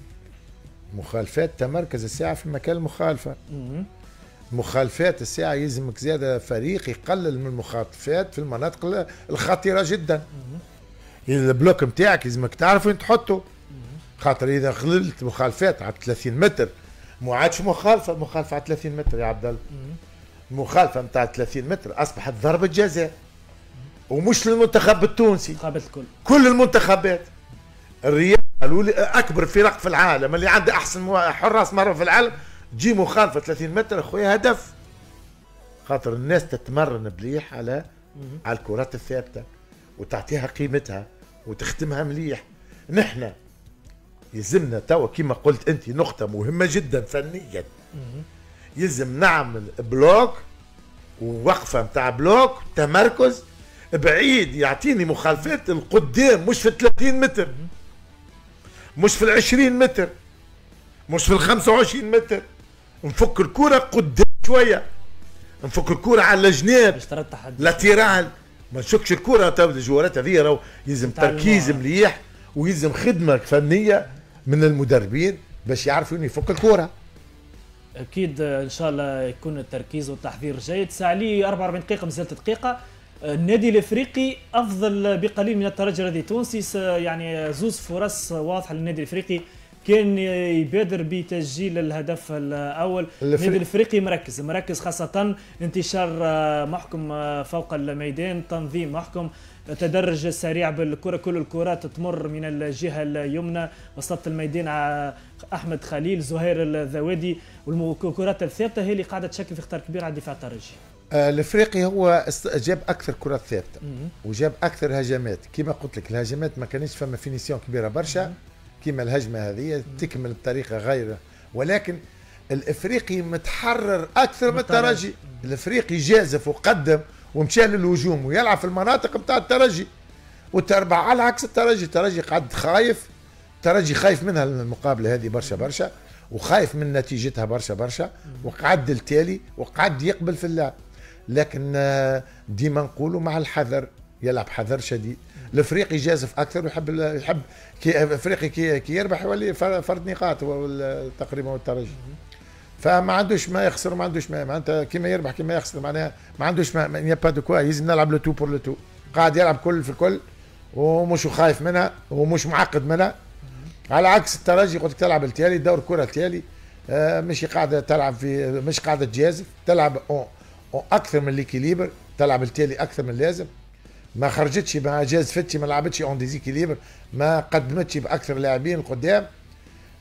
مخالفات تمركز الساعة في مكان المخالفة. مهم. مخالفات الساعة يلزمك زيادة فريق يقلل من المخالفات في المناطق ال- الخطيرة جدا. البلوك نتاعك يلزمك تعرف وين تحطه. خاطر إذا خللت مخالفات على 30 متر ما عادش مخالفة؟ مخالفة على 30 متر يا عبد الله. مخالفة نتاع 30 متر أصبحت ضربة جزاء. ومش للمنتخب التونسي. مقابله الكل. كل المنتخبات. واللي أكبر فرق في العالم اللي عنده أحسن حراس مرمى في العالم تجي مخالفه 30 متر أخويا هدف. خاطر الناس تتمرن مليح على على الكرات الثابتة وتعطيها قيمتها وتختمها مليح. نحن يلزمنا توا كما قلت أنت نقطة مهمة جدا فنيا. يلزم نعمل bloc ووقفة نتاع bloc تمركز بعيد يعطيني مخالفات القدام مش في 30 متر. مش في ال 20 متر. مش في ال 25 متر. نفك الكرة قدام شوية. نفك الكرة على الجناب. باش latéral ما نشكش الكرة تو الجوارات هذه راهو يلزم. تركيز مليح ويلزم خدمة فنية من المدربين باش يعرفوا يفك الكرة. أكيد إن شاء الله يكون التركيز والتحضير جيد. ساعة لي 44 دقيقة مازالت دقيقة. النادي الإفريقي أفضل بقليل من الترجي الرياضي التونسي س- يعني زوز فرص واضحة للنادي الإفريقي كان يبادر بتسجيل الهدف الأول. النادي الافريقي مركز. مركز خاصة انتشار محكم فوق الميدان تنظيم محكم تدرج سريع بالكرة. كل الكرات تمر من الجهة اليمنى وسط الميدان أحمد خليل زهير الذوادي والكرات الثابتة هي اللي قاعدة تشكل في خطر كبير على دفاع الترجي. آه، الافريقي هو جاب أكثر كرات ثابتة وجاب أكثر هجمات. كما قلت لك الهجمات ما كانش فما فينيسيون كبيرة برشا. كما الهجمة هذه تكمل بطريقة غير ولكن الإفريقي متحرر أكثر من الترجي. الإفريقي جازف وقدم ومشى للهجوم ويلعب في المناطق بتاع الترجي. والتربع على عكس الترجي. الترجي قاعد خايف. الترجي خايف منها المقابلة هذه برشا برشا وخايف من نتيجتها برشا برشا وقعد التالي وقعد يقبل في اللعب. لكن آه، ديما نقولوا مع الحذر. يلعب حذر شديد. الافريقي جازف أكثر ويحب يحب كي افريقي كي, كي يربح يولي فر- فرد نقاط تقريبا والترجي. فما عندوش ما يخسر وما عندوش ما معناتها كيما يربح كيما يخسر معناها ما عندوش ما n'y a pas de quoi يلزم نلعب le tout pour le tout قاعد يلعب كل في الكل ومش خايف منها ومش معقد منها. على عكس الترجي قلت تلعب التالي دور كرة التالي. آه، مش قاعدة تلعب في مش قاعدة تجازف تلعب أكثر من l'équilibre تلعب التالي أكثر من اللازم. ما خرجتش ما جازفتش ما لعبتش en déséquilibre ما قدمتش بأكثر لاعبين القدام.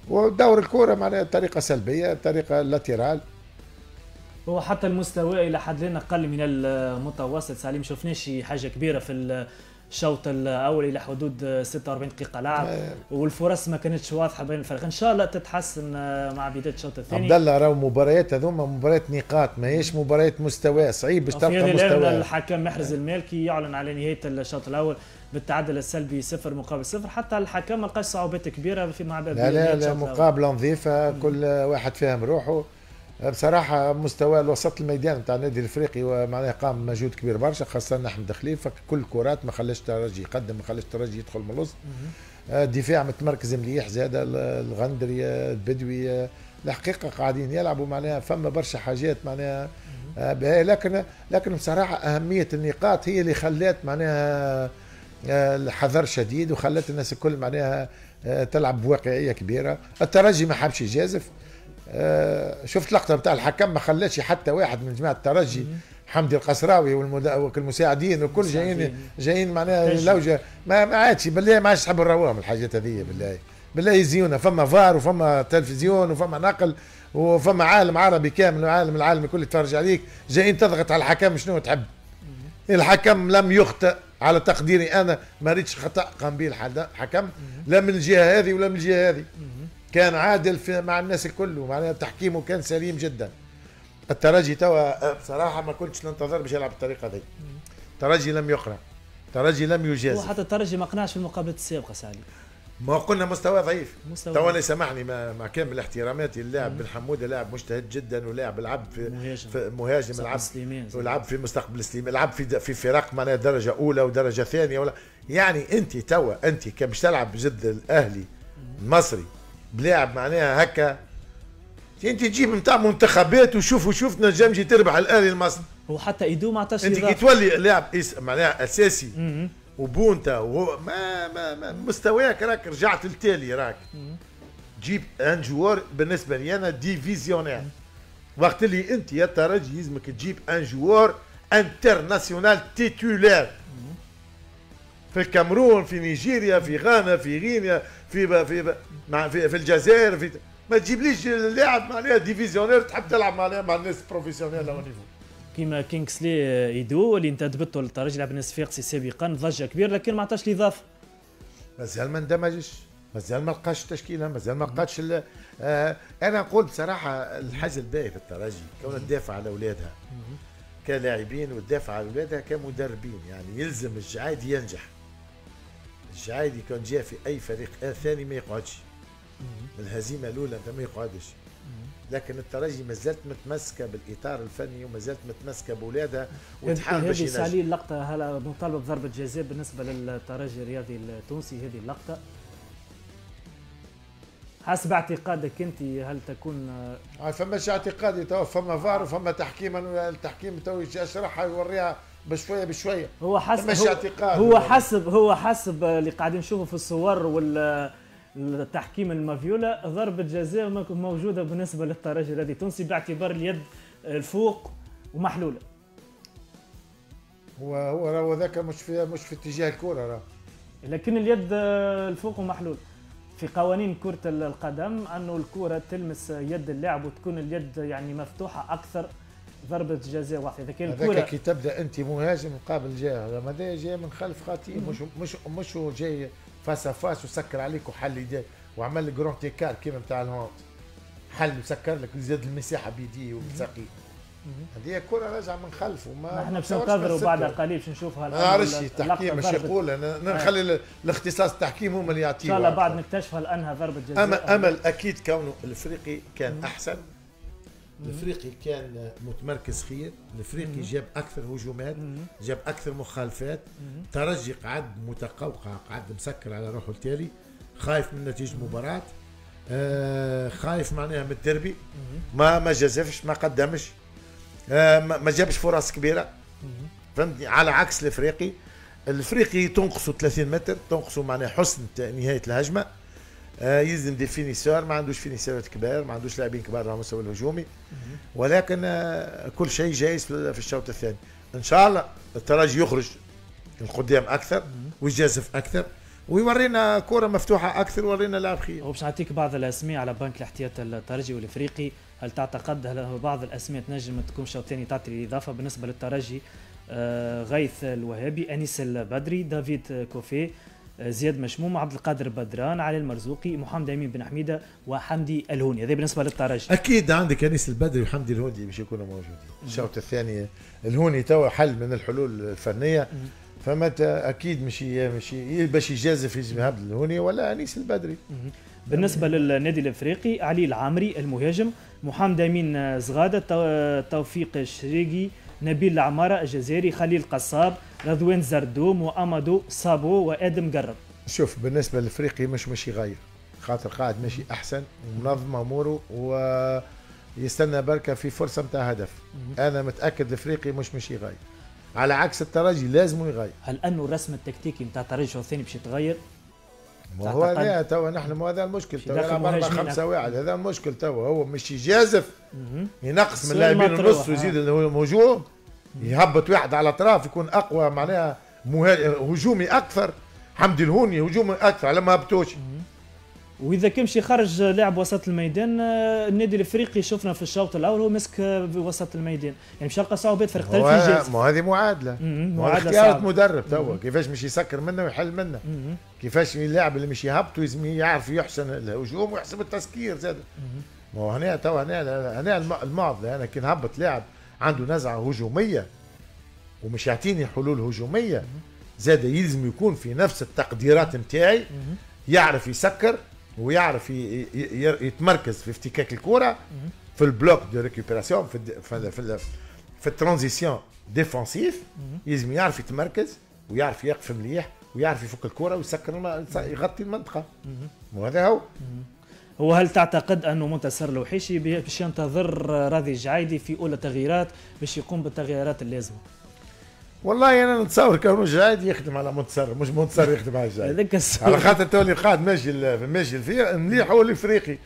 ودور الكرة معناها بطريقة سلبية طريقة latérale هو حتى المستوى إلى حد لنا أقل من المتوسط. سالم شفناش حاجة كبيرة في الشوط الأول إلى حدود 46 دقيقة لعب. والفرص ما كانتش واضحة بين الفريقين إن شاء الله تتحسن مع بداية الشوط الثاني. عبد الله راهو مباريات هذوما مباريات نقاط ماهيش مباريات مستوى صعيب باش تلقى مستوى. الحكم محرز المالكي يعلن على نهاية الشوط الأول بالتعادل السلبي صفر مقابل صفر. حتى الحكم ما لقاش صعوبات كبيرة في مع لا لا لا الأول. مقابلة نظيفة كل واحد فاهم روحه. بصراحة مستوى الوسط الميدان نتاع النادي الإفريقي ومعناها قام مجهود كبير برشا خاصة احمد خليفة كل كرات ما خلاش الترجي يقدم ما خلاش الترجي يدخل من الوسط. الدفاع متمركز مليح زاد الغندري البدوي الحقيقة قاعدين يلعبوا معناها فما برشا حاجات معناها آه،. لكن لكن بصراحة أهمية النقاط هي اللي خلات معناها آه، الحذر شديد وخلت الناس الكل معناها آه، تلعب بواقعية كبيرة. الترجي ما حبش يجازف. آه، شفت لقطة بتاع الحكم؟ ما خلاتش حتى واحد من جماعة الترجي حمدي القصراوي والمساعدين وكل جايين جايين معناها. لوجة. ما ما عادش بالله ما عادش تحب نراوهم الحاجات هذه بالله. بالله يزيونا. فما فار وفما تلفزيون وفما نقل وفما عالم عربي كامل وعالم العالم الكل يتفرج عليك. جايين تضغط على الحكم شنو تحب؟ الحكم لم يخطئ على تقديري أنا. ما ريتش خطأ قام به الحكم لا من الجهة هذه ولا من الجهة هذه. كان عادل في مع الناس الكل معناها تحكيمه كان سليم جدا. الترجي توا آه، بصراحة ما كنتش ننتظر باش يلعب بالطريقة هذه الترجي لم يقرا الترجي لم يجازف. حتى الترجي ما قنعش في المقابلات السابقة سالم ما قلنا مستوى ضعيف. مستوى تو ضعيف. أنا سامحني مع, كامل احتراماتي اللاعب بن حموده لاعب مجتهد جدا ولاعب لعب في مهاجم. في مهاجم لعب. ولعب في مستقبل سليمان لعب في في فرق معناها درجة أولى ودرجة ثانية ولا يعني أنت توا أنت كان باش تلعب ضد الأهلي المصري بلاعب معناها هكا. انت تجيب نتاع منتخبات وشوف وشوف نجم جي تربح الأهلي المصري. هو حتى ايدو ما عطاش انت كي. تولي لاعب إس- معناها أساسي. وبونتا وهو ما ما, ما مستواك راك رجعت للتالي راك. جيب un joueur بالنسبة لي أنا divisionnaire. وقت اللي أنت يا ترجي يلزمك تجيب un joueur international titulaire في الكاميرون في نيجيريا في غانا في غينيا في في مع في, في الجزائر في ما تجيبليش لاعب معناها divisionnaire تحب تلعب معناها مع الناس professionnels haut niveau كيما كينغسلي ايدو اللي انت ضبطه للترجي لعب ناس فيقسي سابقا ضجة كبيرة لكن ما عطاش الاضافه مازال ما اندمجش مازال ما لقاش تشكيلة مازال ما لقاش آه أنا نقول بصراحة الحاجة الباهية في الترجي كون تدافع على أولادها كلاعبين وتدافع على أولادها كمدربين يعني يلزم الجعايدي ينجح. الجعايدي كان جاء في أي فريق ثاني ما يقعدش. من الهزيمه الأولى أنت ما يقعدش. لكن الترجي ما زالت متمسكة بالإطار الفني وما زالت متمسكة باولادها وتحاول باش هذه سالي اللقطة. هلا مطالبه بضربه جزاء بالنسبة للترجي الرياضي التونسي هذه اللقطة؟ حسب اعتقادك أنت هل تكون آه فماش اعتقادي تو فما فار وفما تحكيم التحكيم تو يشرحها ويوريها بشوية بشوية. هو حسب مش هو, اعتقاد هو حسب هو حسب اللي قاعدين نشوفه في الصور وال التحكيم المافيولا. ضربة جزاء موجودة بالنسبة للترجي الذي تونسي باعتبار اليد الفوق ومحلولة. هو هو هو ذاك مش في مش في اتجاه الكرة راه لكن اليد الفوق ومحلول في قوانين كرة القدم أنه الكرة تلمس يد اللاعب وتكون اليد يعني مفتوحة أكثر ضربة جزاء واحدة. إذا كان الكرة كي تبدأ أنت مهاجم مقابل جاي هذا جاي من خلف خاطئ مش مش مش هو جاي فاس فاس وسكر عليك وحل يديه وعمل لك grand écart كيما نتاع ال hand حل وسكر لك وزاد المساحة بيديه وبساقيه هذه كرة راجعة من خلف وما إحنا باش ننتظروا بعد قليل باش نشوفها ما نعرفش التحكيم مش يقول أنا نخلي الاختصاص التحكيم هما اللي يعطيوا إن شاء الله بعد نكتشف هل انها ضربة جزاء امل امل أكيد كونه الإفريقي كان أحسن. الإفريقي كان متمركز خير الإفريقي جاب أكثر هجومات جاب أكثر مخالفات. ترجي قعد متقوقع قعد مسكر على روحه التالي خايف من نتيجة المباراه آه خايف معناها من الدربي ما ما جازفش ما قدمش. آه ما جابش فرص كبيرة. فهمتني؟ على عكس الإفريقي. الإفريقي تنقصه 30 متر تنقصه معناها حسن نهاية الهجمة. يلزم دي فينيسور ما عندوش فينيسورات كبار ما عندوش لاعبين كبار على المستوى الهجومي. ولكن آه كل شيء جايز في الشوط الثاني. إن شاء الله الترجي يخرج القدام أكثر ويجازف أكثر ويورينا كرة مفتوحة أكثر ويورينا لعب خير. وباش نعطيك بعض الأسماء على بنك الاحتياط الترجي والإفريقي، هل تعتقد هل بعض الأسماء تنجم تكون شوط ثاني تعطي الإضافة بالنسبة للترجي؟ آه غيث الوهابي، أنيس البدري، دافيد كوفي، زياد مشموم عبد القادر بدران علي المرزوقي محمد أمين بن حميدة وحمدي الهوني. هذا بالنسبة للترجي أكيد عندك أنيس البدري وحمدي الهوني باش يكونوا موجودين. الشوط الثاني الهوني توا حل من الحلول الفنية. فمتى أكيد مش مش باش يجازف يجي هبد الهوني ولا أنيس البدري. بالنسبة للنادي الإفريقي علي العامري المهاجم محمد أمين زغادة توفيق الشريقي نبيل العمارة الجزائري خليل قصاب رضوان زردوم وأمادو صابو وآدم قرب. شوف بالنسبة للافريقي مش مش يغير خاطر قاعد ماشي أحسن ومنظم أموره و يستنى بركة في فرصة نتاع هدف. أنا متأكد الافريقي مش مش يغير على عكس الترجي لازم يغير. هل أنه الرسم التكتيكي نتاع الترجي الثاني باش يتغير؟ ما هو هذا تو نحن ما هذا المشكل تو يلعب خمسة واحد هذا المشكل تو هو مش يجازف ينقص من اللاعبين النص ويزيد الهجوم يهبط واحد على الاطراف يكون أقوى معناها هجومي أكثر. حمدي الهوني هجومي أكثر على ما هبطوش. وإذا كان باش يخرج لاعب وسط الميدان النادي الإفريقي شفنا في الشوط الأول هو مسك وسط الميدان. يعني باش يلقى صعوبات فريق ثالث يجازف ما هذه معادلة. معادلة اختيارات مدرب توا كيفاش مش يسكر منه ويحل منه. كيفاش اللاعب اللي مش يهبط لازم يعرف يحسن الهجوم ويحسب التسكير زاد. ما هو هنا توا هنا هنا المعضله أنا كي نهبط لاعب عنده نزعة هجومية ومش يعطيني حلول هجومية زاد يلزم يكون في نفس التقديرات نتاعي يعرف يسكر ويعرف يتمركز في افتكاك الكرة في ال bloc de récupération في في في, في ال transition défensive يلزم يعرف يتمركز ويعرف يقف مليح ويعرف يفك الكرة ويسكر يغطي المنطقة. وهذا هو. هو هل تعتقد أنه منتصر الوحيشي باش ينتظر راضي الجعيدي في أولى تغييرات باش يقوم بالتغييرات اللازمه؟ والله أنا نتصور كونه الجعيدي يخدم على منتصر مش منتصر يخدم على الجعيدي هذاك على خاطر تولي قاعد ماشي ماشي الفريق مليح هو الإفريقي.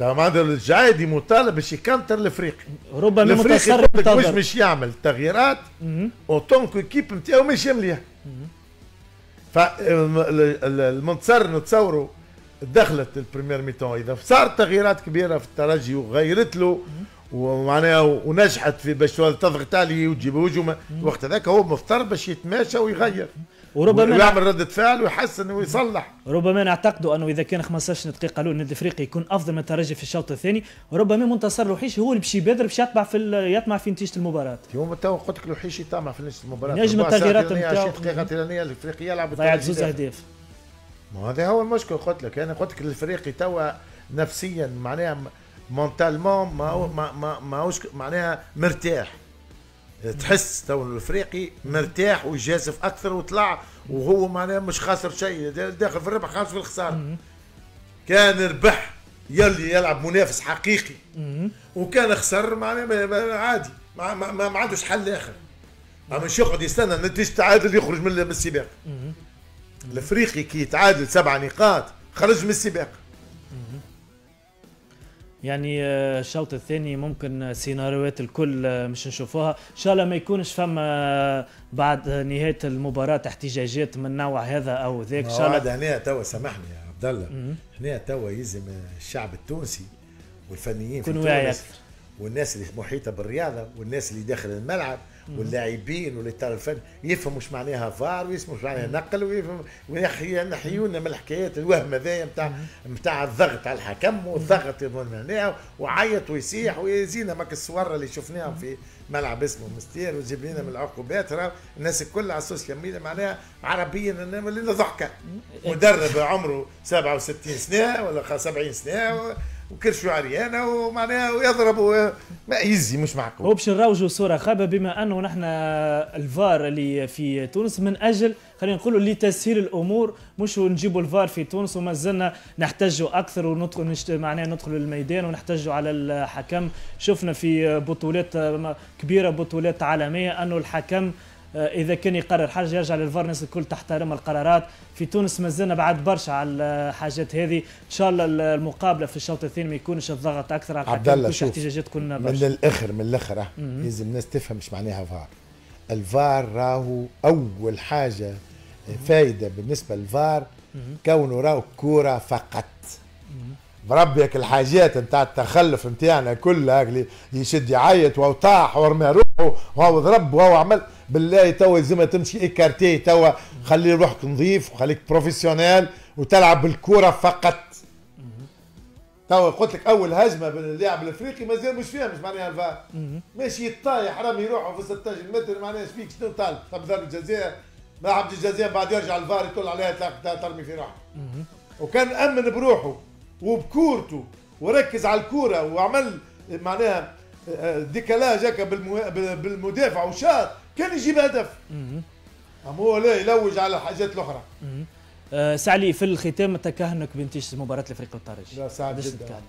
معناتها الجعيدي مطالب باش يكنتر الإفريقي. ربما منتصر مش مش يعمل؟ تغييرات autant que l'équipe نتاعو ماشي مليح. فالمنتصر نتصوروا دخلت ال première mi-temps. إذا صار تغييرات كبيرة في الترجي وغيرت له ومعناها ونجحت في باش تضغط عليه وتجيب هجوم. وقت هذاك هو مضطر باش يتماشى ويغير. وربما ويعمل ردة فعل ويحسن ويصلح. ربما نعتقدوا أنه إذا كان 15 دقيقة الاولى النادي الإفريقي يكون أفضل من الترجي في الشوط الثاني. وربما منتصر لوحيش هو اللي باش يبادر باش يطمع في يطمع في نتيجة المباراة. يوم تو قلت لك لوحيش يطمع في نص المباراة. نجم التغييرات نتاعو. 20 دقيقة تيرانية الافريقي يلعب الترجي زوز. أهداف. ما هذا هو المشكل قلت لك. أنا قلت لك الفريق توا نفسيا معناها mentalement ما هو ما ما ماهوش معناها مرتاح. تحس تو الإفريقي مرتاح ويجازف أكثر وطلع وهو معناها مش خاسر شيء داخل في الربح خامس في الخسارة. كان ربح يولي يلعب منافس حقيقي. وكان خسر معناها عادي. ما, ما, ما, ما عندوش حل آخر. أما مش يقعد يستنى نتيجه تعادل يخرج من السباق. الإفريقي كي يتعادل سبع نقاط خرج من السباق. يعني آه، الشوط الثاني ممكن سيناريوهات الكل آه، مش نشوفوها. إن شاء الله ما يكونش فما آه، بعد نهاية المباراة احتجاجات من نوع هذا أو ذاك. إن شاء الله هنا توا سامحني يا عبد الله. هنا توا يلزم الشعب التونسي والفنيين في تونس. والناس اللي محيطة بالرياضة والناس اللي داخل الملعب واللاعبين الفن يفهموا إيش معناها فار ويسموا إيش معناها نقل ويفهم ويحيونا من الحكايات الوهم هذايا نتاع نتاع الضغط على الحكم والضغط يظن هنا وعيط ويصيح ويزينا. ماك الصور اللي شفناهم في ملعب اسمه مستير وجيب لنا من العقوبات. راه الناس الكل على السوشيال ميديا معناها عربيا ولينا ضحكة. مدرب عمره 67 سنة ولا 70 سنة و- وكرشه عريانة ومعناها ويضرب ما يزي مش معقول. هو باش نروجوا صورة خابة بما أنه نحن الفار اللي في تونس من أجل خلينا نقولوا لتسهيل الأمور مش نجيبوا الفار في تونس وما زلنا نحتاجوا أكثر وندخل نشت... معناها ندخلوا الميدان ونحتاجوا على الحكم. شفنا في بطولات كبيرة بطولات عالمية أنه الحكم إذا كان يقرر حاجة يرجع للفار الناس الكل تحترم القرارات. في تونس ما زلنا بعد برشا على الحاجات هذه. إن شاء الله المقابلة في الشوط الثاني ما يكونش الضغط أكثر على عبد الله احتجاجات من الآخر من الآخر آه. لازم الناس تفهم إيش معناها فار. الفار راهو أول حاجة فايدة بالنسبة للفار. كونه راهو كوره فقط. بربيك الحاجات نتاع التخلف نتاعنا كلها يشد يعيط وهو طاح ورمى روحه وهو ضرب وهو عمل. بالله توا لازم تمشي écarter توا خلي روحك نظيف وخليك professionnel وتلعب بالكوره فقط. توا قلت لك أول هجمة باللاعب الأفريقي مازال مش فيها مش معناها الفار. ماشي يطايح رامي روحه في 16 متر معناها فيك شنو طالب طب ضربه جزاء ما عبد الجزاء بعد يرجع الفار يطل عليها تلاقي ترمي في روحه. وكان أمن بروحه وبكورته وركز على الكورة وعمل معناها آه، ديكالاج هكا بالمدافع وشاط. كان يجيب هدف. اما هو لا يلوج على الحاجات الأخرى. آه، سي علي في الختام تكهنك بنتيجة مباراة الافريقي والترجي لا صعب جدا.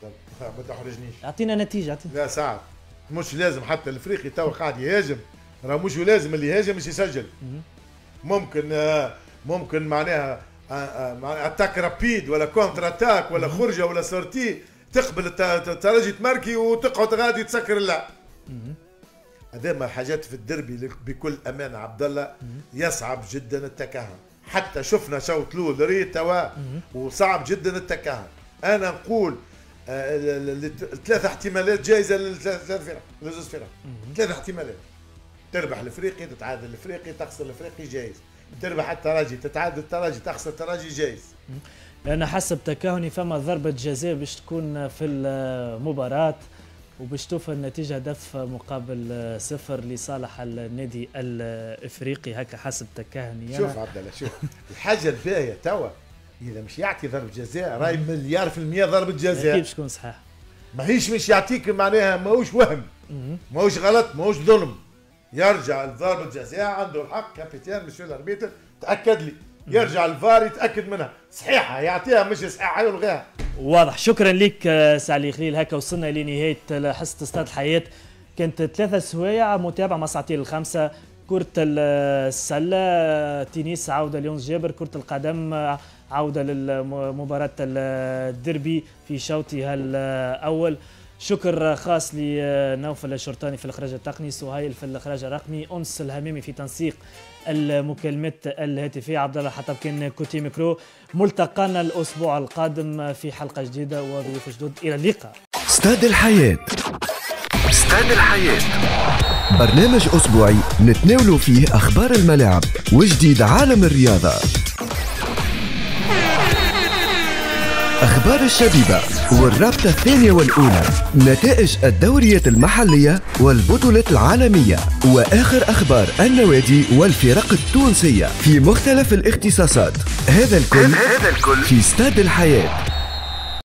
ما تحرجنيش. أعطينا نتيجة أعطينا. لا صعب مش لازم حتى الافريقي تو قاعد يهاجم. راه مش لازم اللي يهاجم مش يسجل. ممكن آه، ممكن معناها آه، آه، attaque rapide ولا contre-attaque ولا خرجة ولا sortie تقبل الت- الت- الترجي تماركي وتقعد غادي تسكر. اللعب هذا ما حاجات في الدربي بكل امانه عبد الله يصعب جدا التكهن. حتى شفنا شوط الأول ريت توا وصعب جدا التكهن. أنا نقول آه، ال- ال- ال- الثلاث احتمالات جايزة للثلاث ثلاث فرق لزوز فرق. ثلاث احتمالات. تربح الإفريقي تتعادل الإفريقي تخسر الإفريقي جايز. تربح الترجي تتعادل الترجي تخسر الترجي جايز. لأن حسب تكهني فما ضربة جزاء باش تكون في المباراة. وباش توفى النتيجة هدف مقابل صفر لصالح النادي الإفريقي. هكا حسب تكهني. شوف عبد الله شوف. الحاجة الباهيه توا. إذا مش يعطي ضربه جزاء راي مليار في المية أكيد جزاء. باش تكون صحيح. ماهيش مش يعطيك معناها ماهوش وهم ماهوش غلط ماهوش ظلم. يرجع لضربة جزاء عنده الحق كابيتان مسيو الأربيتر تأكد لي. يرجع الفار يتأكد منها. صحيحة يعطيها مش صحيحه يلغيها واضح. شكرا لك آه، سعلي خليل هكا وصلنا لنهاية حصة استاد الحياة. كانت ثلاثة سوايع متابعة مع ساعتين الخمسة كرة السلة آه، تنس عودة لأنس جابر. كرة القدم آه، عودة لمباراة الديربي في شوطها الأول. شكر خاص لنوفل الشرطاني في الإخراج التقني سهيل في الإخراج الرقمي أنس الهميمي في تنسيق المكالمات الهاتفية عبد الله حطب كان côté micro. ملتقانا الأسبوع القادم في حلقة جديدة وضيوف جدد. إلى اللقاء. استاد الحياة. استاد الحياة. برنامج أسبوعي نتناول فيه أخبار الملاعب وجديد عالم الرياضة. أخبار الشبيبة والرابطة الثانية والأولى نتائج الدوريات المحلية والبطولات العالمية وآخر أخبار النوادي والفرق التونسية في مختلف الاختصاصات. هذا الكل هذا الكل في استاد الحياة.